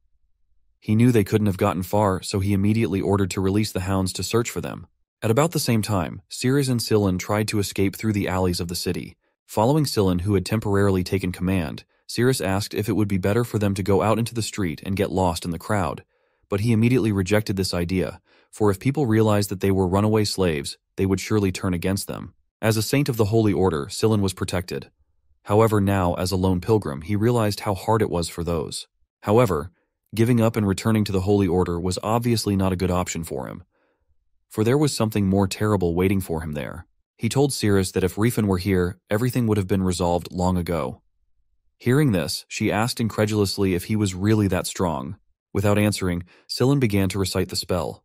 He knew they couldn't have gotten far, so he immediately ordered to release the hounds to search for them. At about the same time, Ceres and Sillin tried to escape through the alleys of the city. Following Sillin, who had temporarily taken command, Cirrus asked if it would be better for them to go out into the street and get lost in the crowd, but he immediately rejected this idea, for if people realized that they were runaway slaves, they would surely turn against them. As a saint of the Holy Order, Sillin was protected. However, now, as a lone pilgrim, he realized how hard it was for those. However, giving up and returning to the Holy Order was obviously not a good option for him, for there was something more terrible waiting for him there. He told Cirrus that if Ryfin were here, everything would have been resolved long ago. Hearing this, she asked incredulously if he was really that strong. Without answering, Sillin began to recite the spell.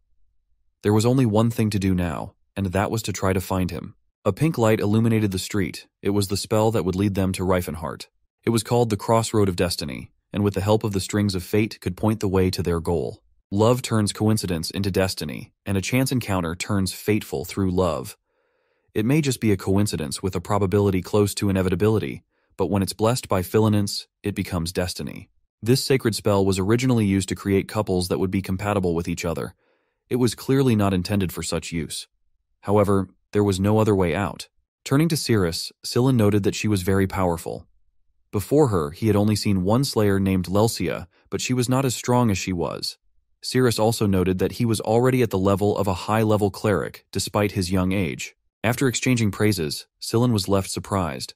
There was only one thing to do now, and that was to try to find him. A pink light illuminated the street. It was the spell that would lead them to Reifenhart. It was called the Crossroad of Destiny, and with the help of the strings of fate could point the way to their goal. Love turns coincidence into destiny, and a chance encounter turns fateful through love. It may just be a coincidence with a probability close to inevitability, but when it's blessed by Philinance, it becomes destiny. This sacred spell was originally used to create couples that would be compatible with each other. It was clearly not intended for such use. However, there was no other way out. Turning to Cirrus, Sillin noted that she was very powerful. Before her, he had only seen one slayer named Lelsia, but she was not as strong as she was. Cirrus also noted that he was already at the level of a high-level cleric, despite his young age. After exchanging praises, Sillin was left surprised.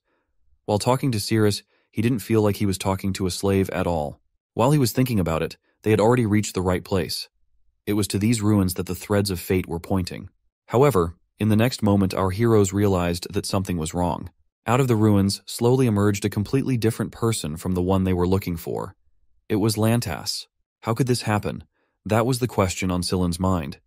While talking to Cirrus, he didn't feel like he was talking to a slave at all. While he was thinking about it, they had already reached the right place. It was to these ruins that the threads of fate were pointing. However, in the next moment our heroes realized that something was wrong. Out of the ruins slowly emerged a completely different person from the one they were looking for. It was Lantas. How could this happen? That was the question on Sillin's mind.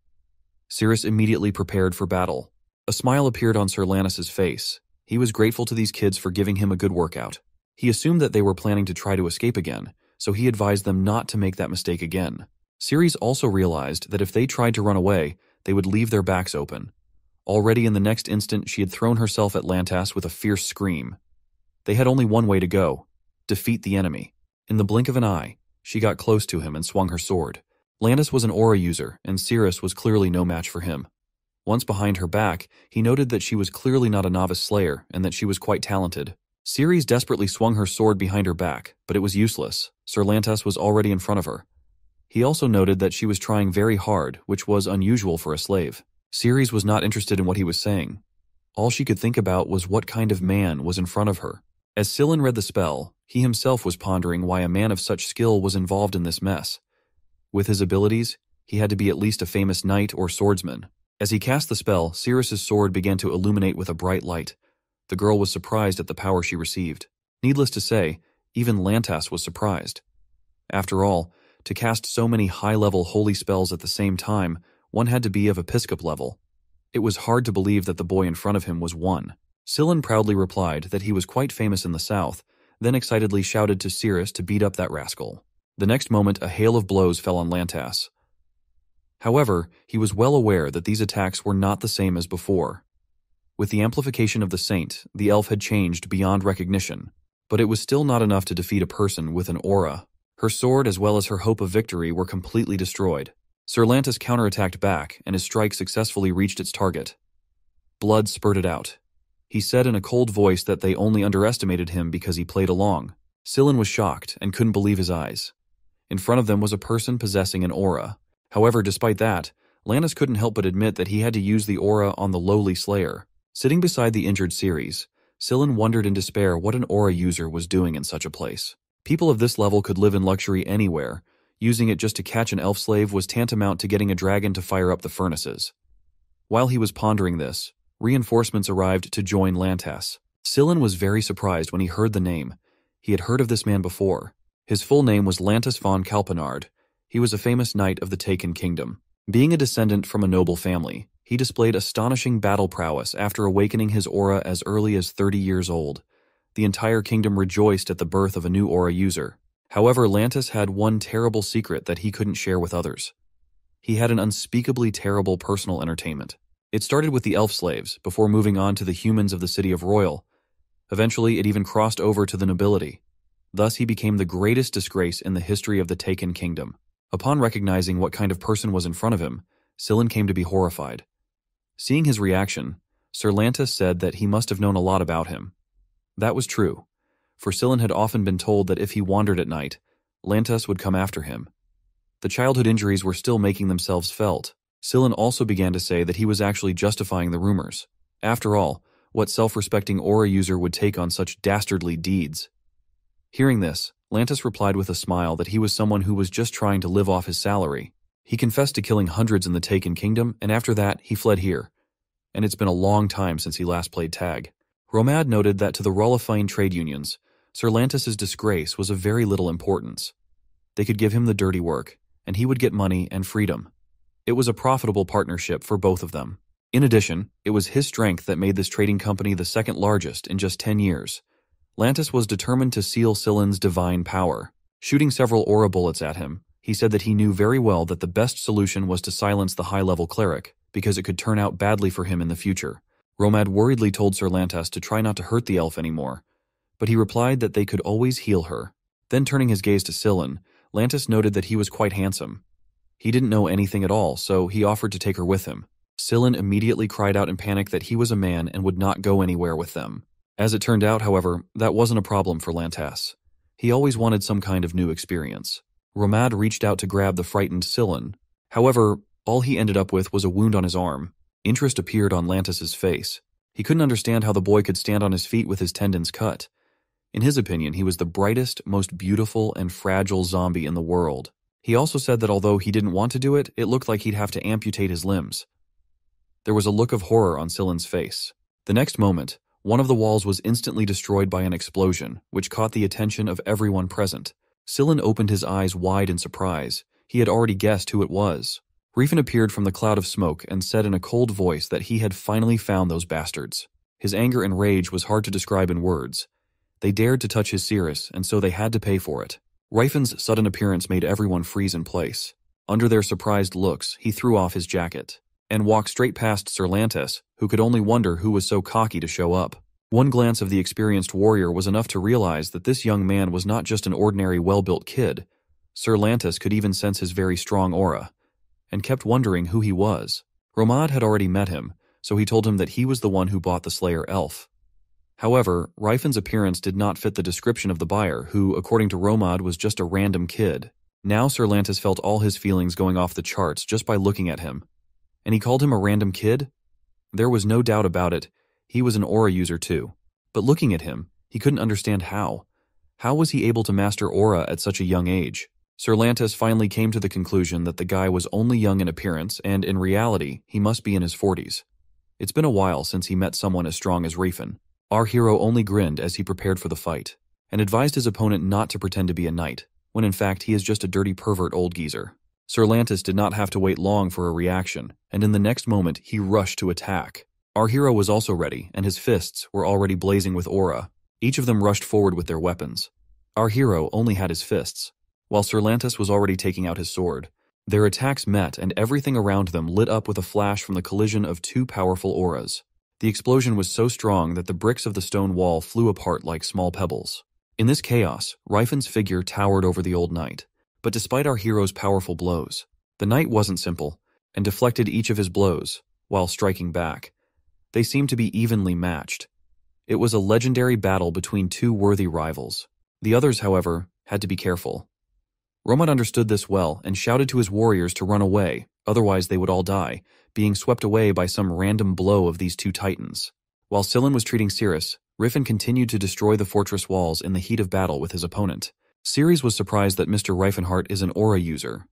Cirrus immediately prepared for battle. A smile appeared on Sir Lantis's face. He was grateful to these kids for giving him a good workout. He assumed that they were planning to try to escape again, so he advised them not to make that mistake again. Ceres also realized that if they tried to run away, they would leave their backs open. Already in the next instant, she had thrown herself at Lantas with a fierce scream. They had only one way to go defeat the enemy. In the blink of an eye, she got close to him and swung her sword. Lantas was an aura user, and Cirrus was clearly no match for him. Once behind her back, he noted that she was clearly not a novice slayer and that she was quite talented. Ceres desperately swung her sword behind her back, but it was useless. Sir Lantas was already in front of her. He also noted that she was trying very hard, which was unusual for a slave. Ceres was not interested in what he was saying. All she could think about was what kind of man was in front of her. As Scylla read the spell, he himself was pondering why a man of such skill was involved in this mess. With his abilities, he had to be at least a famous knight or swordsman. As he cast the spell, Cirrus's sword began to illuminate with a bright light. The girl was surprised at the power she received. Needless to say, even Lantas was surprised. After all, to cast so many high-level holy spells at the same time one had to be of episcop level. It was hard to believe that the boy in front of him was one. Scylla proudly replied that he was quite famous in the south, then excitedly shouted to Cirrus to beat up that rascal. The next moment, a hail of blows fell on Lantas. However, he was well aware that these attacks were not the same as before. With the amplification of the saint, the elf had changed beyond recognition, but it was still not enough to defeat a person with an aura. Her sword as well as her hope of victory were completely destroyed. Sir Lantis counterattacked back, and his strike successfully reached its target. Blood spurted out. He said in a cold voice that they only underestimated him because he played along. Scylla was shocked and couldn't believe his eyes. In front of them was a person possessing an aura. However, despite that, Lantis couldn't help but admit that he had to use the aura on the lowly Slayer. Sitting beside the injured Ceres, Scylla wondered in despair what an aura user was doing in such a place. People of this level could live in luxury anywhere, Using it just to catch an elf slave was tantamount to getting a dragon to fire up the furnaces. While he was pondering this, reinforcements arrived to join Lantas. Scylla was very surprised when he heard the name. He had heard of this man before. His full name was Lantis von Kalpenard. He was a famous knight of the Taken Kingdom. Being a descendant from a noble family, he displayed astonishing battle prowess after awakening his aura as early as 30 years old. The entire kingdom rejoiced at the birth of a new aura user. However, Lantis had one terrible secret that he couldn't share with others. He had an unspeakably terrible personal entertainment. It started with the elf slaves, before moving on to the humans of the city of Royal. Eventually, it even crossed over to the nobility. Thus, he became the greatest disgrace in the history of the Taken Kingdom. Upon recognizing what kind of person was in front of him, Scylla came to be horrified. Seeing his reaction, Sir Lantis said that he must have known a lot about him. That was true for Scylla had often been told that if he wandered at night, Lantas would come after him. The childhood injuries were still making themselves felt. Scylla also began to say that he was actually justifying the rumors. After all, what self-respecting aura user would take on such dastardly deeds? Hearing this, Lantas replied with a smile that he was someone who was just trying to live off his salary. He confessed to killing hundreds in the Taken Kingdom, and after that, he fled here. And it's been a long time since he last played tag. Romad noted that to the Rolifane trade unions, Sir Lantis's disgrace was of very little importance. They could give him the dirty work, and he would get money and freedom. It was a profitable partnership for both of them. In addition, it was his strength that made this trading company the second largest in just 10 years. Lantis was determined to seal Sillin's divine power. Shooting several aura bullets at him, he said that he knew very well that the best solution was to silence the high-level cleric, because it could turn out badly for him in the future. Romad worriedly told Sir Lantis to try not to hurt the elf anymore, but he replied that they could always heal her. Then turning his gaze to Scylla, Lantis noted that he was quite handsome. He didn't know anything at all, so he offered to take her with him. Scylla immediately cried out in panic that he was a man and would not go anywhere with them. As it turned out, however, that wasn't a problem for Lantas. He always wanted some kind of new experience. Romad reached out to grab the frightened Scylla. However, all he ended up with was a wound on his arm. Interest appeared on Lantis's face. He couldn't understand how the boy could stand on his feet with his tendons cut. In his opinion, he was the brightest, most beautiful, and fragile zombie in the world. He also said that although he didn't want to do it, it looked like he'd have to amputate his limbs. There was a look of horror on Sillin's face. The next moment, one of the walls was instantly destroyed by an explosion, which caught the attention of everyone present. Sillin opened his eyes wide in surprise. He had already guessed who it was. Ryfin appeared from the cloud of smoke and said in a cold voice that he had finally found those bastards. His anger and rage was hard to describe in words. They dared to touch his Cirrus, and so they had to pay for it. Ryfin's sudden appearance made everyone freeze in place. Under their surprised looks, he threw off his jacket and walked straight past Cerlantes, who could only wonder who was so cocky to show up. One glance of the experienced warrior was enough to realize that this young man was not just an ordinary well-built kid. Cerlantes could even sense his very strong aura, and kept wondering who he was. Romad had already met him, so he told him that he was the one who bought the Slayer elf. However, Ryfin's appearance did not fit the description of the buyer, who, according to Romad, was just a random kid. Now Sir Cerlantes felt all his feelings going off the charts just by looking at him. And he called him a random kid? There was no doubt about it, he was an aura user too. But looking at him, he couldn't understand how. How was he able to master aura at such a young age? Cerlantes finally came to the conclusion that the guy was only young in appearance, and in reality, he must be in his 40s. It's been a while since he met someone as strong as Ryfin. Our hero only grinned as he prepared for the fight, and advised his opponent not to pretend to be a knight, when in fact he is just a dirty pervert old geezer. Cerlantes did not have to wait long for a reaction, and in the next moment he rushed to attack. Our hero was also ready, and his fists were already blazing with aura. Each of them rushed forward with their weapons. Our hero only had his fists, while Cerlantes was already taking out his sword. Their attacks met, and everything around them lit up with a flash from the collision of two powerful auras. The explosion was so strong that the bricks of the stone wall flew apart like small pebbles. In this chaos, Ryfin's figure towered over the old knight. But despite our hero's powerful blows, the knight wasn't simple, and deflected each of his blows, while striking back. They seemed to be evenly matched. It was a legendary battle between two worthy rivals. The others, however, had to be careful. Romad understood this well and shouted to his warriors to run away, otherwise they would all die, being swept away by some random blow of these two titans. While Sillin was treating Cirrus, Ryfin continued to destroy the fortress walls in the heat of battle with his opponent. Ceres was surprised that Mr. Reifenhart is an aura user.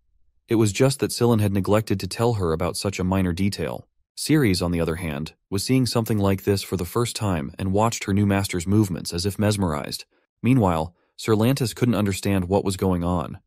It was just that Sillin had neglected to tell her about such a minor detail. Ceres, on the other hand, was seeing something like this for the first time and watched her new master's movements as if mesmerized. Meanwhile, Cerlantes couldn't understand what was going on.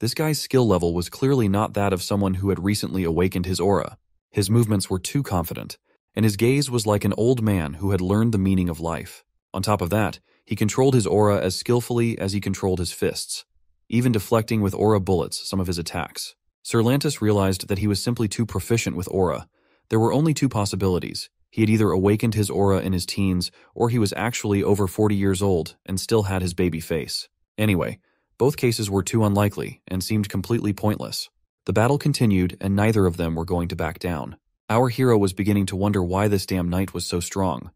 This guy's skill level was clearly not that of someone who had recently awakened his aura. His movements were too confident, and his gaze was like an old man who had learned the meaning of life. On top of that, he controlled his aura as skillfully as he controlled his fists, even deflecting with aura bullets some of his attacks. Cerlantes realized that he was simply too proficient with aura, there were only two possibilities. He had either awakened his aura in his teens, or he was actually over 40 years old and still had his baby face. Anyway, both cases were too unlikely and seemed completely pointless. The battle continued, and neither of them were going to back down. Our hero was beginning to wonder why this damn knight was so strong.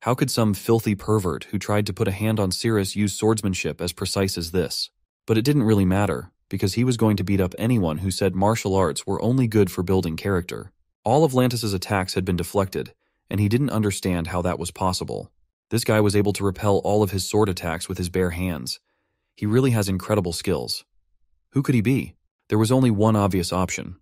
How could some filthy pervert who tried to put a hand on Cirrus use swordsmanship as precise as this? But it didn't really matter, because he was going to beat up anyone who said martial arts were only good for building character. All of Lantis's attacks had been deflected, and he didn't understand how that was possible. This guy was able to repel all of his sword attacks with his bare hands. He really has incredible skills. Who could he be? There was only one obvious option.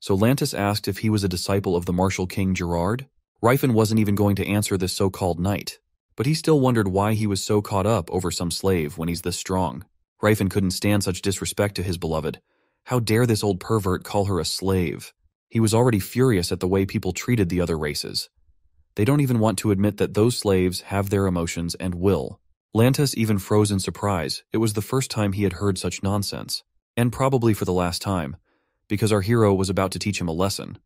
So Lantis asked if he was a disciple of the martial king Gerard. Ryfin wasn't even going to answer this so-called knight, but he still wondered why he was so caught up over some slave when he's this strong. Ryfin couldn't stand such disrespect to his beloved. How dare this old pervert call her a slave? He was already furious at the way people treated the other races. They don't even want to admit that those slaves have their emotions and will. Lantis even froze in surprise. It was the first time he had heard such nonsense. And probably for the last time, because our hero was about to teach him a lesson.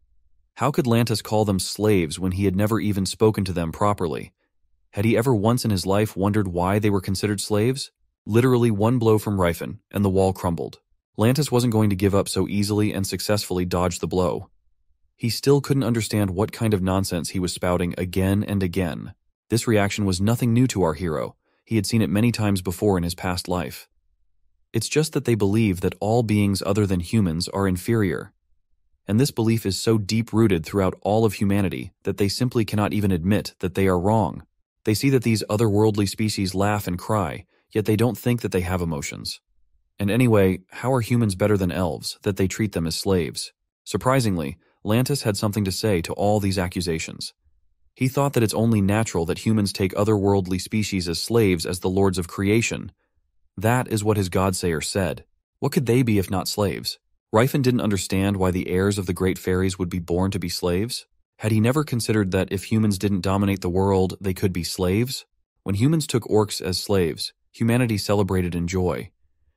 How could Lantis call them slaves when he had never even spoken to them properly? Had he ever once in his life wondered why they were considered slaves? Literally one blow from Ryfin, and the wall crumbled. Lantis wasn't going to give up so easily and successfully dodge the blow. He still couldn't understand what kind of nonsense he was spouting again and again. This reaction was nothing new to our hero. He had seen it many times before in his past life. It's just that they believe that all beings other than humans are inferior. And this belief is so deep-rooted throughout all of humanity that they simply cannot even admit that they are wrong. They see that these otherworldly species laugh and cry, yet they don't think that they have emotions. And anyway, how are humans better than elves, that they treat them as slaves? Surprisingly, Lantis had something to say to all these accusations. He thought that it's only natural that humans take otherworldly species as slaves as the lords of creation. That is what his godsayer said. What could they be if not slaves? Ryfin didn't understand why the heirs of the great fairies would be born to be slaves. Had he never considered that if humans didn't dominate the world, they could be slaves? When humans took orcs as slaves, humanity celebrated in joy.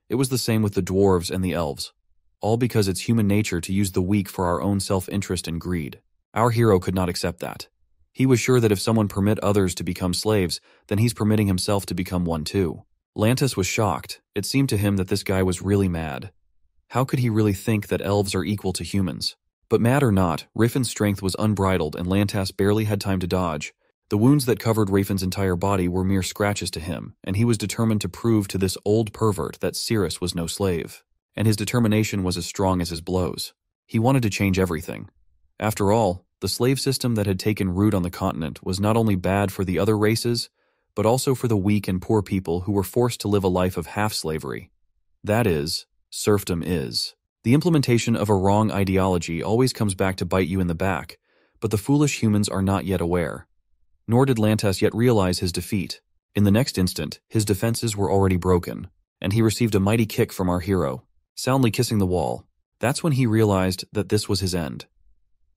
It was the same with the dwarves and the elves all because it's human nature to use the weak for our own self-interest and greed. Our hero could not accept that. He was sure that if someone permit others to become slaves, then he's permitting himself to become one too. Lantis was shocked. It seemed to him that this guy was really mad. How could he really think that elves are equal to humans? But mad or not, Ryfin's strength was unbridled and Lantas barely had time to dodge. The wounds that covered Ryfin's entire body were mere scratches to him, and he was determined to prove to this old pervert that Cirrus was no slave and his determination was as strong as his blows. He wanted to change everything. After all, the slave system that had taken root on the continent was not only bad for the other races, but also for the weak and poor people who were forced to live a life of half slavery. That is, serfdom is. The implementation of a wrong ideology always comes back to bite you in the back, but the foolish humans are not yet aware. Nor did Lantas yet realize his defeat. In the next instant, his defenses were already broken, and he received a mighty kick from our hero, soundly kissing the wall. That's when he realized that this was his end.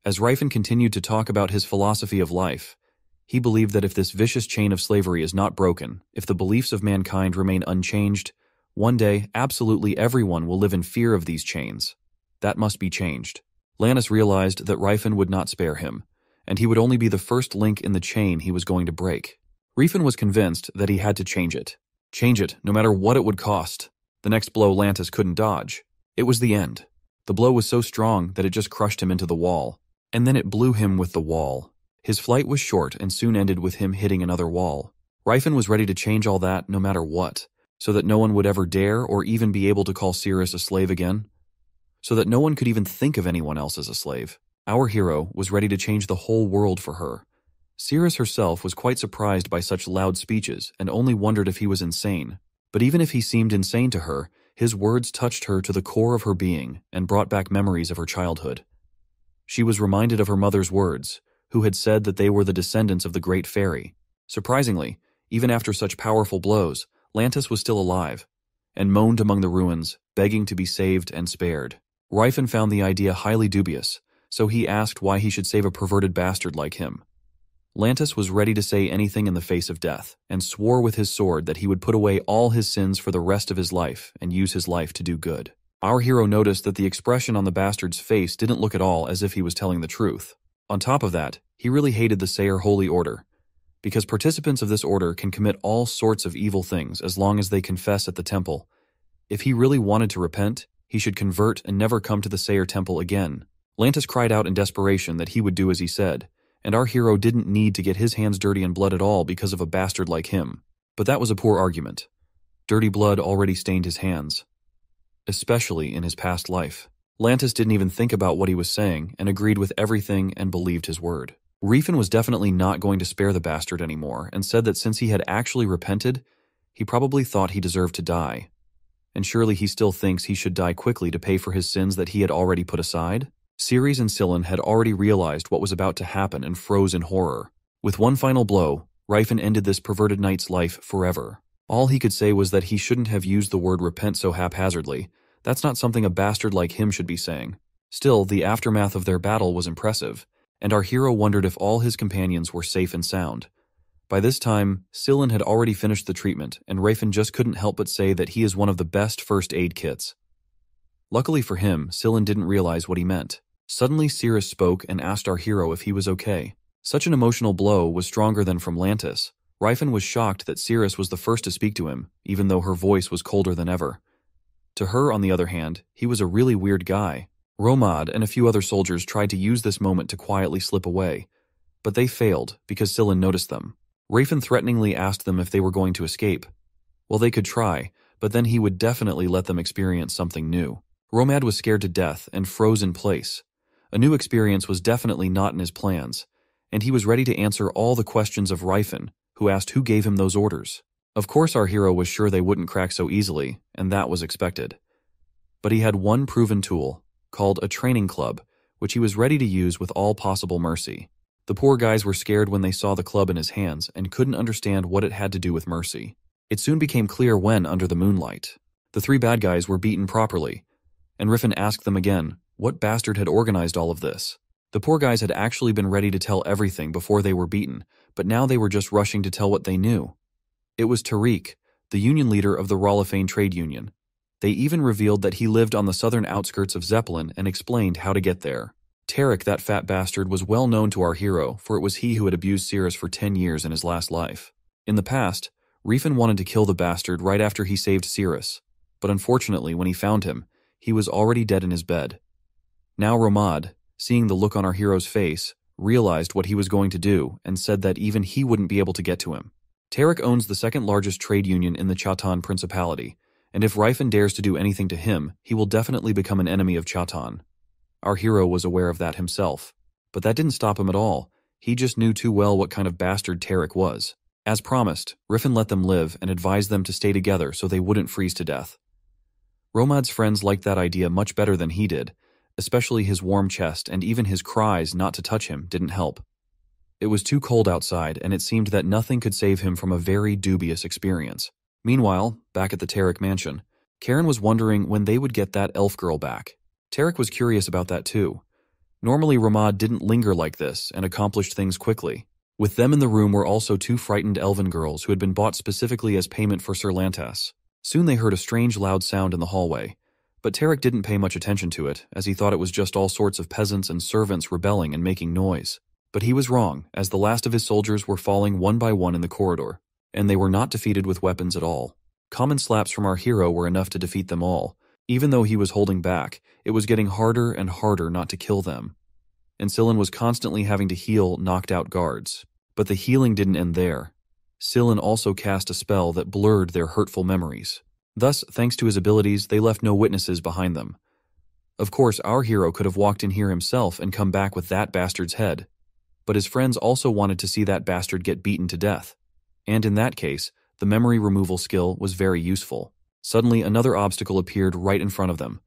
As Ryfin continued to talk about his philosophy of life, he believed that if this vicious chain of slavery is not broken, if the beliefs of mankind remain unchanged, one day absolutely everyone will live in fear of these chains. That must be changed. Lannis realized that Ryfin would not spare him, and he would only be the first link in the chain he was going to break. Ryfin was convinced that he had to change it. Change it, no matter what it would cost. The next blow Lantis couldn't dodge. It was the end. The blow was so strong that it just crushed him into the wall. And then it blew him with the wall. His flight was short and soon ended with him hitting another wall. Ryfin was ready to change all that no matter what, so that no one would ever dare or even be able to call Cirrus a slave again. So that no one could even think of anyone else as a slave. Our hero was ready to change the whole world for her. Cirrus herself was quite surprised by such loud speeches and only wondered if he was insane. But even if he seemed insane to her, his words touched her to the core of her being and brought back memories of her childhood. She was reminded of her mother's words, who had said that they were the descendants of the great fairy. Surprisingly, even after such powerful blows, Lantis was still alive, and moaned among the ruins, begging to be saved and spared. Ryfin found the idea highly dubious, so he asked why he should save a perverted bastard like him. Lantis was ready to say anything in the face of death, and swore with his sword that he would put away all his sins for the rest of his life and use his life to do good. Our hero noticed that the expression on the bastard's face didn't look at all as if he was telling the truth. On top of that, he really hated the Sayer Holy Order, because participants of this order can commit all sorts of evil things as long as they confess at the temple. If he really wanted to repent, he should convert and never come to the Sayer Temple again. Lantis cried out in desperation that he would do as he said, and our hero didn't need to get his hands dirty in blood at all because of a bastard like him. But that was a poor argument. Dirty blood already stained his hands, especially in his past life. Lantis didn't even think about what he was saying and agreed with everything and believed his word. Ryfin was definitely not going to spare the bastard anymore and said that since he had actually repented, he probably thought he deserved to die. And surely he still thinks he should die quickly to pay for his sins that he had already put aside? Ceres and Sillin had already realized what was about to happen and froze in horror. With one final blow, Ryfin ended this perverted knight's life forever. All he could say was that he shouldn't have used the word repent so haphazardly. That's not something a bastard like him should be saying. Still, the aftermath of their battle was impressive, and our hero wondered if all his companions were safe and sound. By this time, Sillin had already finished the treatment, and Ryfin just couldn't help but say that he is one of the best first aid kits. Luckily for him, Sillin didn't realize what he meant. Suddenly Cirrus spoke and asked our hero if he was okay. Such an emotional blow was stronger than from Lantis. Ryfin was shocked that Cirrus was the first to speak to him, even though her voice was colder than ever. To her, on the other hand, he was a really weird guy. Romad and a few other soldiers tried to use this moment to quietly slip away, but they failed because Sillin noticed them. Ryfin threateningly asked them if they were going to escape. Well, they could try, but then he would definitely let them experience something new. Romad was scared to death and froze in place. A new experience was definitely not in his plans, and he was ready to answer all the questions of Ryfin, who asked who gave him those orders. Of course our hero was sure they wouldn't crack so easily, and that was expected. But he had one proven tool, called a training club, which he was ready to use with all possible mercy. The poor guys were scared when they saw the club in his hands and couldn't understand what it had to do with mercy. It soon became clear when, under the moonlight, the three bad guys were beaten properly, and Ryfin asked them again what bastard had organized all of this. The poor guys had actually been ready to tell everything before they were beaten, but now they were just rushing to tell what they knew. It was Tarek, the union leader of the Rolifane Trade Union. They even revealed that he lived on the southern outskirts of Zeppelin and explained how to get there. Tarek, that fat bastard, was well known to our hero, for it was he who had abused Cirrus for 10 years in his last life. In the past, Ryfin wanted to kill the bastard right after he saved Cirrus, but unfortunately, when he found him, he was already dead in his bed. Now Romad, seeing the look on our hero's face, realized what he was going to do and said that even he wouldn't be able to get to him. Tarek owns the second largest trade union in the Chatan Principality, and if Ryfin dares to do anything to him, he will definitely become an enemy of Chatan. Our hero was aware of that himself. But that didn't stop him at all. He just knew too well what kind of bastard Tarek was. As promised, Ryfin let them live and advised them to stay together so they wouldn't freeze to death. Romad's friends liked that idea much better than he did, especially his warm chest and even his cries not to touch him didn't help. It was too cold outside, and it seemed that nothing could save him from a very dubious experience. Meanwhile, back at the Tarek mansion, Karen was wondering when they would get that elf girl back. Tarek was curious about that too. Normally, Romad didn't linger like this and accomplished things quickly. With them in the room were also two frightened elven girls who had been bought specifically as payment for Sir Lantas. Soon they heard a strange loud sound in the hallway, but Tarek didn't pay much attention to it, as he thought it was just all sorts of peasants and servants rebelling and making noise. But he was wrong, as the last of his soldiers were falling one by one in the corridor, and they were not defeated with weapons at all. Common slaps from our hero were enough to defeat them all, even though he was holding back, it was getting harder and harder not to kill them. And Sillin was constantly having to heal knocked out guards. But the healing didn't end there. Sillin also cast a spell that blurred their hurtful memories. Thus, thanks to his abilities, they left no witnesses behind them. Of course, our hero could have walked in here himself and come back with that bastard's head. But his friends also wanted to see that bastard get beaten to death. And in that case, the memory removal skill was very useful. Suddenly, another obstacle appeared right in front of them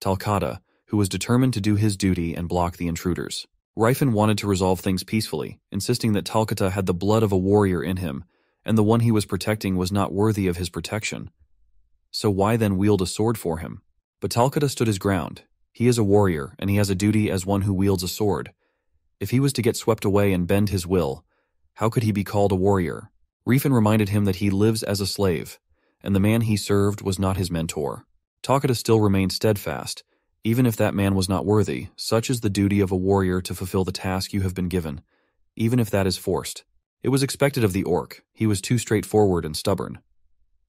Talcata, who was determined to do his duty and block the intruders. Ryfin wanted to resolve things peacefully, insisting that Talcata had the blood of a warrior in him, and the one he was protecting was not worthy of his protection. So why then wield a sword for him? But Talcata stood his ground. He is a warrior, and he has a duty as one who wields a sword. If he was to get swept away and bend his will, how could he be called a warrior? Ryfin reminded him that he lives as a slave, and the man he served was not his mentor. Talcata still remained steadfast. Even if that man was not worthy, such is the duty of a warrior to fulfill the task you have been given, even if that is forced. It was expected of the orc. He was too straightforward and stubborn.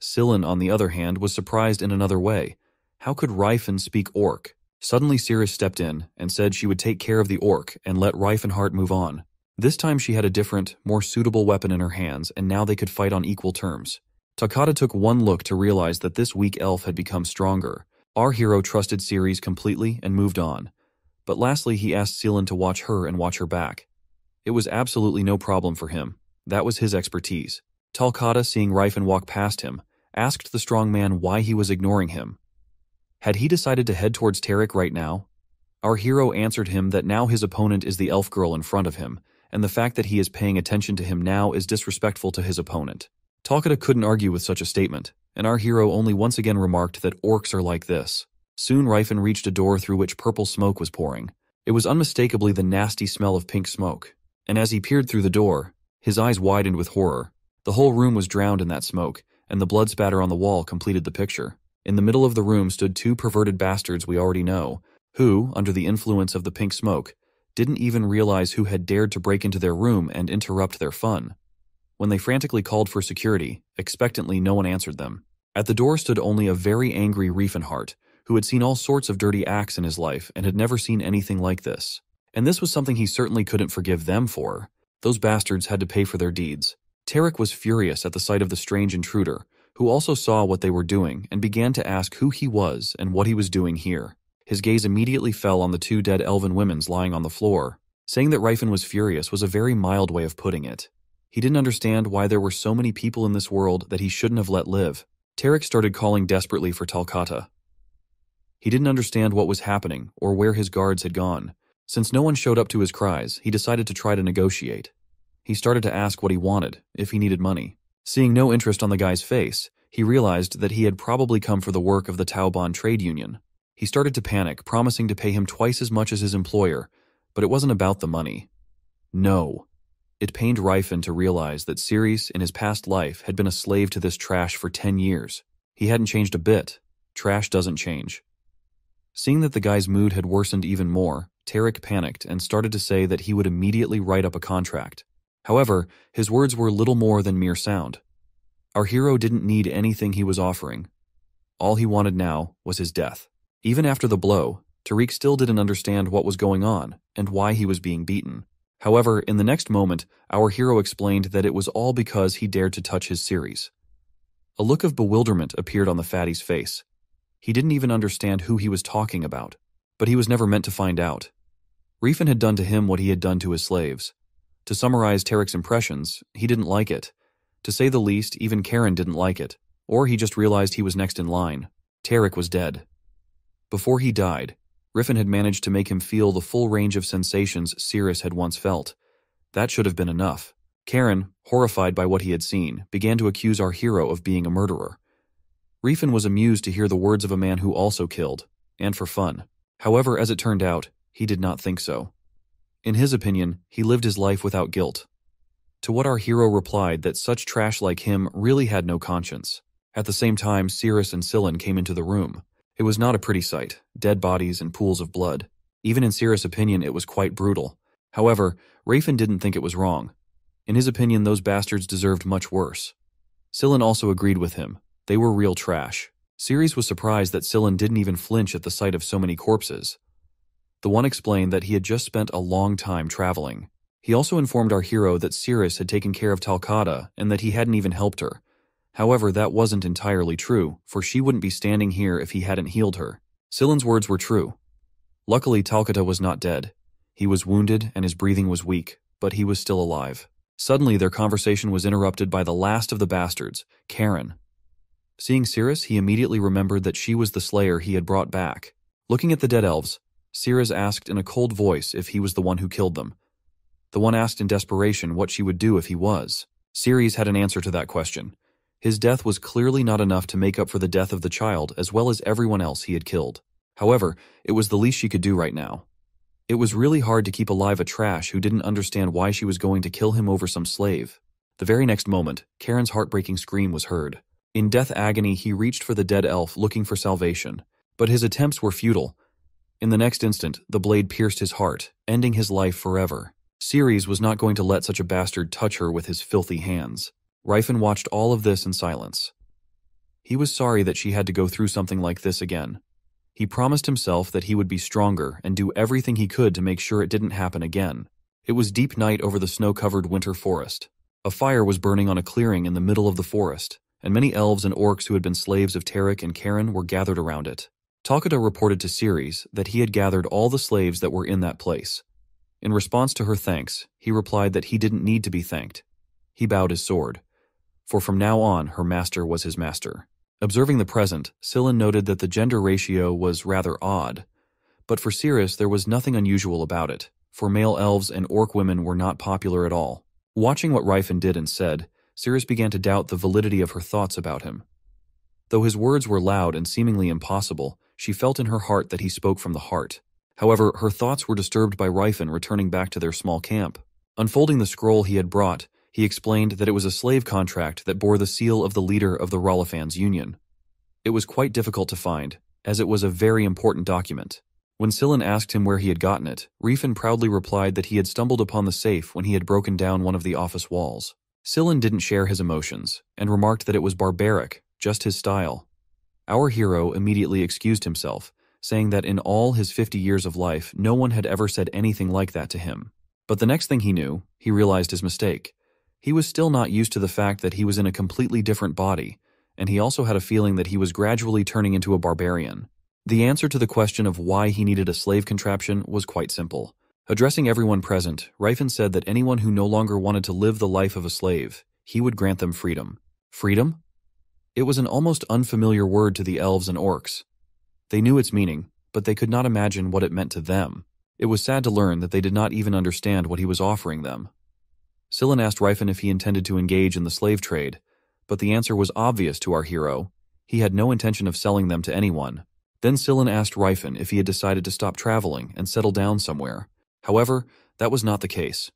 Sillin, on the other hand, was surprised in another way. How could Ryfin speak orc? Suddenly Cirrus stepped in and said she would take care of the orc and let Reifenhart move on. This time she had a different, more suitable weapon in her hands, and now they could fight on equal terms. Talcata took one look to realize that this weak elf had become stronger. Our hero trusted Ceres completely and moved on. But lastly, he asked Sillin to watch her and watch her back. It was absolutely no problem for him. That was his expertise. Talcata, seeing Ryfin walk past him, asked the strong man why he was ignoring him. Had he decided to head towards Tarek right now? Our hero answered him that now his opponent is the elf girl in front of him, and the fact that he is paying attention to him now is disrespectful to his opponent. Talcata couldn't argue with such a statement, and our hero only once again remarked that orcs are like this. Soon Ryfin reached a door through which purple smoke was pouring. It was unmistakably the nasty smell of pink smoke, and as he peered through the door, his eyes widened with horror. The whole room was drowned in that smoke, and the blood spatter on the wall completed the picture. In the middle of the room stood two perverted bastards we already know, who, under the influence of the pink smoke, didn't even realize who had dared to break into their room and interrupt their fun. When they frantically called for security, expectantly no one answered them. At the door stood only a very angry Riefenhart, who had seen all sorts of dirty acts in his life and had never seen anything like this. And this was something he certainly couldn't forgive them for. Those bastards had to pay for their deeds. Tarek was furious at the sight of the strange intruder, who also saw what they were doing and began to ask who he was and what he was doing here. His gaze immediately fell on the two dead elven women's lying on the floor. Saying that Ryfin was furious was a very mild way of putting it. He didn't understand why there were so many people in this world that he shouldn't have let live. Tarek started calling desperately for Talcata. He didn't understand what was happening or where his guards had gone. Since no one showed up to his cries, he decided to try to negotiate. He started to ask what he wanted, if he needed money. Seeing no interest on the guy's face, he realized that he had probably come for the work of the Tauban trade union. He started to panic, promising to pay him twice as much as his employer, but it wasn't about the money. No. It pained Ryfin to realize that Ceres, in his past life, had been a slave to this trash for 10 years. He hadn't changed a bit. Trash doesn't change. Seeing that the guy's mood had worsened even more, Tarek panicked and started to say that he would immediately write up a contract. However, his words were little more than mere sound. Our hero didn't need anything he was offering. All he wanted now was his death. Even after the blow, Tarek still didn't understand what was going on and why he was being beaten. However, in the next moment, our hero explained that it was all because he dared to touch his series. A look of bewilderment appeared on the fatty's face. He didn't even understand who he was talking about, but he was never meant to find out. Ryfin had done to him what he had done to his slaves. To summarize Tarek's impressions, he didn't like it, to say the least, even Karen didn't like it, or he just realized he was next in line. Tarek was dead. Before he died, Ryfin had managed to make him feel the full range of sensations Cirrus had once felt. That should have been enough. Karen, horrified by what he had seen, began to accuse our hero of being a murderer. Ryfin was amused to hear the words of a man who also killed, and for fun. However, as it turned out, he did not think so. In his opinion, he lived his life without guilt, to what our hero replied that such trash like him really had no conscience. At the same time, Cirrus and Sillin came into the room. It was not a pretty sight, dead bodies and pools of blood. Even in Cirrus' opinion, it was quite brutal. However, Rafin didn't think it was wrong. In his opinion, those bastards deserved much worse. Sillin also agreed with him. They were real trash. Ceres was surprised that Sillin didn't even flinch at the sight of so many corpses. The one explained that he had just spent a long time traveling. He also informed our hero that Cirrus had taken care of Talcata and that he hadn't even helped her. However, that wasn't entirely true, for she wouldn't be standing here if he hadn't healed her. Sillin's words were true. Luckily, Talcata was not dead. He was wounded and his breathing was weak, but he was still alive. Suddenly, their conversation was interrupted by the last of the bastards, Karen. Seeing Cirrus, he immediately remembered that she was the slayer he had brought back. Looking at the dead elves, Cirrus asked in a cold voice if he was the one who killed them, the one asked in desperation what she would do if he was. Ceres had an answer to that question. His death was clearly not enough to make up for the death of the child as well as everyone else he had killed. However, it was the least she could do right now. It was really hard to keep alive a trash who didn't understand why she was going to kill him over some slave. The very next moment, Karen's heartbreaking scream was heard. In death agony, he reached for the dead elf looking for salvation, but his attempts were futile. In the next instant, the blade pierced his heart, ending his life forever. Ceres was not going to let such a bastard touch her with his filthy hands. Ryfin watched all of this in silence. He was sorry that she had to go through something like this again. He promised himself that he would be stronger and do everything he could to make sure it didn't happen again. It was deep night over the snow-covered winter forest. A fire was burning on a clearing in the middle of the forest, and many elves and orcs who had been slaves of Tarek and Karen were gathered around it. Talcata reported to Ceres that he had gathered all the slaves that were in that place, in response to her thanks, he replied that he didn't need to be thanked. He bowed his sword, for from now on her master was his master. Observing the present, Sillin noted that the gender ratio was rather odd, but for Cirrus there was nothing unusual about it, for male elves and orc women were not popular at all. Watching what Ryfin did and said, Cirrus began to doubt the validity of her thoughts about him. Though his words were loud and seemingly impossible, she felt in her heart that he spoke from the heart. However, her thoughts were disturbed by Ryfin returning back to their small camp. Unfolding the scroll he had brought, he explained that it was a slave contract that bore the seal of the leader of the Rolifans Union. It was quite difficult to find, as it was a very important document. When Sillin asked him where he had gotten it, Ryfin proudly replied that he had stumbled upon the safe when he had broken down one of the office walls. Sillin didn't share his emotions, and remarked that it was barbaric, just his style. Our hero immediately excused himself, saying that in all his 50 years of life, no one had ever said anything like that to him. But the next thing he knew, he realized his mistake. He was still not used to the fact that he was in a completely different body, and he also had a feeling that he was gradually turning into a barbarian. The answer to the question of why he needed a slave contraption was quite simple. Addressing everyone present, Ryfin said that anyone who no longer wanted to live the life of a slave, he would grant them freedom. Freedom? It was an almost unfamiliar word to the elves and orcs, they knew its meaning, but they could not imagine what it meant to them. It was sad to learn that they did not even understand what he was offering them. Sillin asked Ryfin if he intended to engage in the slave trade, but the answer was obvious to our hero. He had no intention of selling them to anyone. Then Sillin asked Ryfin if he had decided to stop traveling and settle down somewhere. However, that was not the case.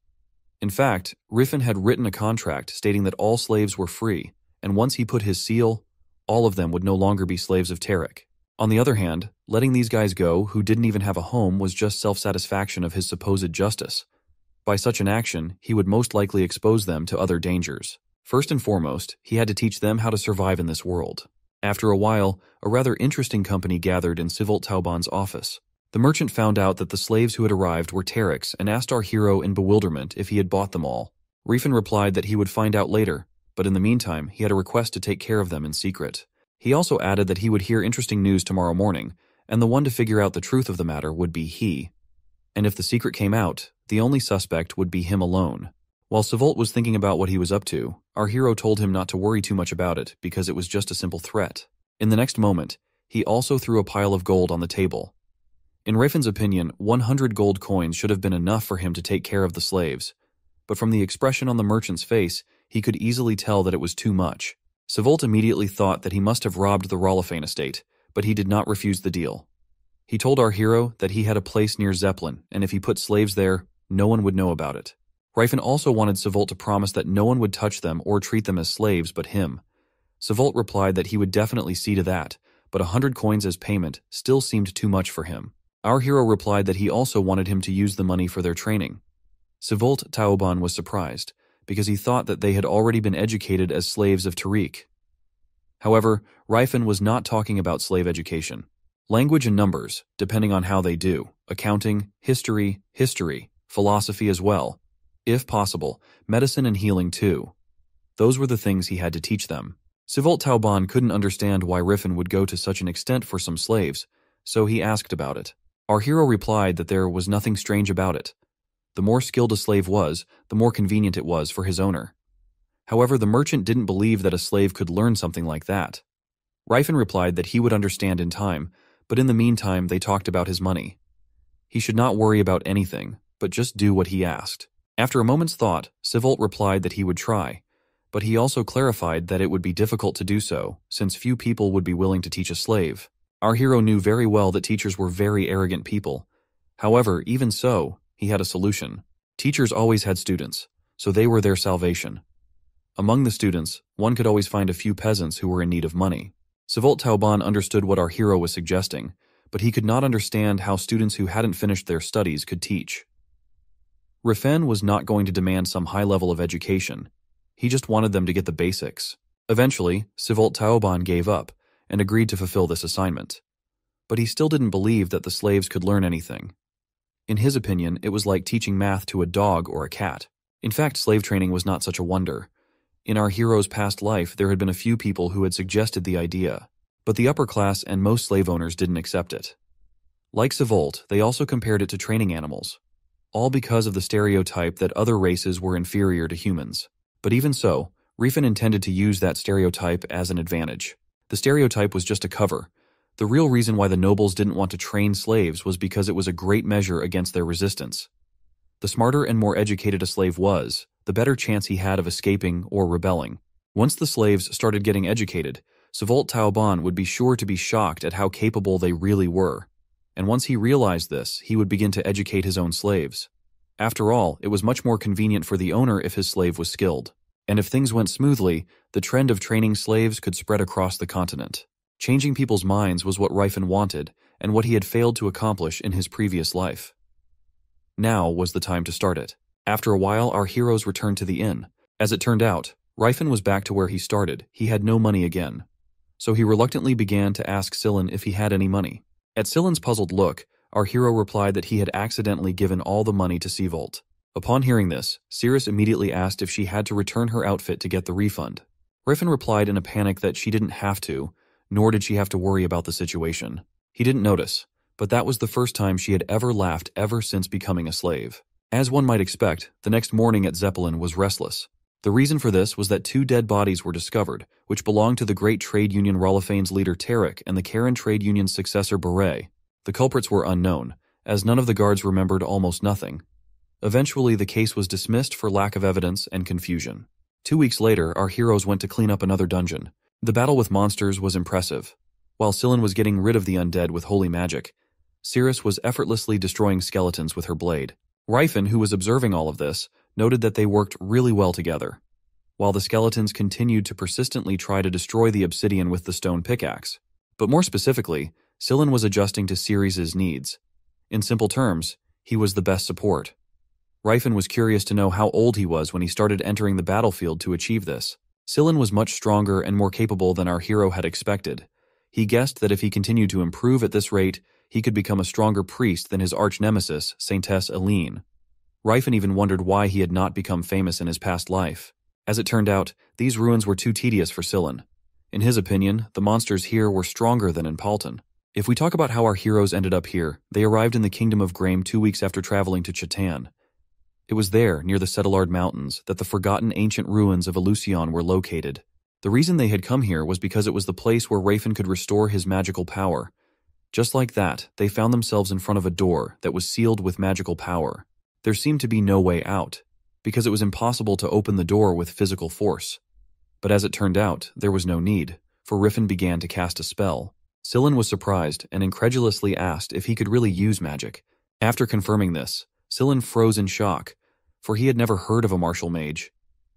In fact, Ryfin had written a contract stating that all slaves were free, and once he put his seal, all of them would no longer be slaves of Tarek. On the other hand, letting these guys go, who didn't even have a home, was just self-satisfaction of his supposed justice. By such an action, he would most likely expose them to other dangers. First and foremost, he had to teach them how to survive in this world. After a while, a rather interesting company gathered in Sivolt Tauban's office. The merchant found out that the slaves who had arrived were Tarek's and asked our hero in bewilderment if he had bought them all. Ryfin replied that he would find out later, but in the meantime, he had a request to take care of them in secret. He also added that he would hear interesting news tomorrow morning, and the one to figure out the truth of the matter would be he. And if the secret came out, the only suspect would be him alone. While Sivolt was thinking about what he was up to, our hero told him not to worry too much about it because it was just a simple threat. In the next moment, he also threw a pile of gold on the table. In Ryfin's opinion, 100 gold coins should have been enough for him to take care of the slaves, but from the expression on the merchant's face, he could easily tell that it was too much. Sivolt immediately thought that he must have robbed the Rolifane estate, but he did not refuse the deal. He told our hero that he had a place near Zeppelin, and if he put slaves there, no one would know about it. Ryfin also wanted Sivolt to promise that no one would touch them or treat them as slaves but him. Sivolt replied that he would definitely see to that, but a hundred coins as payment still seemed too much for him. Our hero replied that he also wanted him to use the money for their training. Sivolt Tauban was surprised, because he thought that they had already been educated as slaves of Tarek. However, Ryfin was not talking about slave education. Language and numbers, depending on how they do, accounting, history, history, philosophy as well. If possible, medicine and healing too. Those were the things he had to teach them. Sivolt Tauban couldn't understand why Ryfin would go to such an extent for some slaves, so he asked about it. Our hero replied that there was nothing strange about it. The more skilled a slave was, the more convenient it was for his owner. However, the merchant didn't believe that a slave could learn something like that. Ryfin replied that he would understand in time, but in the meantime they talked about his money. He should not worry about anything, but just do what he asked. After a moment's thought, Sivolt replied that he would try, but he also clarified that it would be difficult to do so, since few people would be willing to teach a slave. Our hero knew very well that teachers were very arrogant people. However, even so, he had a solution. Teachers always had students, so they were their salvation. Among the students, one could always find a few peasants who were in need of money. Sivolt Tauban understood what our hero was suggesting, but he could not understand how students who hadn't finished their studies could teach. Ryfin was not going to demand some high level of education. He just wanted them to get the basics. Eventually, Sivolt Tauban gave up and agreed to fulfill this assignment. But he still didn't believe that the slaves could learn anything. In his opinion, it was like teaching math to a dog or a cat. In fact, slave training was not such a wonder. In our hero's past life, there had been a few people who had suggested the idea, but the upper class and most slave owners didn't accept it. Like Sivolt, they also compared it to training animals, all because of the stereotype that other races were inferior to humans. But even so, Ryfin intended to use that stereotype as an advantage. The stereotype was just a cover, the real reason why the nobles didn't want to train slaves was because it was a great measure against their resistance. The smarter and more educated a slave was, the better chance he had of escaping or rebelling. Once the slaves started getting educated, Sivolt Tauban would be sure to be shocked at how capable they really were. And once he realized this, he would begin to educate his own slaves. After all, it was much more convenient for the owner if his slave was skilled. And if things went smoothly, the trend of training slaves could spread across the continent. Changing people's minds was what Ryfin wanted and what he had failed to accomplish in his previous life. Now was the time to start it. After a while, our heroes returned to the inn. As it turned out, Ryfin was back to where he started. He had no money again. So he reluctantly began to ask Sillin if he had any money. At Sillin's puzzled look, our hero replied that he had accidentally given all the money to Sivolt. Upon hearing this, Cirrus immediately asked if she had to return her outfit to get the refund. Ryfin replied in a panic that she didn't have to, nor did she have to worry about the situation. He didn't notice, but that was the first time she had ever laughed ever since becoming a slave. As one might expect, the next morning at Zeppelin was restless. The reason for this was that two dead bodies were discovered, which belonged to the great trade union Rolifane's leader Tarek and the Karen trade union's successor Beret. The culprits were unknown, as none of the guards remembered almost nothing. Eventually, the case was dismissed for lack of evidence and confusion. Two weeks later, our heroes went to clean up another dungeon. The battle with monsters was impressive. While Scylla was getting rid of the undead with holy magic, Cirrus was effortlessly destroying skeletons with her blade. Ryfin, who was observing all of this, noted that they worked really well together, while the skeletons continued to persistently try to destroy the obsidian with the stone pickaxe. But more specifically, Scylla was adjusting to Ceres' needs. In simple terms, he was the best support. Ryfin was curious to know how old he was when he started entering the battlefield to achieve this. Scylla was much stronger and more capable than our hero had expected. He guessed that if he continued to improve at this rate, he could become a stronger priest than his arch-nemesis, Saintess Eileen. Ryfin even wondered why he had not become famous in his past life. As it turned out, these ruins were too tedious for Scylla. In his opinion, the monsters here were stronger than in Palton. If we talk about how our heroes ended up here, they arrived in the Kingdom of Graham two weeks after traveling to Chatan. It was there, near the Settlard Mountains, that the forgotten ancient ruins of Eleusion were located. The reason they had come here was because it was the place where Ryfin could restore his magical power. Just like that, they found themselves in front of a door that was sealed with magical power. There seemed to be no way out, because it was impossible to open the door with physical force. But as it turned out, there was no need, for Ryfin began to cast a spell. Scylla was surprised and incredulously asked if he could really use magic. After confirming this, Scylla froze in shock, for he had never heard of a martial mage.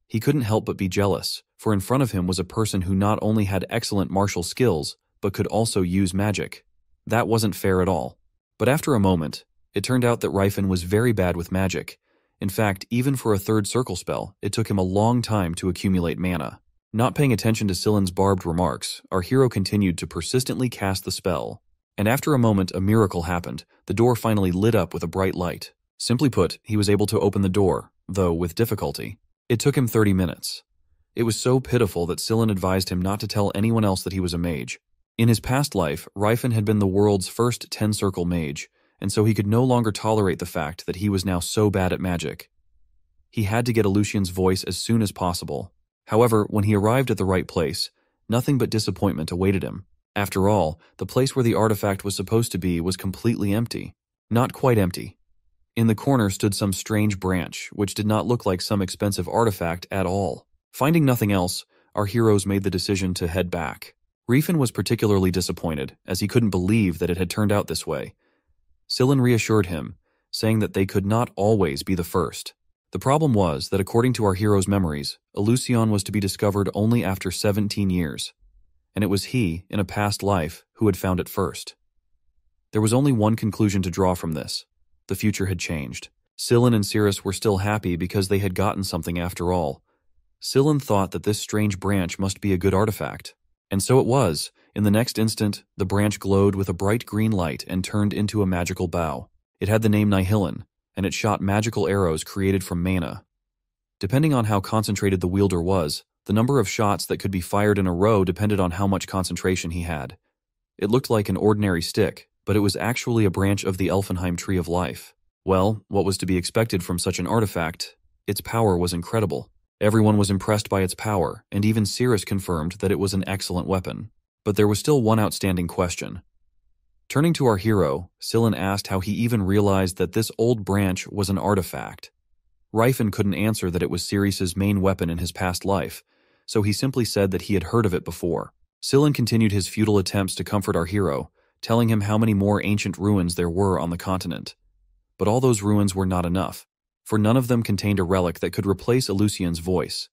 He couldn't help but be jealous, for in front of him was a person who not only had excellent martial skills, but could also use magic. That wasn't fair at all. But after a moment, it turned out that Ryfin was very bad with magic. In fact, even for a third circle spell, it took him a long time to accumulate mana. Not paying attention to Scylla's barbed remarks, our hero continued to persistently cast the spell. And after a moment, a miracle happened. The door finally lit up with a bright light. Simply put, he was able to open the door, though with difficulty. It took him 30 minutes. It was so pitiful that Scylla advised him not to tell anyone else that he was a mage. In his past life, Ryfin had been the world's first 10-circle mage, and so he could no longer tolerate the fact that he was now so bad at magic. He had to get Eleusion's voice as soon as possible. However, when he arrived at the right place, nothing but disappointment awaited him. After all, the place where the artifact was supposed to be was completely empty. Not quite empty. In the corner stood some strange branch, which did not look like some expensive artifact at all. Finding nothing else, our heroes made the decision to head back. Ryfin was particularly disappointed, as he couldn't believe that it had turned out this way. Scylla reassured him, saying that they could not always be the first. The problem was that according to our hero's memories, Eleusion was to be discovered only after 17 years, and it was he, in a past life, who had found it first. There was only one conclusion to draw from this. The future had changed. Scylla and Cirrus were still happy because they had gotten something after all, Scylla thought that this strange branch must be a good artifact. And so it was. In the next instant, the branch glowed with a bright green light and turned into a magical bow. It had the name Nihilin, and it shot magical arrows created from mana. Depending on how concentrated the wielder was, the number of shots that could be fired in a row depended on how much concentration he had. It looked like an ordinary stick, but it was actually a branch of the Elfenheim Tree of Life. Well, what was to be expected from such an artifact? Its power was incredible. Everyone was impressed by its power, and even Cirrus confirmed that it was an excellent weapon. But there was still one outstanding question. Turning to our hero, Scylla asked how he even realized that this old branch was an artifact. Ryfin couldn't answer that it was Sirius's main weapon in his past life, so he simply said that he had heard of it before. Scylla continued his futile attempts to comfort our hero, telling him how many more ancient ruins there were on the continent. But all those ruins were not enough for none of them contained a relic that could replace Eleusion's voice.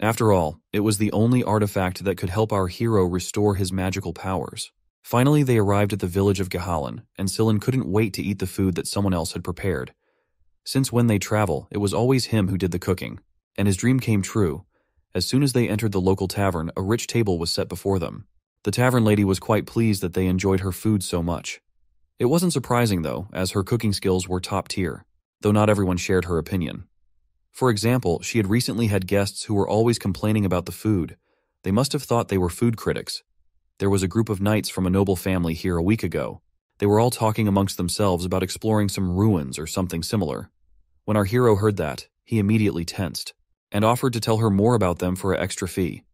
After all, it was the only artifact that could help our hero restore his magical powers. Finally, they arrived at the village of Gahalan, and Scylla couldn't wait to eat the food that someone else had prepared. Since when they travel, it was always him who did the cooking, and his dream came true. As soon as they entered the local tavern, a rich table was set before them. The tavern lady was quite pleased that they enjoyed her food so much. It wasn't surprising, though, as her cooking skills were top tier though not everyone shared her opinion. For example, she had recently had guests who were always complaining about the food. They must have thought they were food critics. There was a group of knights from a noble family here a week ago. They were all talking amongst themselves about exploring some ruins or something similar. When our hero heard that, he immediately tensed, and offered to tell her more about them for an extra fee.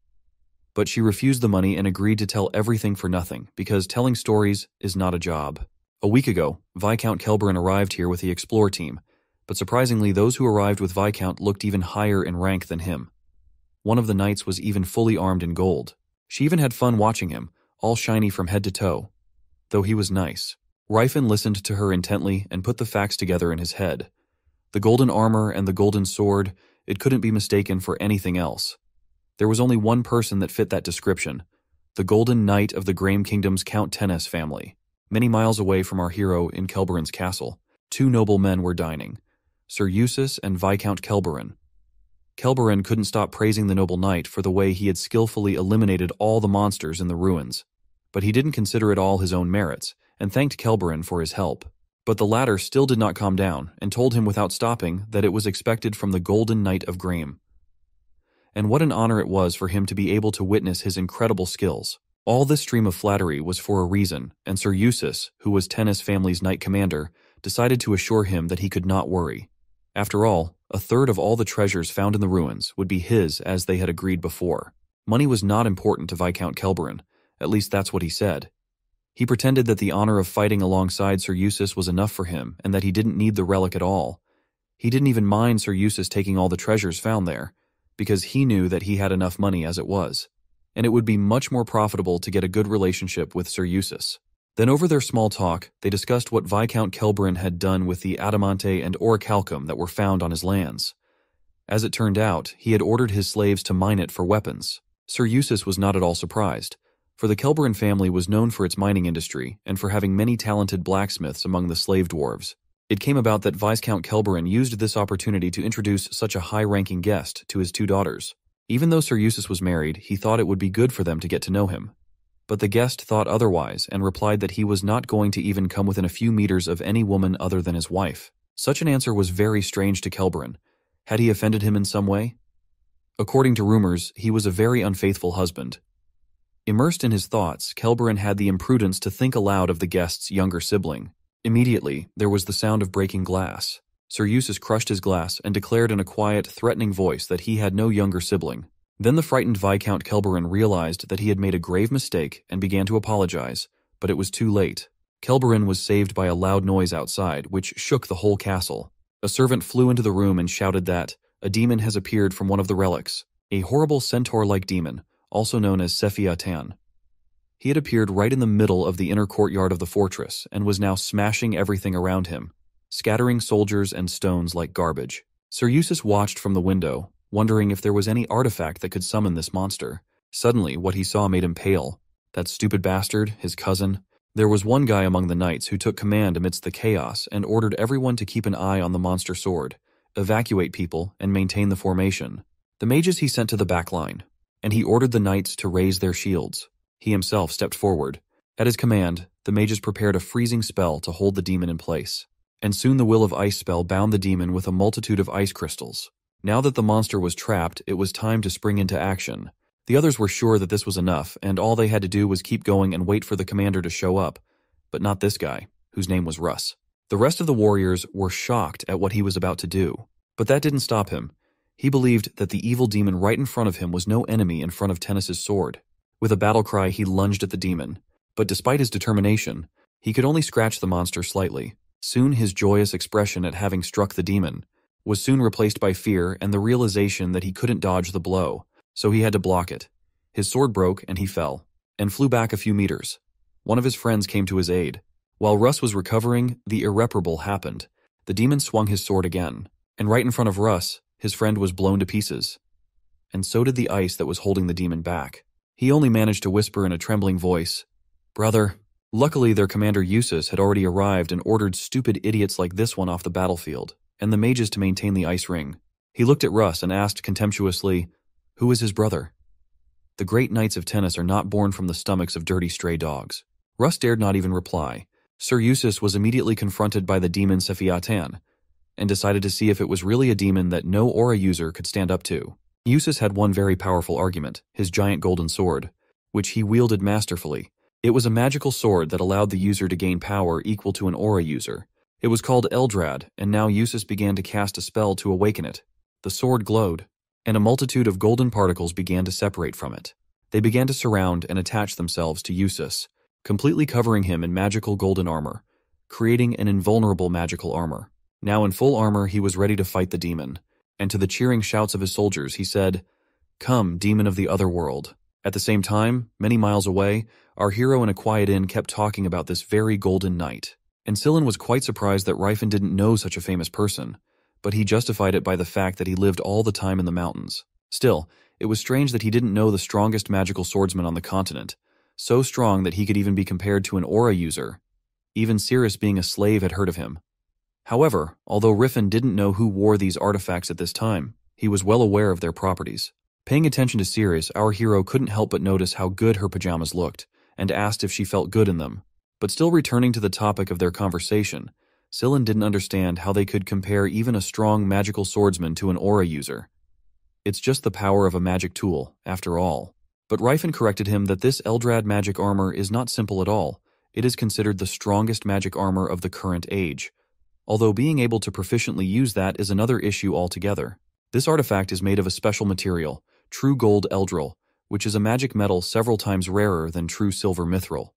But she refused the money and agreed to tell everything for nothing, because telling stories is not a job. A week ago, Viscount Kelberin arrived here with the Explore team, but surprisingly those who arrived with Viscount looked even higher in rank than him. One of the knights was even fully armed in gold. She even had fun watching him, all shiny from head to toe. Though he was nice. Ryfin listened to her intently and put the facts together in his head. The golden armor and the golden sword, it couldn't be mistaken for anything else. There was only one person that fit that description, the Golden Knight of the Graham Kingdom's Count Tennis family. Many miles away from our hero in Kelberin's castle, two noble men were dining, Sir Eustace and Viscount Kelberin. Kelberin couldn't stop praising the noble knight for the way he had skillfully eliminated all the monsters in the ruins, but he didn't consider it all his own merits, and thanked Kelberin for his help. But the latter still did not calm down, and told him without stopping that it was expected from the Golden Knight of Graham. And what an honor it was for him to be able to witness his incredible skills. All this stream of flattery was for a reason, and Sir Eustace, who was Tennis family's knight commander, decided to assure him that he could not worry. After all, a third of all the treasures found in the ruins would be his as they had agreed before. Money was not important to Viscount Kelberin, at least that's what he said. He pretended that the honor of fighting alongside Sir Eustace was enough for him and that he didn't need the relic at all. He didn't even mind Sir Eustace taking all the treasures found there, because he knew that he had enough money as it was, and it would be much more profitable to get a good relationship with Sir Eustace. Then over their small talk, they discussed what Viscount Kelberin had done with the adamante and orichalcum that were found on his lands. As it turned out, he had ordered his slaves to mine it for weapons. Sir Eustace was not at all surprised, for the Kelberin family was known for its mining industry and for having many talented blacksmiths among the slave dwarves. It came about that Viscount Kelberin used this opportunity to introduce such a high-ranking guest to his two daughters. Even though Sir Eustace was married, he thought it would be good for them to get to know him. But the guest thought otherwise and replied that he was not going to even come within a few meters of any woman other than his wife. Such an answer was very strange to Kelberin. Had he offended him in some way? According to rumors, he was a very unfaithful husband. Immersed in his thoughts, Kelberin had the imprudence to think aloud of the guest's younger sibling. Immediately, there was the sound of breaking glass. Sir Eustace crushed his glass and declared in a quiet, threatening voice that he had no younger sibling. Then the frightened Viscount Kelberin realized that he had made a grave mistake and began to apologize, but it was too late. Kelberin was saved by a loud noise outside, which shook the whole castle. A servant flew into the room and shouted that a demon has appeared from one of the relics, a horrible centaur-like demon, also known as Sephiatan. He had appeared right in the middle of the inner courtyard of the fortress and was now smashing everything around him, scattering soldiers and stones like garbage. Sir Eustace watched from the window, wondering if there was any artifact that could summon this monster. Suddenly, what he saw made him pale. That stupid bastard, his cousin. There was one guy among the knights who took command amidst the chaos and ordered everyone to keep an eye on the monster sword, evacuate people, and maintain the formation. The mages he sent to the back line, and he ordered the knights to raise their shields. He himself stepped forward. At his command, the mages prepared a freezing spell to hold the demon in place. And soon the will of ice spell bound the demon with a multitude of ice crystals. Now that the monster was trapped, it was time to spring into action. The others were sure that this was enough, and all they had to do was keep going and wait for the commander to show up. But not this guy, whose name was Russ. The rest of the warriors were shocked at what he was about to do. But that didn't stop him. He believed that the evil demon right in front of him was no enemy in front of Tennis's sword. With a battle cry, he lunged at the demon. But despite his determination, he could only scratch the monster slightly. Soon his joyous expression at having struck the demon was soon replaced by fear and the realization that he couldn't dodge the blow, so he had to block it. His sword broke and he fell, and flew back a few meters. One of his friends came to his aid. While Russ was recovering, the irreparable happened. The demon swung his sword again, and right in front of Russ, his friend was blown to pieces. And so did the ice that was holding the demon back. He only managed to whisper in a trembling voice, Brother. Luckily, their commander Eustace had already arrived and ordered stupid idiots like this one off the battlefield and the mages to maintain the ice ring. He looked at Russ and asked contemptuously, Who is his brother? The great knights of tennis are not born from the stomachs of dirty stray dogs. Russ dared not even reply. Sir Eustace was immediately confronted by the demon Sephiatan, and decided to see if it was really a demon that no aura user could stand up to. Eustace had one very powerful argument, his giant golden sword, which he wielded masterfully. It was a magical sword that allowed the user to gain power equal to an aura user, it was called Eldrad, and now Eustace began to cast a spell to awaken it. The sword glowed, and a multitude of golden particles began to separate from it. They began to surround and attach themselves to Eustace, completely covering him in magical golden armor. creating an invulnerable magical armor. Now in full armor, he was ready to fight the demon. And to the cheering shouts of his soldiers, he said, Come, demon of the other world. At the same time, many miles away, our hero in a quiet inn kept talking about this very golden knight. And Sillin was quite surprised that Ryfin didn't know such a famous person, but he justified it by the fact that he lived all the time in the mountains. Still, it was strange that he didn't know the strongest magical swordsman on the continent, so strong that he could even be compared to an aura user. Even Cirrus being a slave had heard of him. However, although Ryfin didn't know who wore these artifacts at this time, he was well aware of their properties. Paying attention to Cirrus, our hero couldn't help but notice how good her pajamas looked, and asked if she felt good in them. But still returning to the topic of their conversation, Sillin didn't understand how they could compare even a strong magical swordsman to an aura user. It's just the power of a magic tool, after all. But Ryfin corrected him that this Eldrad magic armor is not simple at all. It is considered the strongest magic armor of the current age. Although being able to proficiently use that is another issue altogether. This artifact is made of a special material, true gold eldril, which is a magic metal several times rarer than true silver mithril.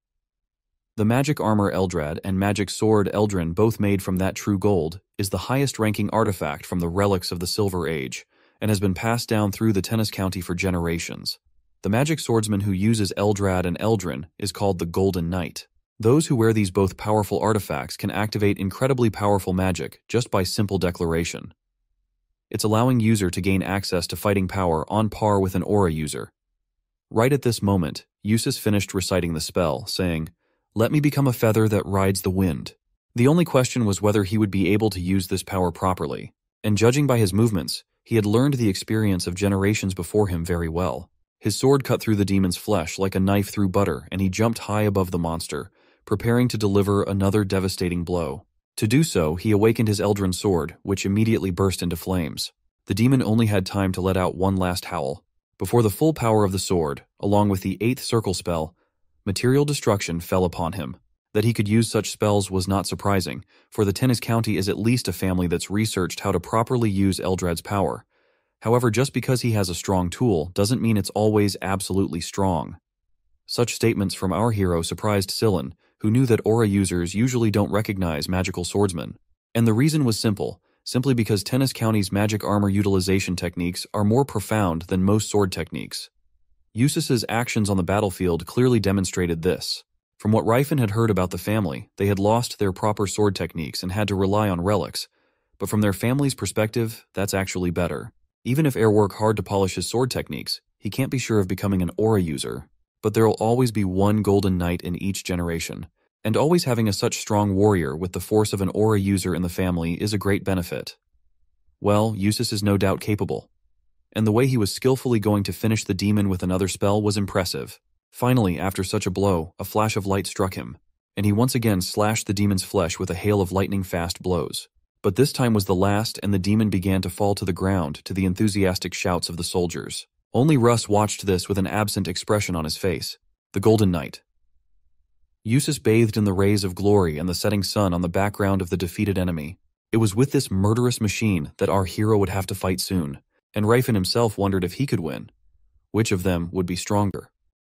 The magic armor Eldrad and magic sword Eldrin, both made from that true gold, is the highest ranking artifact from the relics of the Silver Age, and has been passed down through the Tennis County for generations. The magic swordsman who uses Eldrad and Eldrin is called the Golden Knight. Those who wear these both powerful artifacts can activate incredibly powerful magic just by simple declaration. It's allowing user to gain access to fighting power on par with an aura user. Right at this moment, Eustace finished reciting the spell, saying, let me become a feather that rides the wind. The only question was whether he would be able to use this power properly, and judging by his movements, he had learned the experience of generations before him very well. His sword cut through the demon's flesh like a knife through butter, and he jumped high above the monster, preparing to deliver another devastating blow. To do so, he awakened his Eldrin sword, which immediately burst into flames. The demon only had time to let out one last howl. Before the full power of the sword, along with the eighth circle spell, material destruction fell upon him. That he could use such spells was not surprising, for the Tennis County is at least a family that's researched how to properly use Eldrad's power. However, just because he has a strong tool doesn't mean it's always absolutely strong. Such statements from our hero surprised Sillin, who knew that aura users usually don't recognize magical swordsmen. And the reason was simple, simply because Tennis County's magic armor utilization techniques are more profound than most sword techniques. Eustace's actions on the battlefield clearly demonstrated this. From what Ryfin had heard about the family, they had lost their proper sword techniques and had to rely on relics. But from their family's perspective, that's actually better. Even if Air work hard to polish his sword techniques, he can't be sure of becoming an aura user. But there'll always be one golden knight in each generation, and always having a such strong warrior with the force of an aura user in the family is a great benefit. Well, Eustace is no doubt capable and the way he was skillfully going to finish the demon with another spell was impressive. Finally, after such a blow, a flash of light struck him, and he once again slashed the demon's flesh with a hail of lightning-fast blows. But this time was the last, and the demon began to fall to the ground to the enthusiastic shouts of the soldiers. Only Russ watched this with an absent expression on his face. The Golden Knight. Eustace bathed in the rays of glory and the setting sun on the background of the defeated enemy. It was with this murderous machine that our hero would have to fight soon and Ryfin himself wondered if he could win. Which of them would be stronger?